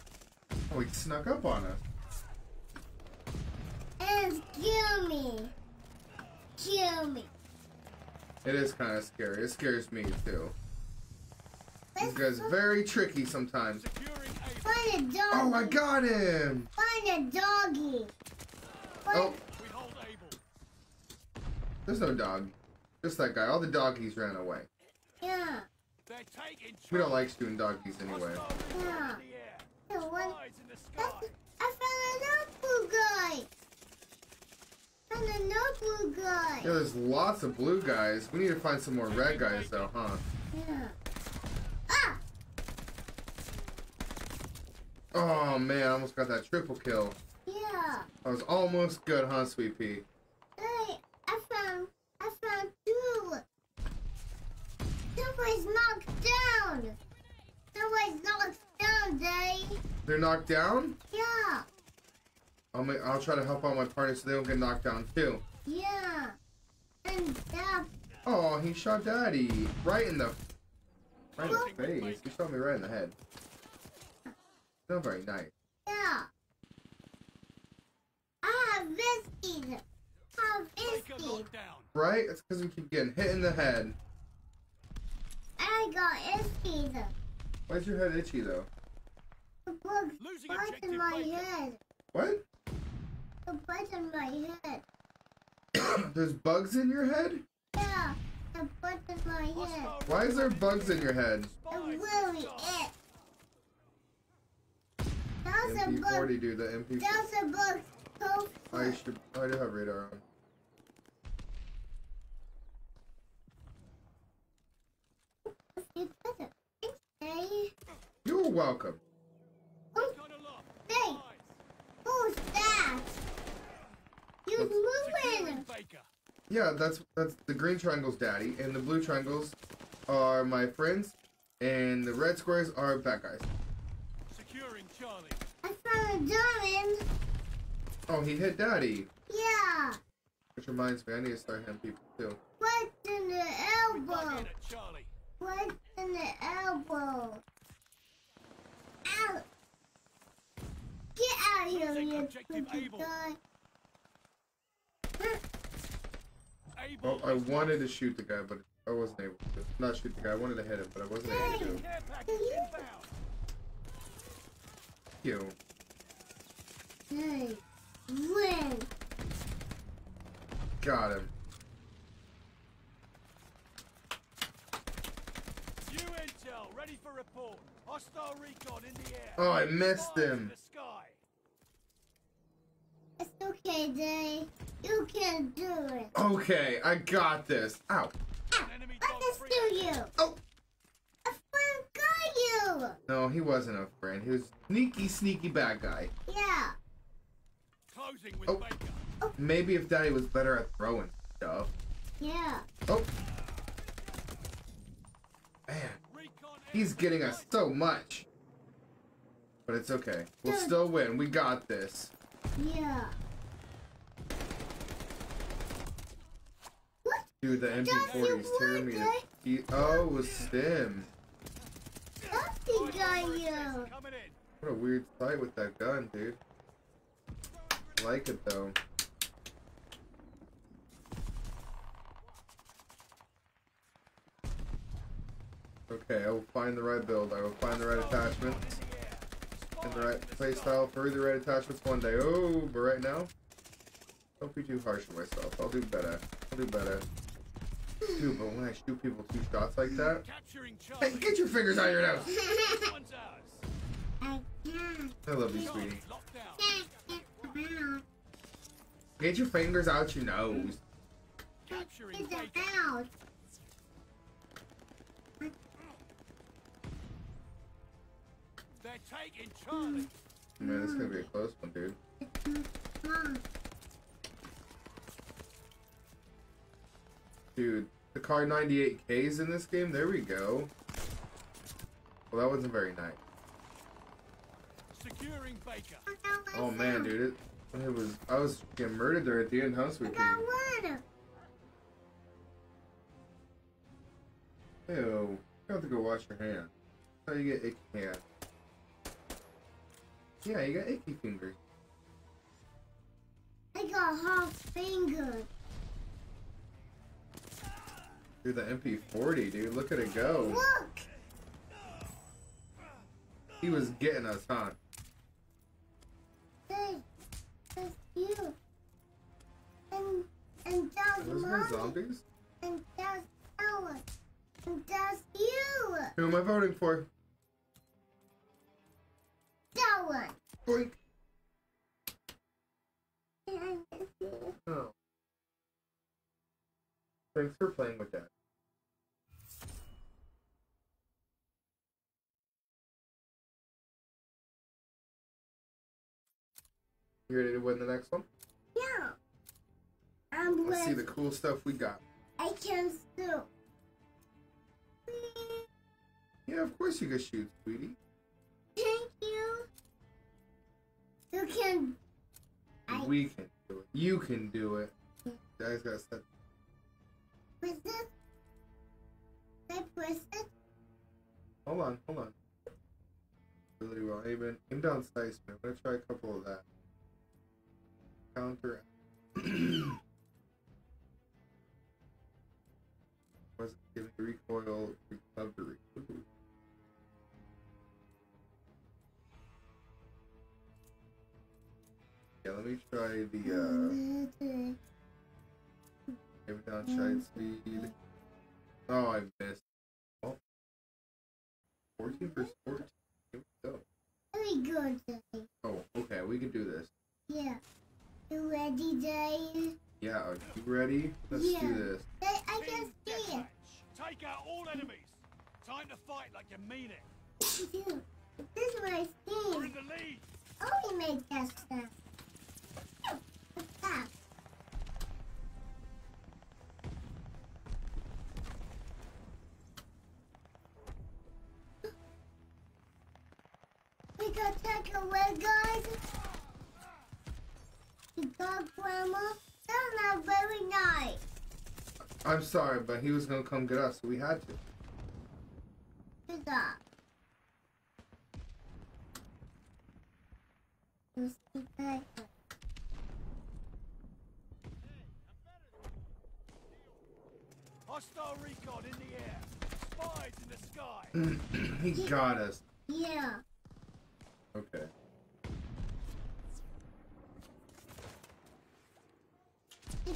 oh, he snuck up on us.
And kill me. Kill me.
It is kind of scary. It scares me too. These
Let's
guys very tricky sometimes.
Find a doggy.
Oh, I got him.
Find a doggy. Find
Oh,
We hold Able.
there's no dog. Just that guy. All the doggies ran away.
Yeah.
We don't like shooting doggies anyway.
Yeah.
in the air.
The one.
Spies in the
That's,
sky.
I found a notebook guy. Found a notebook guy.
Yeah, there's lots of blue guys. We need to find some more red guys though, huh?
Yeah. Ah!
Oh man, I almost got that triple kill.
Yeah.
That was almost good, huh, Sweet Pea?
Hey, I found, I found two. Somebody's knocked down. Somebody's knocked down, Dave.
They're knocked down.
Yeah.
I'll make, I'll try to help out my partner so they don't get knocked down too.
Yeah. And that,
Oh, he shot Daddy right in the right in the face. He shot me right in the head. Not very nice.
yeah. I have biscuits. I have
Baker
biscuits.
Right? It's because we keep getting hit in the head.
I got biscuits.
Why's your head itchy though?
The bug
Losing
bites in my
Baker.
head.
What?
The bites in my head.
There's bugs in your head?
Yeah. The bites in my head.
Why is there bugs in your head?
It
Spies in the
really
sky.
is. That's a bug.
MP40, dude. The MP40.
That's a bug. So
I should. I do have radar on.
you better. Thanks, Dave.
You're welcome.
Oh,
Got a lot.
Dave.
Spies.
Who's that? He's
Securing
moving.
Yeah, that's that's the green triangle's daddy, and the blue triangles are my friends, and the red squares are bad guys.
Securing Charlie.
I found a diamond.
Oh, he hit daddy.
Yeah.
Which reminds me, I need to start hitting people too.
Right in the
We
elbow.
in at Charlie.
Right in the elbow. Ow. Get out of here, you
objective
freaking guy.
Able.
Well, I wanted to shoot the guy, but I wasn't able to. Not shoot the guy. I wanted to hit him, but I wasn't able to.
Care package inbound.
You.
Hey, win.
Got him.
New intel, ready for report. Hostile recon in the air.
Oh, I missed
Spies
him.
It's okay, Dave. You can do it.
Okay, I got this. Ow.
Ah,
Enemy
I
dog
just
free
do you.
Oh.
A friend got you.
No, he wasn't a friend. He was sneaky, sneaky bad guy.
Yeah.
Closing with
Oh.
Baker.
Maybe if Daddy was better at throwing stuff.
Yeah.
Oh. Man. He's getting us so much. But it's okay. We'll still win. We got this.
Yeah. What?
Dude, the MP40 is tearing me to he- Oh, it was Stim. What a weird sight with that gun, dude. Like it though. Okay, I will find the right build. I will find the right attachment and the right playstyle for the right attachments one day. Oh, but right now, don't be too harsh on myself. I'll do better. I'll do better. Dude, but when I shoot people two shots like hmm.
that,
hey, get your fingers out of your nose.
This one's ours.
I
love you, sweetie.
locked down.
Can't get them out.
Get your fingers out your nose.
Capturing
Get out.
They're taking Charlie.
Man, this is gonna be a close one, dude. Dude, the Kar98ks in this game. There we go. Well, that wasn't very nice.
Securing Baker.
I got
Oh
one.
man, dude, it, it was. I was getting murdered there at the end, huh,
I
sweet
got
pea?
one.
Ew, you have to go wash your hand. That's how oh, you get icky hands. Yeah, you got icky fingers.
I got half finger.
Dude, the MP40, dude, look at it go.
Look.
He was getting us, huh?
Hey, that's you. And and that's
Those zombies?
And that's Alex. And that's you.
Who am I voting for?
That one.
Boink.
And it's you.
Oh. Thanks for playing with that. You ready to win the next one?
Yeah. I'm
Let's see the cool stuff we got.
I can still.
Yeah, of course you can shoot, sweetie.
Thank you. You can. I
We can do it. You can do it. Guys got set.
press it. I press it.
Hold on, hold on. Really well. Aim, in, aim down sights, man. I'm gonna try a couple of that. Counter. Was giving recoil recovery. Ooh. Yeah, let me try the uh aim down sight speed. Oh, I missed. Oh. 14 for 14. Here we go.
Very good,
Oh, okay, we can do this.
Yeah. You ready, Daddy?
Yeah, are you ready? Let's
Yeah.
do this.
Daddy, I can see it.
Take out all enemies. Time to fight like you mean it.
Dude, This is my
We're in
team.
the lead.
Oh, we made that stuff. What's that? We got take away, guys. You got grandma. That's not very nice.
I'm sorry, but he was gonna come get us, so we had to.
Good get back.
Hostile recon in the air. Spies in the sky.
he got us.
Yeah.
Okay.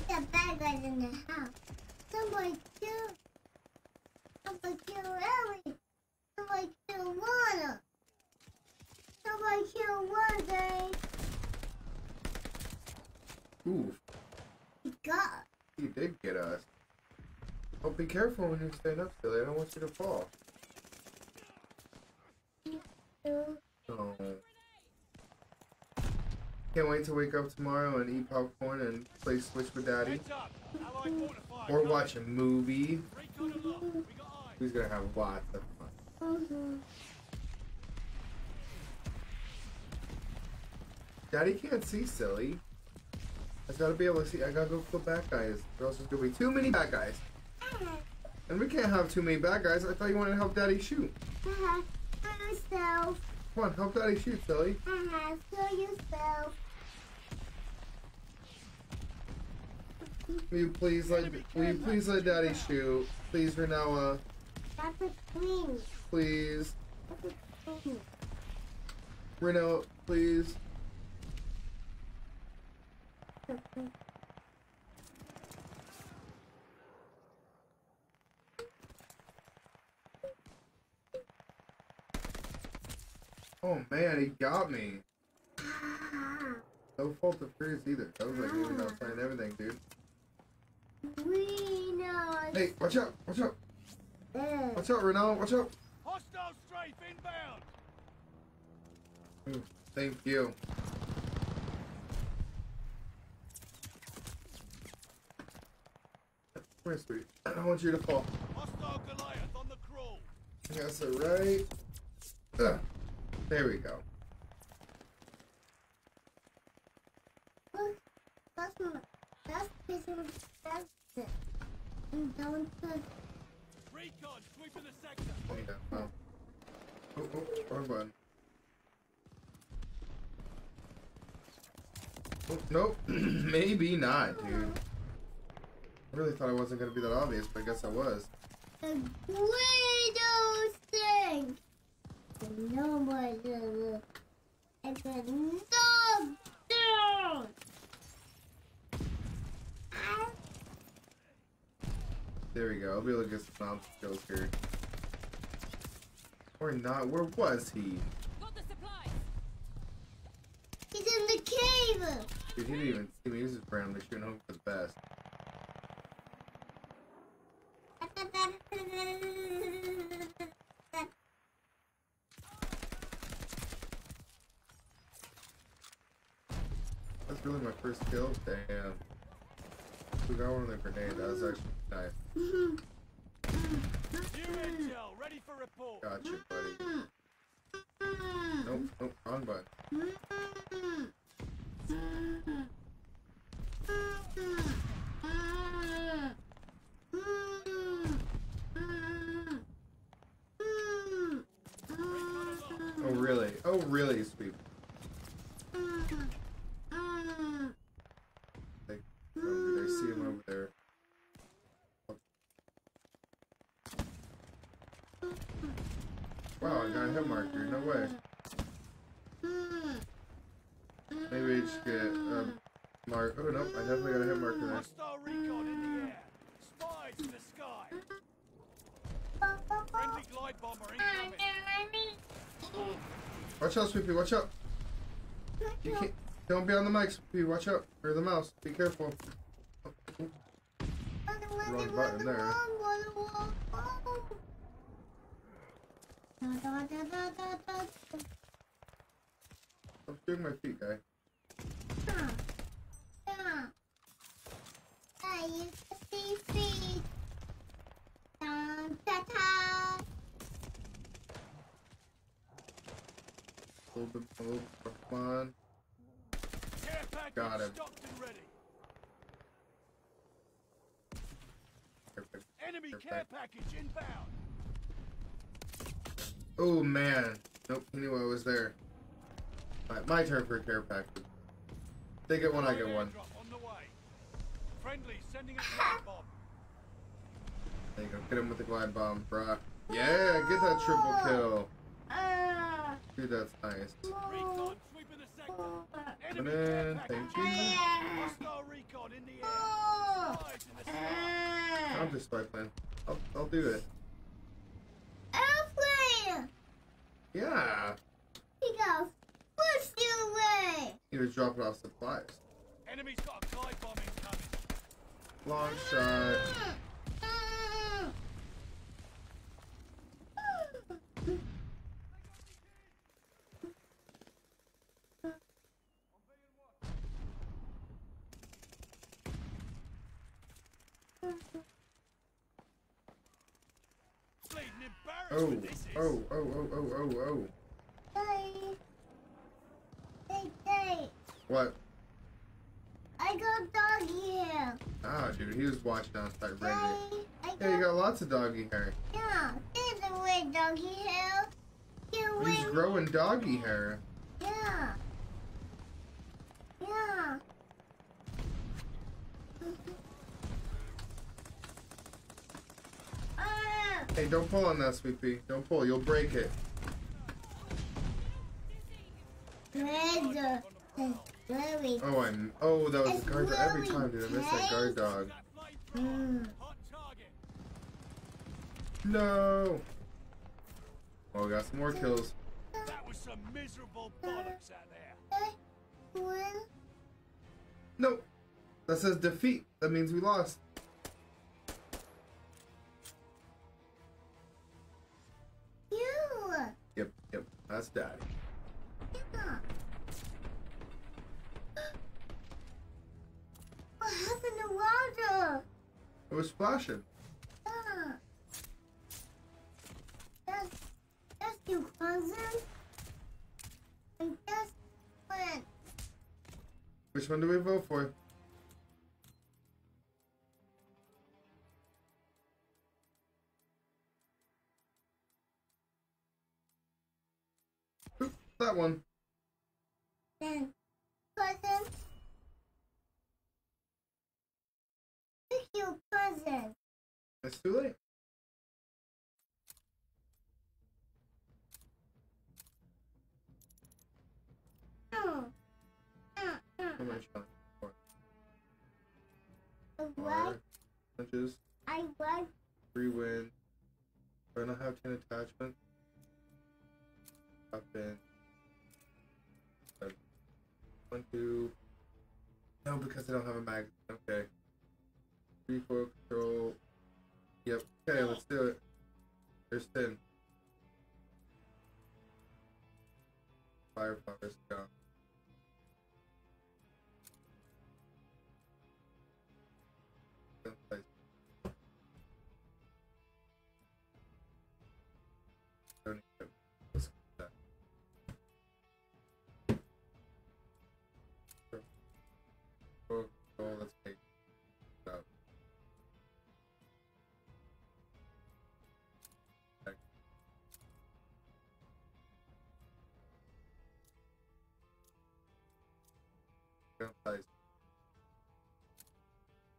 Get guys in the house. Somebody kill. Somebody kill Ellie. Somebody kill Lana. Somebody kill one day.
Ooh,
He got.
he did get us. Oh, be careful when you stand up, Silly. I don't want you to fall.
two.
Oh. Can't wait to wake up tomorrow and eat popcorn and play Switch with Daddy.
Heads up. Allied mortar fire.
Or watch a movie.
Recon. We got.
He's gonna have lots of fun.
Mhm.
Daddy can't see, silly. I gotta be able to see. I gotta go kill bad guys. Or else there's gonna be too many bad guys. And we can't have too many bad guys. I thought you wanted to help Daddy shoot.
Uh-huh.
Come on, help Daddy shoot, silly.
Uh-huh. Show yourself.
Will you please let Will you please let Daddy shoot? Please, Renoa.
That's a queen.
Please,
That's a queen.
Reno. Please. Oh man, he got me. No fault of hers either. That was like moving outside and everything, dude.
We know.
Hey, watch out! Watch out!
Uh,
Watch out, Renault! Watch out!
Hostile strafe inbound.
Ooh, Thank you. Come here, sweet. I want you to fall.
Hostile Goliath on the crawl.
That's it, right? Ugh. There we go.
look, that's my, that's kissing, that's it. And don't touch.
Recon sweeping the sector.
Oh, yeah. Oh. Oh, oh, wrong button. Oh, nope. Maybe not, dude. I really thought I wasn't gonna be that obvious, but I guess I was.
The Guido thing. Number, the, and the dog down.
There we go. I'll be able to get some mountain skills here. Or not. Where was he?
Got the supplies.
He's in the cave.
Dude, he didn't even see me. Was just randomly shooting home for the best. That's really my first kill. Damn. We got one of the grenade. That was actually nice.
New ready for report.
Got you, buddy. Nope, nope, wrong button. Oh, really? Oh, really, sweet. Like, oh, did I see him over there? Wow, I got a hit marker. No way. Maybe I just get um, mark. Oh nope, I definitely got a hit marker there.
Hostile recon in the air. Spies in the sky. Friendly glide bomber incoming.
Watch out, Sweepy. Watch out. You can't. Don't be on the mic, Sweepy. Watch out. Or the mouse. Be careful. Wrong button there. Stop doing my feet, guy.
I used to see feet. Dun, ta, ta.
A little bit, a little bit. Come on. Got him.
stocked and ready.
Perfect.
Enemy care package inbound.
Oh man. Nope, he knew I was there. Alright, my turn for a care package. They get one, I get one.
Airdrop on the way. Friendly sending a glide bomb.
There you go. Get him with the glide bomb, bruh. Yeah, get that triple kill. Dude, that's nice.
Recon sweeping the sector.
Come
Enemy care
in, thank you.
Hostile recon in the air. Spies in the sky.
I'm just swiping. I'll, I'll do it.
airplane.
Yeah.
He goes, push you away.
He was dropping off supplies.
Enemy's got a glide bomb incoming.
Long shot.
bleeding
Oh,
embarrassment, this is.
oh, oh, oh, oh, oh, oh.
Daddy. Hey, Daddy.
What?
I got doggy hair.
Ah, dude, he was watching right
Daddy.
here.
I got,
Yeah, you got lots of doggy hair.
yeah. There's a red doggy hair.
He's
win.
growing doggy hair.
Yeah. Yeah. Ah,
Hey, don't pull on that, Sweet Pea. Don't pull, you'll break it.
red.
Oh, I'm. Oh, that was
It's
a guard dog. Every time, dude, I miss that guard dog.
That flamethrower.
Mm.
Hot target.
No. Oh, we got some more kills.
That was some miserable bollocks out there.
Win.
No. That says defeat. That means we lost.
You.
Yep, yep. That's daddy. It was splashing. Which one do we vote for? That one. Because I don't have a magazine.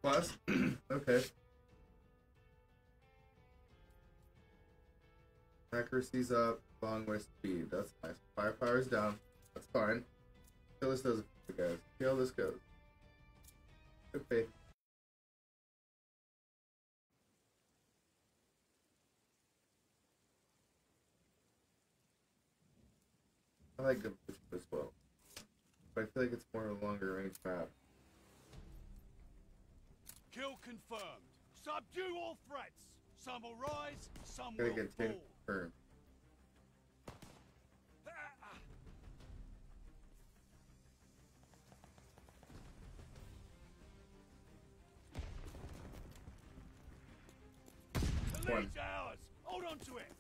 Plus, okay. Accuracy's up, long way speed. That's nice. Firepower's down. That's fine. How this does, guys. See how this goes. Okay. I like good as well. But I feel like it's more of a longer range map.
Kill confirmed. Subdue all threats. Some will rise, some will
get 10
fall.
confirmed. One.
Hold on to it.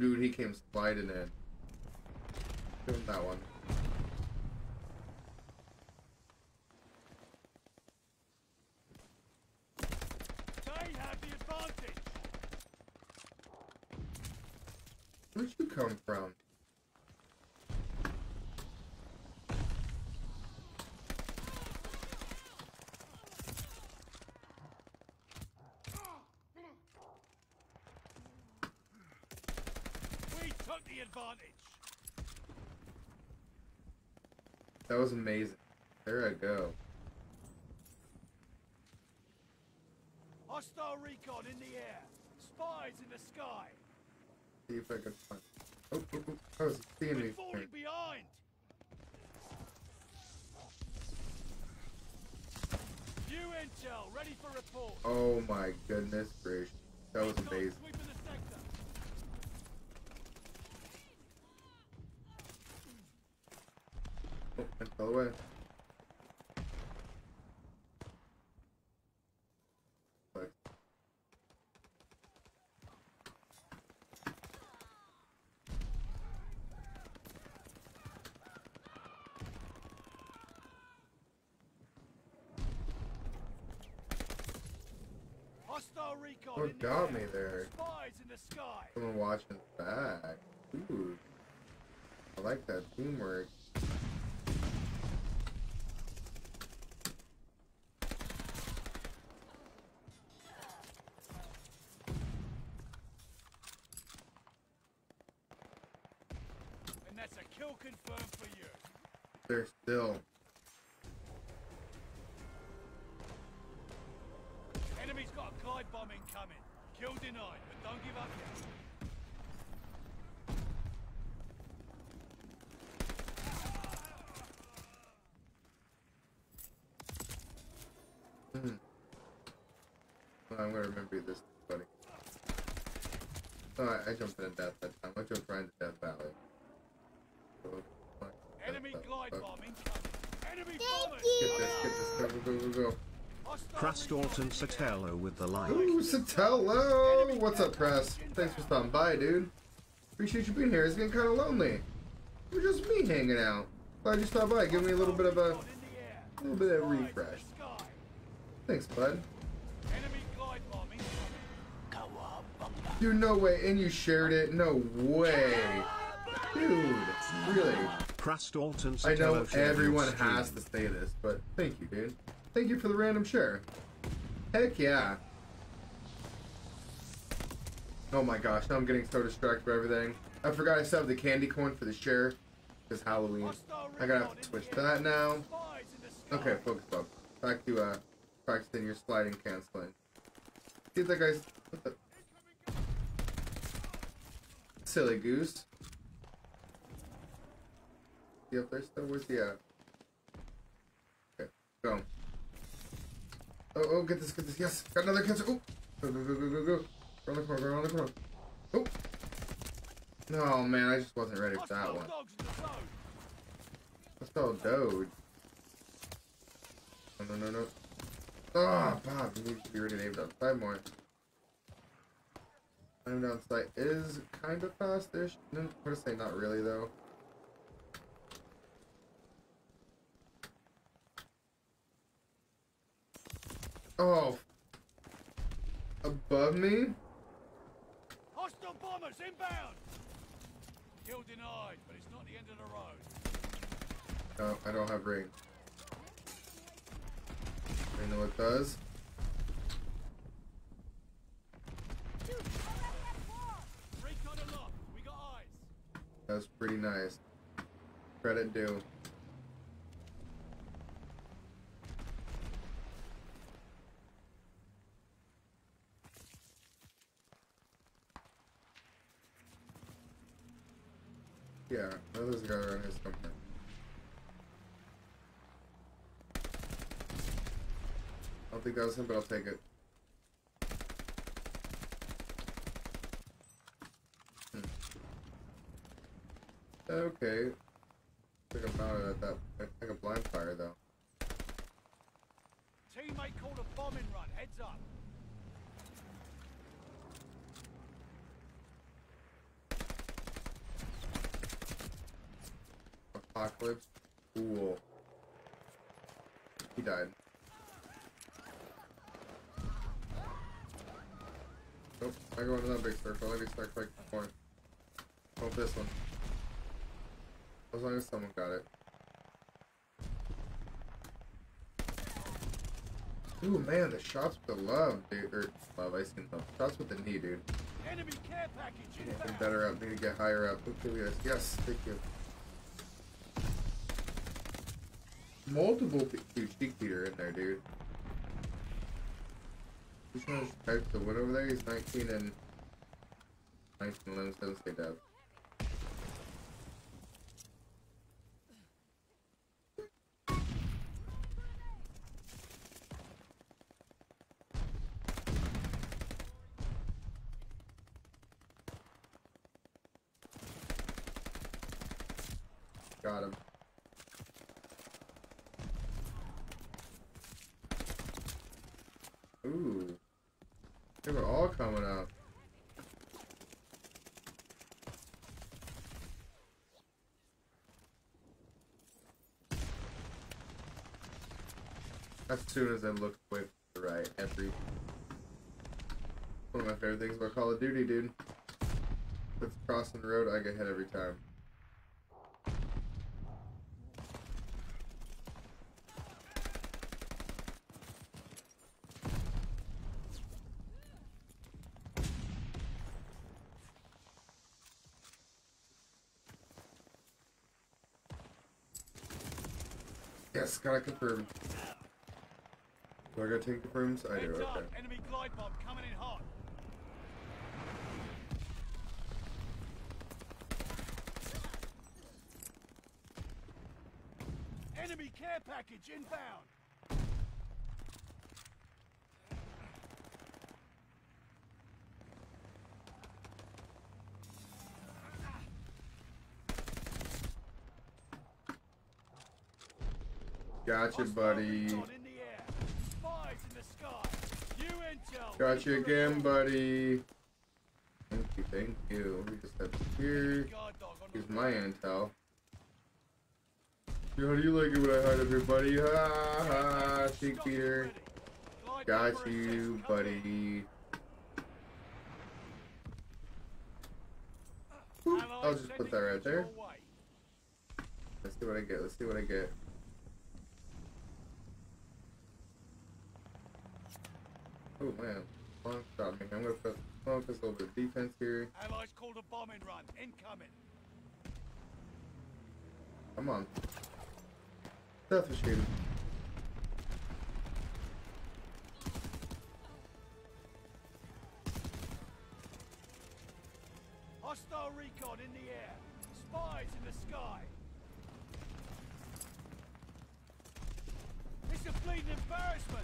Dude, he came sliding in. That one.
They have the advantage.
Where'd you come from?
We took the advantage.
That was amazing. There I go.
Hostile recon in the air. Spies in the sky.
See if I can find. Oh, oh, oh, I was seeing
We're falling behind. View intel, ready for report.
Oh my goodness gracious. That was amazing.
sweeping the sector.
Oh, I fell away. Fuck.
Hostile recon
What
in the
got me there?
Spies in the sky.
Someone watching back. Ooh. I like that teamwork. I'm gonna remember this, buddy. Oh, I, I jumped in death that time. I jumped right into Death Valley. So, fuck,
Enemy
fuck,
glide
fuck.
bomb incoming. Enemy
Thank
bombers.
you.
Get this, get this, go, go, go, go, go.
Hostile
Crust
recon
Alton
in the air.
Satello with the like.
Ooh, Satello! What's up, press? Thanks for stopping by, dude. Appreciate you being here. It's getting kind of lonely. It was just me hanging out. Glad you stopped by. Give me a little bit of a,
Recon in the air.
a little bit of
Spies in the
refresh. Thanks, bud. Dude, no way. And you shared it? No way. Dude, really? I know everyone has to say this, but thank you, dude. Thank you for the random share. Heck yeah. Oh my gosh, now I'm getting so distracted by everything. I forgot I still have the candy corn for the share. Because Halloween. I gotta have to switch to that now.
Spies in the sky.
Okay, focus up. Back to uh practicing your sliding canceling. See if that guy's what the silly goose. He up there still? Where's he at? Okay, go. Oh, oh, get this, get this. Yes, got another cancel. Oh, go, go, go, go, go, go. Around the corner, around the corner. Oh. No, man, I just wasn't ready for that one.
the.
Let's go, Doge. No, no, no, no. Ah, Bob, you need to be ready to aim down sight more. Aim down sight is kind of fast-ish. No, I'm gonna say not really, though. Oh. Above me?
Hostile bombers inbound. Kill denied, but it's not the end of the road.
No, I don't have ring. I know it does.
Recon aloft. We got eyes.
That's pretty nice. Credit due. Yeah, know there's a guy around here somewhere. I don't think that was him, but I'll take it. Hmm. Okay. I think I'm at that. Think a blind fire though.
Teammate called a bombing run. Heads up.
Apocalypse. Cool. He died. Nope. I go into that big circle. I expect like more. Oh, this one. As long as someone got it. Ooh, man, the shots with the love, dude. Or love, I seen love. Shots with the knee, dude.
Enemy care package
Getting
inbound.
better up. Need to get higher up. Okay, yes. Yes, thank you. Multiple cheek beater in there, dude. He's trying to type the win over there. He's 19 and 19 11 doesn't stay dead. Got him. Ooh. They were all coming up. As soon as I look away to the right, every one of my favorite things about Call of Duty, dude. If it's crossing the road, I get hit every time. Yes, gotta confirm. I gotta take confirms? I do, okay.
enemy glide bomb coming in hot. Enemy care package inbound.
Gotcha, buddy.
recon in the air. Spies in the sky. New intel.
Got you again, buddy. Thank you, thank you. We just have here. Here's my intel. How do you like it when I hide up here, buddy? Ha ha, cheek.
Glide
Got you, buddy. I'll just put that right there. Let's see what I get. Let's see what I get. Oh man, long shot me. I'm gonna put focus a little bit of defense here.
Allies called a bombing run. Incoming.
Come on. Death machine.
Hostile recon in the air. Spies in the sky. It's a bleeding embarrassment.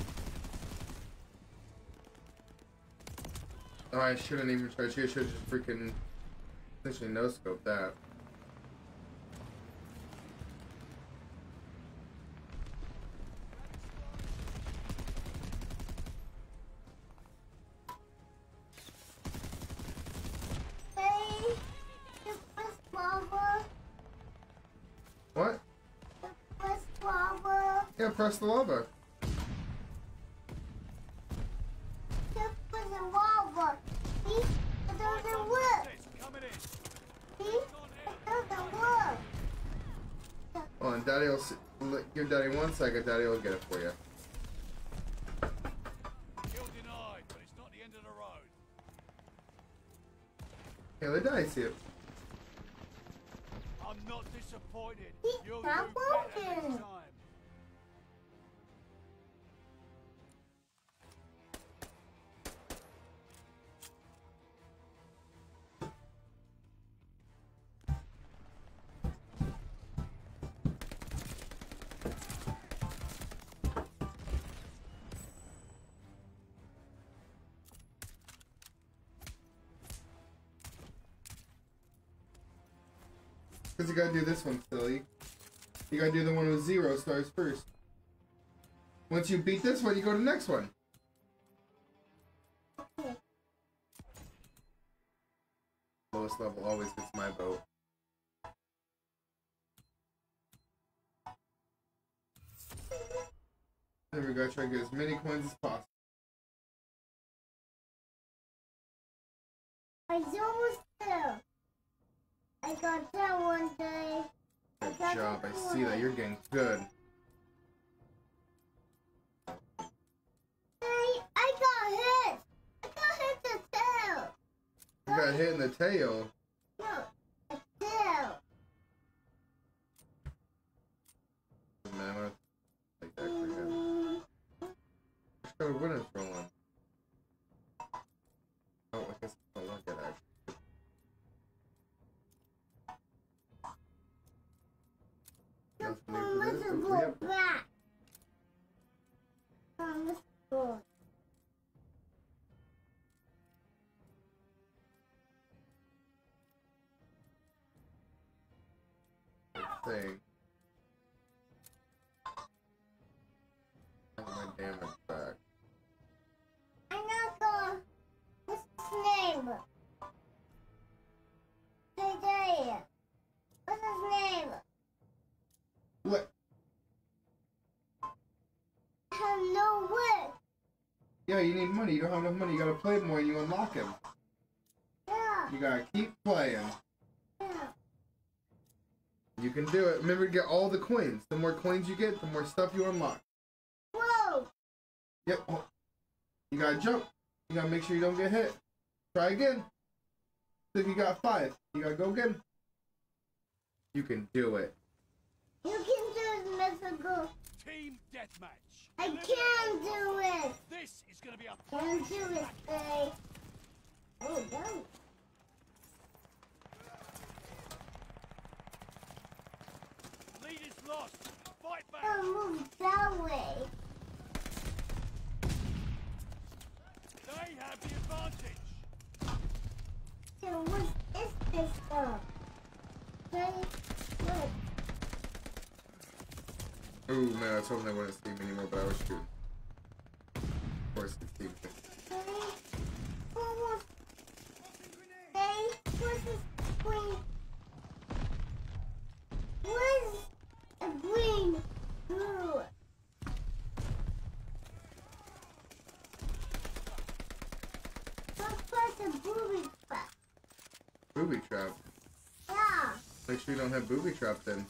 Oh, I shouldn't even try. I should just freaking essentially no scope that.
Hey, the first lava,
What?
the first lava,
Yeah, press the lava. One second. Daddy will get it for you. Because you gotta do this one, silly. You gotta do the one with zero stars first. Once you beat this one, you go to the next one. thing. Oh, my damage back.
I know.
not. What's his name? Today. What's his name?
What? I
have no wood. Yeah, you need money. You don't have enough money. You gotta play more and you unlock him.
Yeah.
You gotta keep playing.
Yeah.
You can do it. Remember to get all the coins. The more coins you get, the more stuff you unlock.
Whoa.
Yep. oh. You gotta jump. You gotta make sure you don't get hit. Try again. So if you got five, you gotta go again. You can do it.
You can do it, Mr. Go.
Team deathmatch.
I can do it.
This is going to be a
Can do it, Faye. Oh, no.
lead is lost. Fight back.
Don't move that way.
They have the advantage.
So what is this stuff? Faye, look.
Ooh, man, I told them they wouldn't see me anymore, but I was shooting. Of course, they see me.
Faye, what was... Faye, what's this green? What's a green blue? What's what's a booby trap?
Booby trap.
Yeah.
You don't have booby trap then.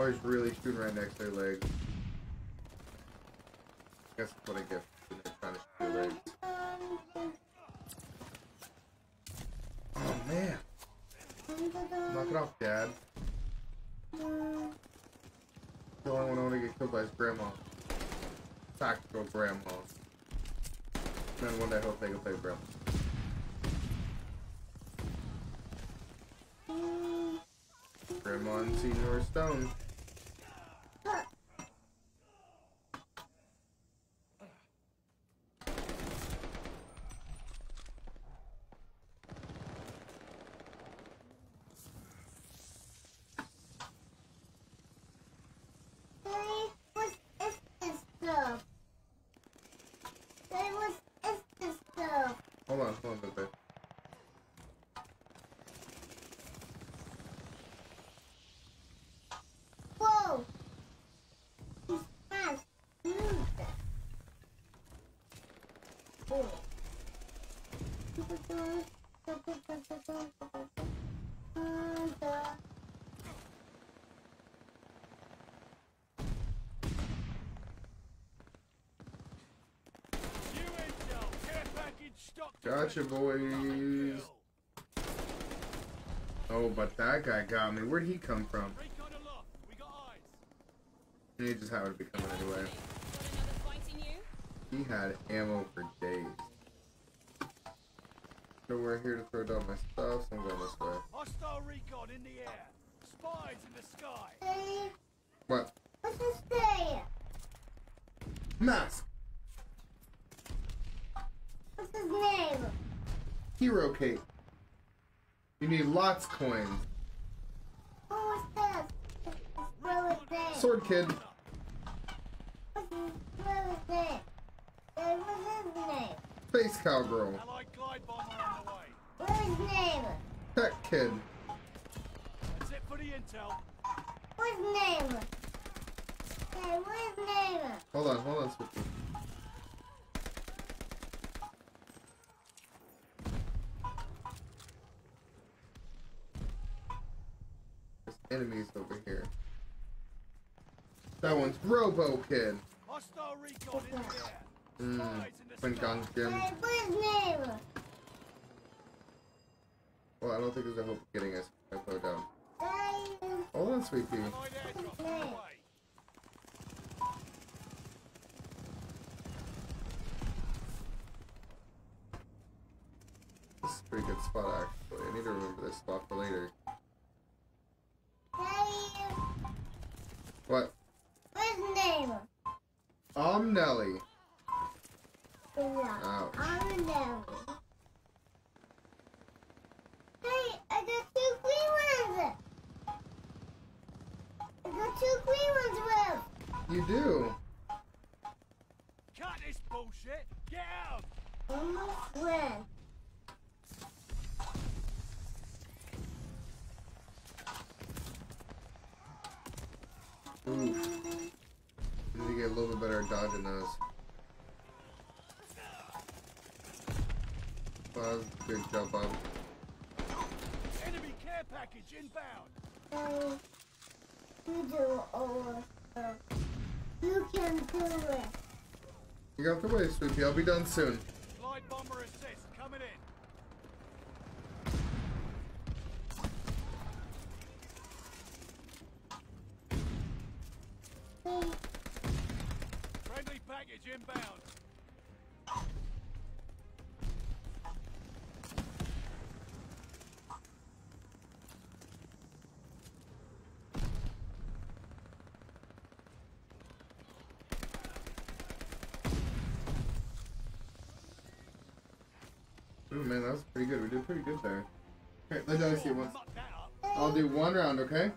Oh,
he's
really shooting right next to their leg. Guess that's what I get they're trying to shoot their legs. Oh, man. Knock it off, Dad. The only one I want to get killed by is Grandma. Tactical Grandma. And then one day hope they can play Grandma. Grandma and Senior Stone.
Hey, what is this stuff? Hey, what is this stuff?
Hold on, hold on, baby.
Whoa! He smashed through that. Oh.
New intel. Care package stock.
Gotcha, boys. Oh, but that guy got me. Where'd he come from? He just happened to be coming anyway. He had ammo for days. So we're here to throw down my stuff, so I'm going this way.
Hostile recon in the air. Spies in the sky.
Hey,
What?
what's this say?
Mask!
What's his name?
Hero cape. You need lots coins.
Oh, what's this? What was this?
Sword kid.
What's his, what was what's his name?
Face cowgirl. kid.
That's it for the intel.
What's name? Okay, what's name?
Hold on, hold on, Switch. There's enemies over here. That one's Robo Kid.
Hostile
recon
hmm, in
there. What's name? think there's a hope of getting us Echo down.
Oh,
Hold on, Sweetie. Where? Oof. Need to
get
a little bit better at dodging those. Well, good jump up.
Enemy care package inbound.
You. You can do it.
You got the way, Sweepy. I'll be done soon.
Baggage inbound.
Ooh, man, that was pretty good. We did pretty good there. Okay, let's see
one.
I'll do one round, okay?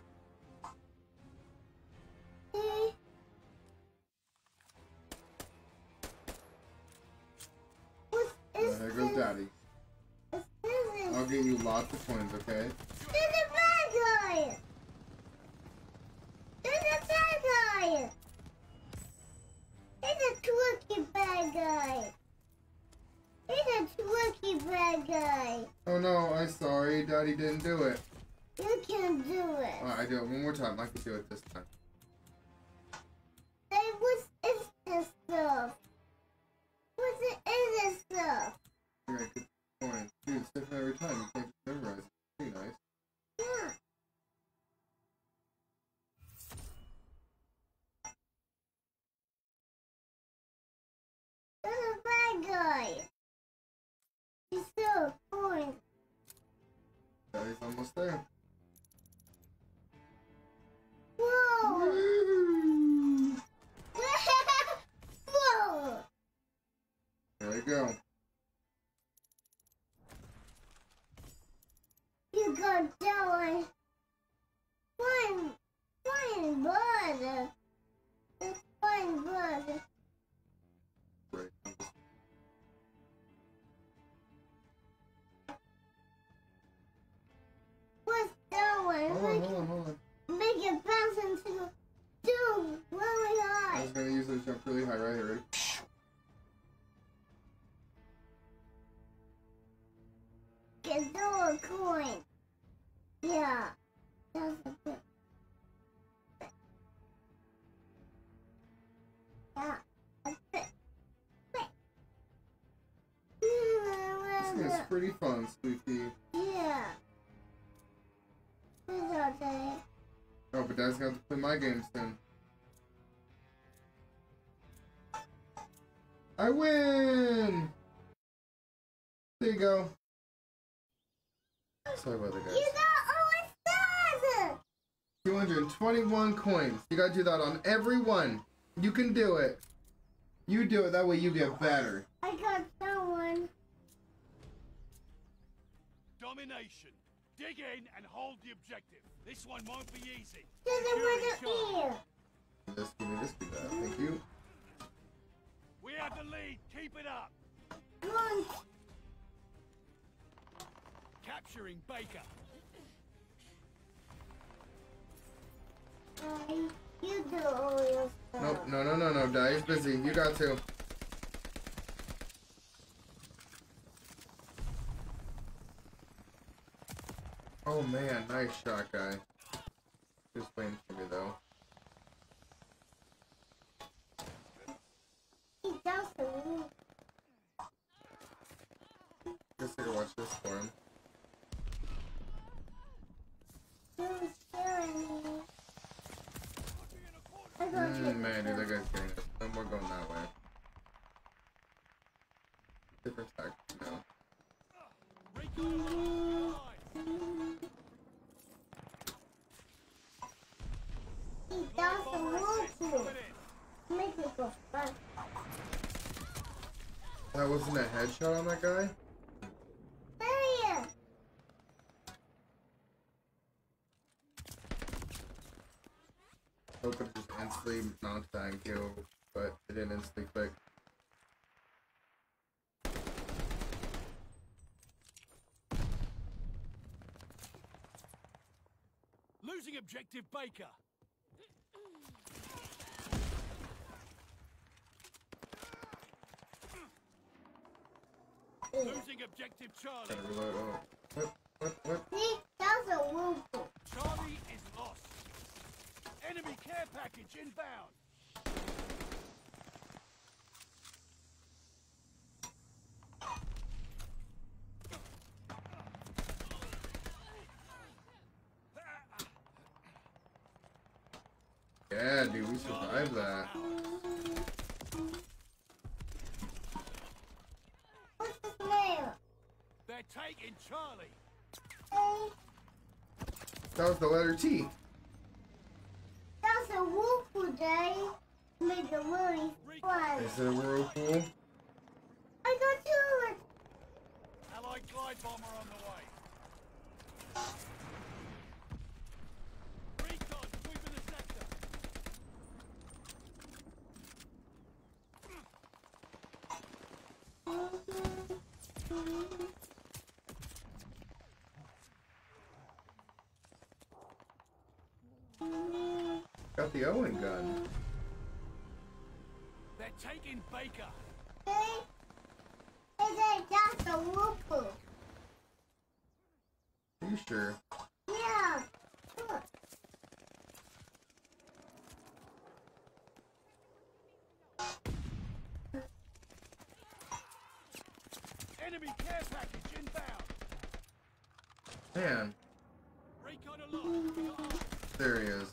pretty fun, Sweetie.
Yeah. Who's all?
Oh, but Dad's got to play my games then. I win! There you go. Sorry about that, guys.
You got all stars!
221 coins. You gotta do that on every one. You can do it. You do it, that way you get better. Headshot on that guy? I could just instantly that and kill, but it didn't instantly click.
Losing objective Baker. Losing objective Charlie.
Gotta. What? What? What?
See, that's a woo
Charlie is lost. Enemy care package inbound.
Yeah, dude, we survived that.
What's the mayor?
They're taking Charlie.
Hey,
That was the letter T.
that's a woo day. Make the really fun.
Is it a whirlpool?
I got two.
Allied glide bomber on the way. Recon sweeping the sector.
Got the Owen gun.
They're taking Baker.
Hey, is it just a woo
Are you sure?
Yeah. Look.
Enemy care package inbound.
Man,
Recon aloft. We got eyes.
there he is.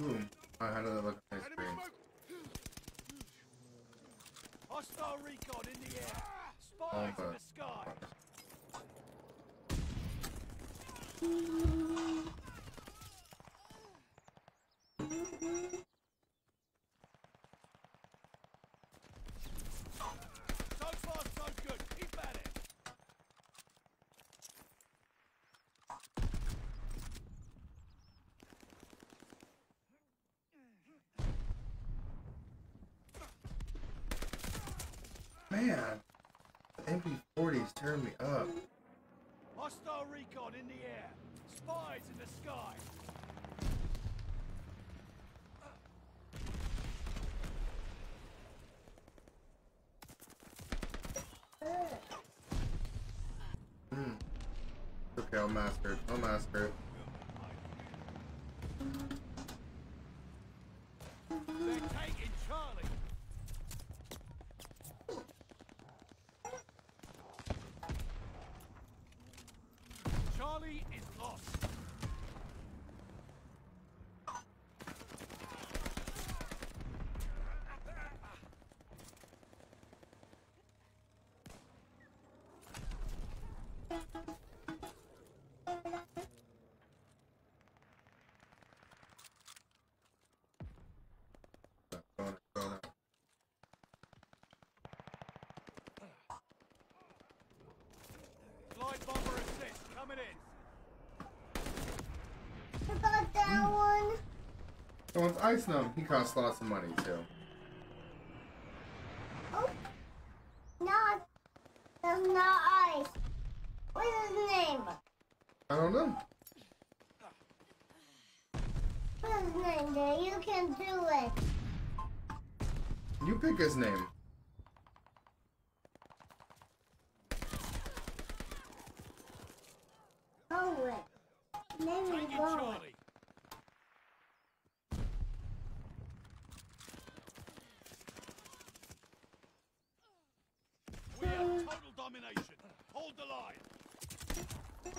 Ooh. I had to look at my
Enemy
screen.
smoke. Hostile recon in the air. Spies
Oh,
in
but-
the sky. So far, so good. Keep at it.
Man, the MP40's tearing me up.
Hostile recon in the air. Spies in the sky.
Hmm. Okay, I'll master it. I'll master it.
They're taking Charlie. Charlie is lost. coming in.
About that one.
Oh, Ice Gnome. He costs lots of money too.
Oh. Not. That's not ice. What's his name?
I don't know.
What's his name, Jay? You can do it.
You pick his name.
Go with. Maybe
Taking
go.
Charlie. We have total domination. Hold the line.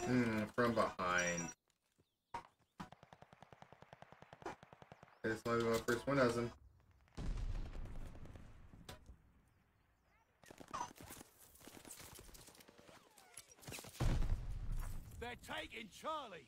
Hmm, from behind. Be my first one as him.
They're taking. Charlie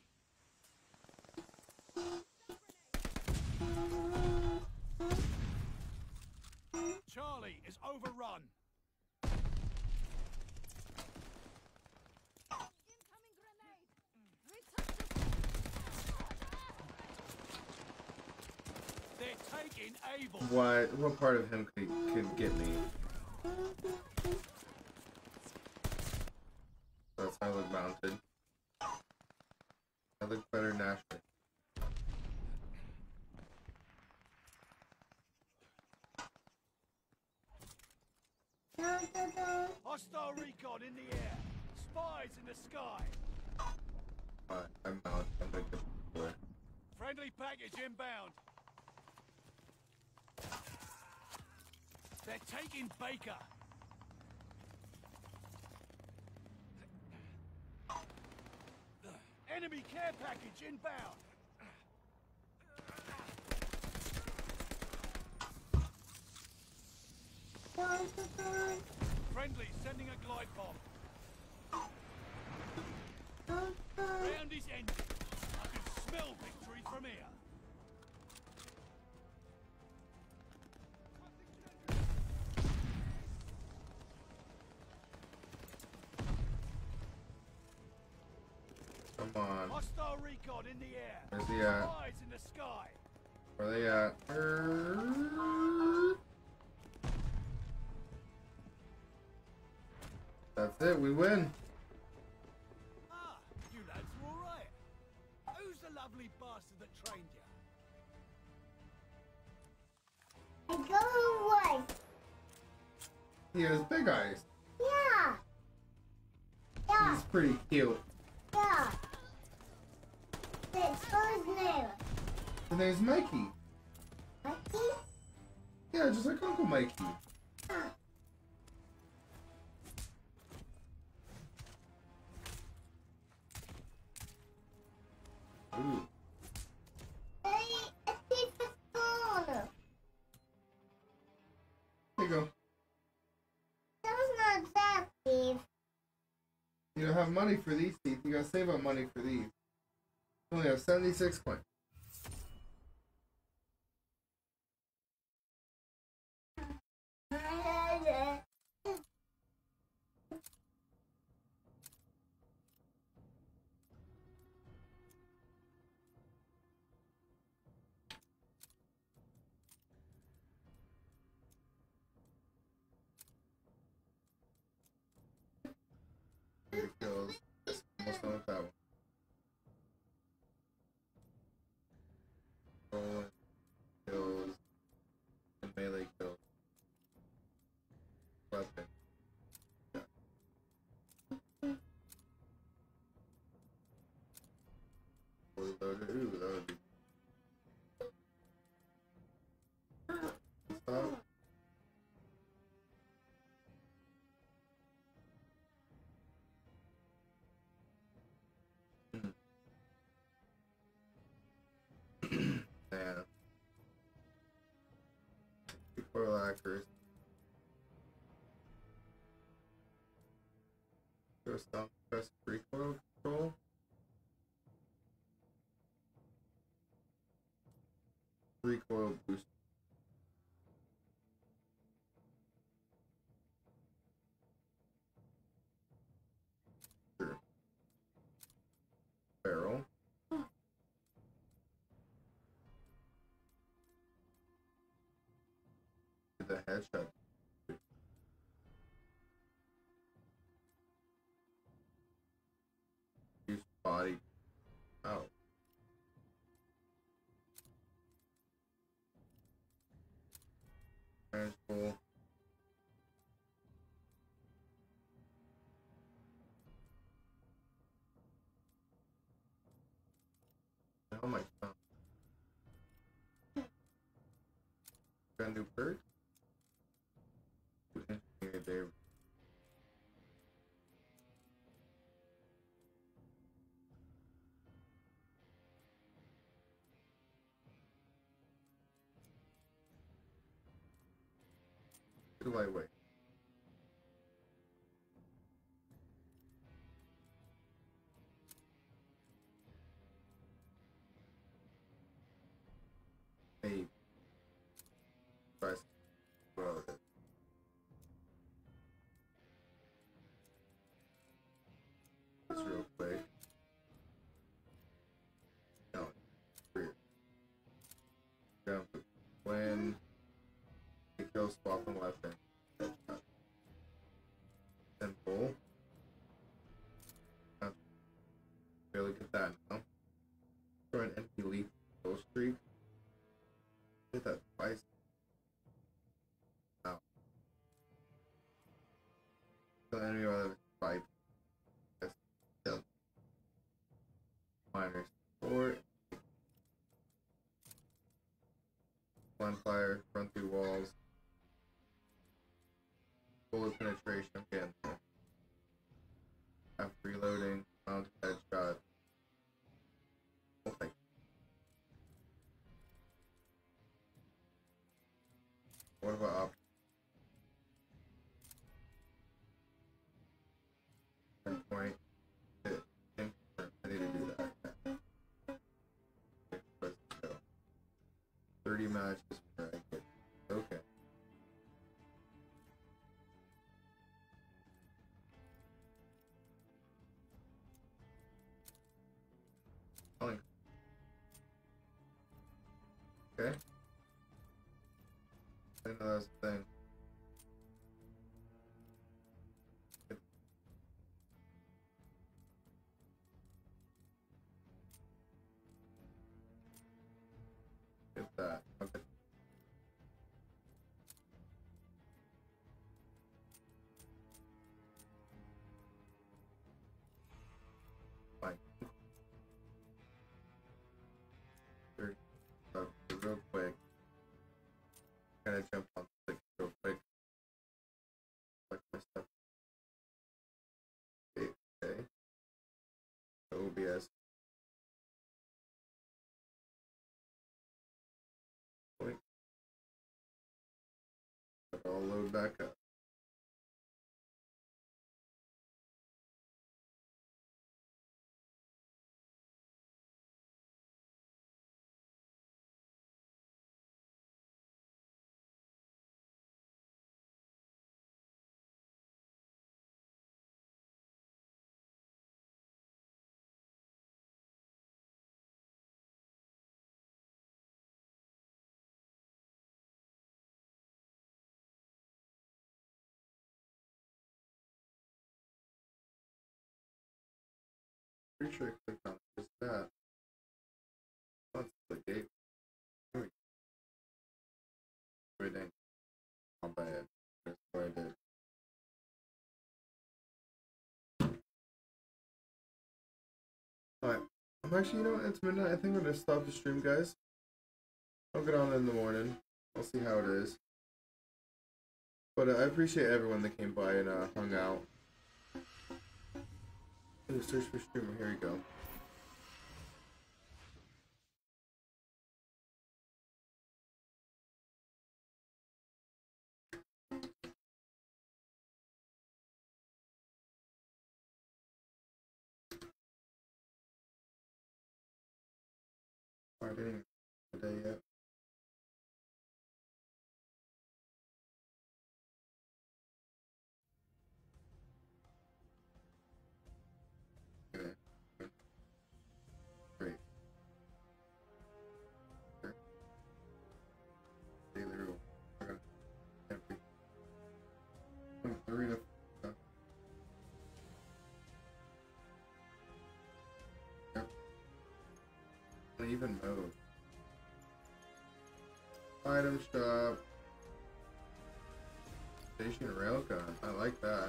What? What part of him could could get me? That's how I look mounted.
Taking Baker. Enemy care package inbound.
Come on.
Hostile recon in the air.
Where's he at?
Spies in the sky.
Where are they at? That's it. We win.
Ah, you lads are all right. Who's the lovely bastard that trained you?
I go away.
He has big eyes.
Yeah. Yeah.
He's pretty cute.
His
name's Mikey.
Mikey?
Yeah, just like Uncle Mikey.
Ah.
Ooh.
Hey, a thief is gone.
Here you go.
That was not that thief.
You don't have money for these teeth. You gotta save up money for these. You only have 76 coins. Accuracy. Go stop press. Recoil headshot. Use body. Oh. Manageable. Oh my god. Got a new perk? Too lightweight. Maybe. Try swap and weapon. Simple. I get. Okay. Calling. Okay. I know that was a thing. Gonna jump on the real quick. Like my stuff. Okay. okay. OBS. But I'll load back up. Pretty sure I clicked on just that. The gate. Here we go. That's what I did. Alright. I'm actually, you know? It's midnight. I think I'm gonna stop the stream, guys. I'll get on in the morning. I'll see how it is. But uh, I appreciate everyone that came by and uh, hung out. Search for streamer. Here we go. I didn't today yet. Even mode. Item shop. Station railgun. I like that.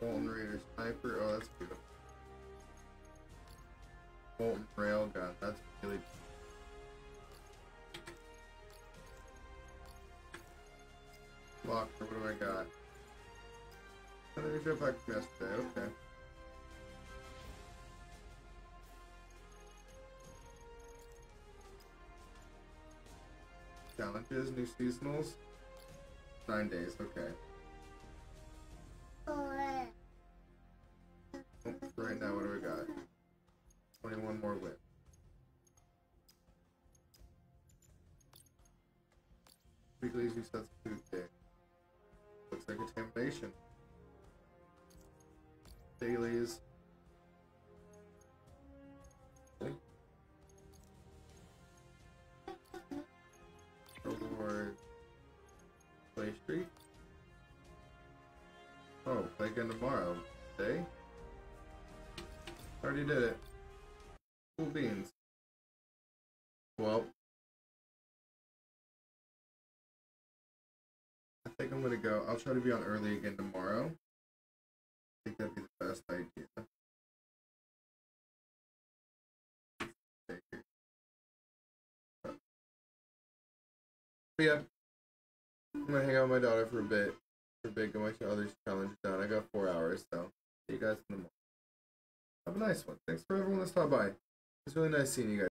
Molten Raider sniper. Oh, that's beautiful. Molten railgun. That's really. Locker. What do I got? Another go back from yesterday. Okay. New seasonals. Nine days. Okay. Already did it. Cool beans. Well. I think I'm gonna go. I'll try to be on early again tomorrow. I think that'd be the best idea. Yeah, I'm gonna hang out with my daughter for a bit. For a bit, get my other challenge done. I got four hours, so see you guys in the morning. Have a nice one. Thanks for everyone that stopped by. It's really nice seeing you guys.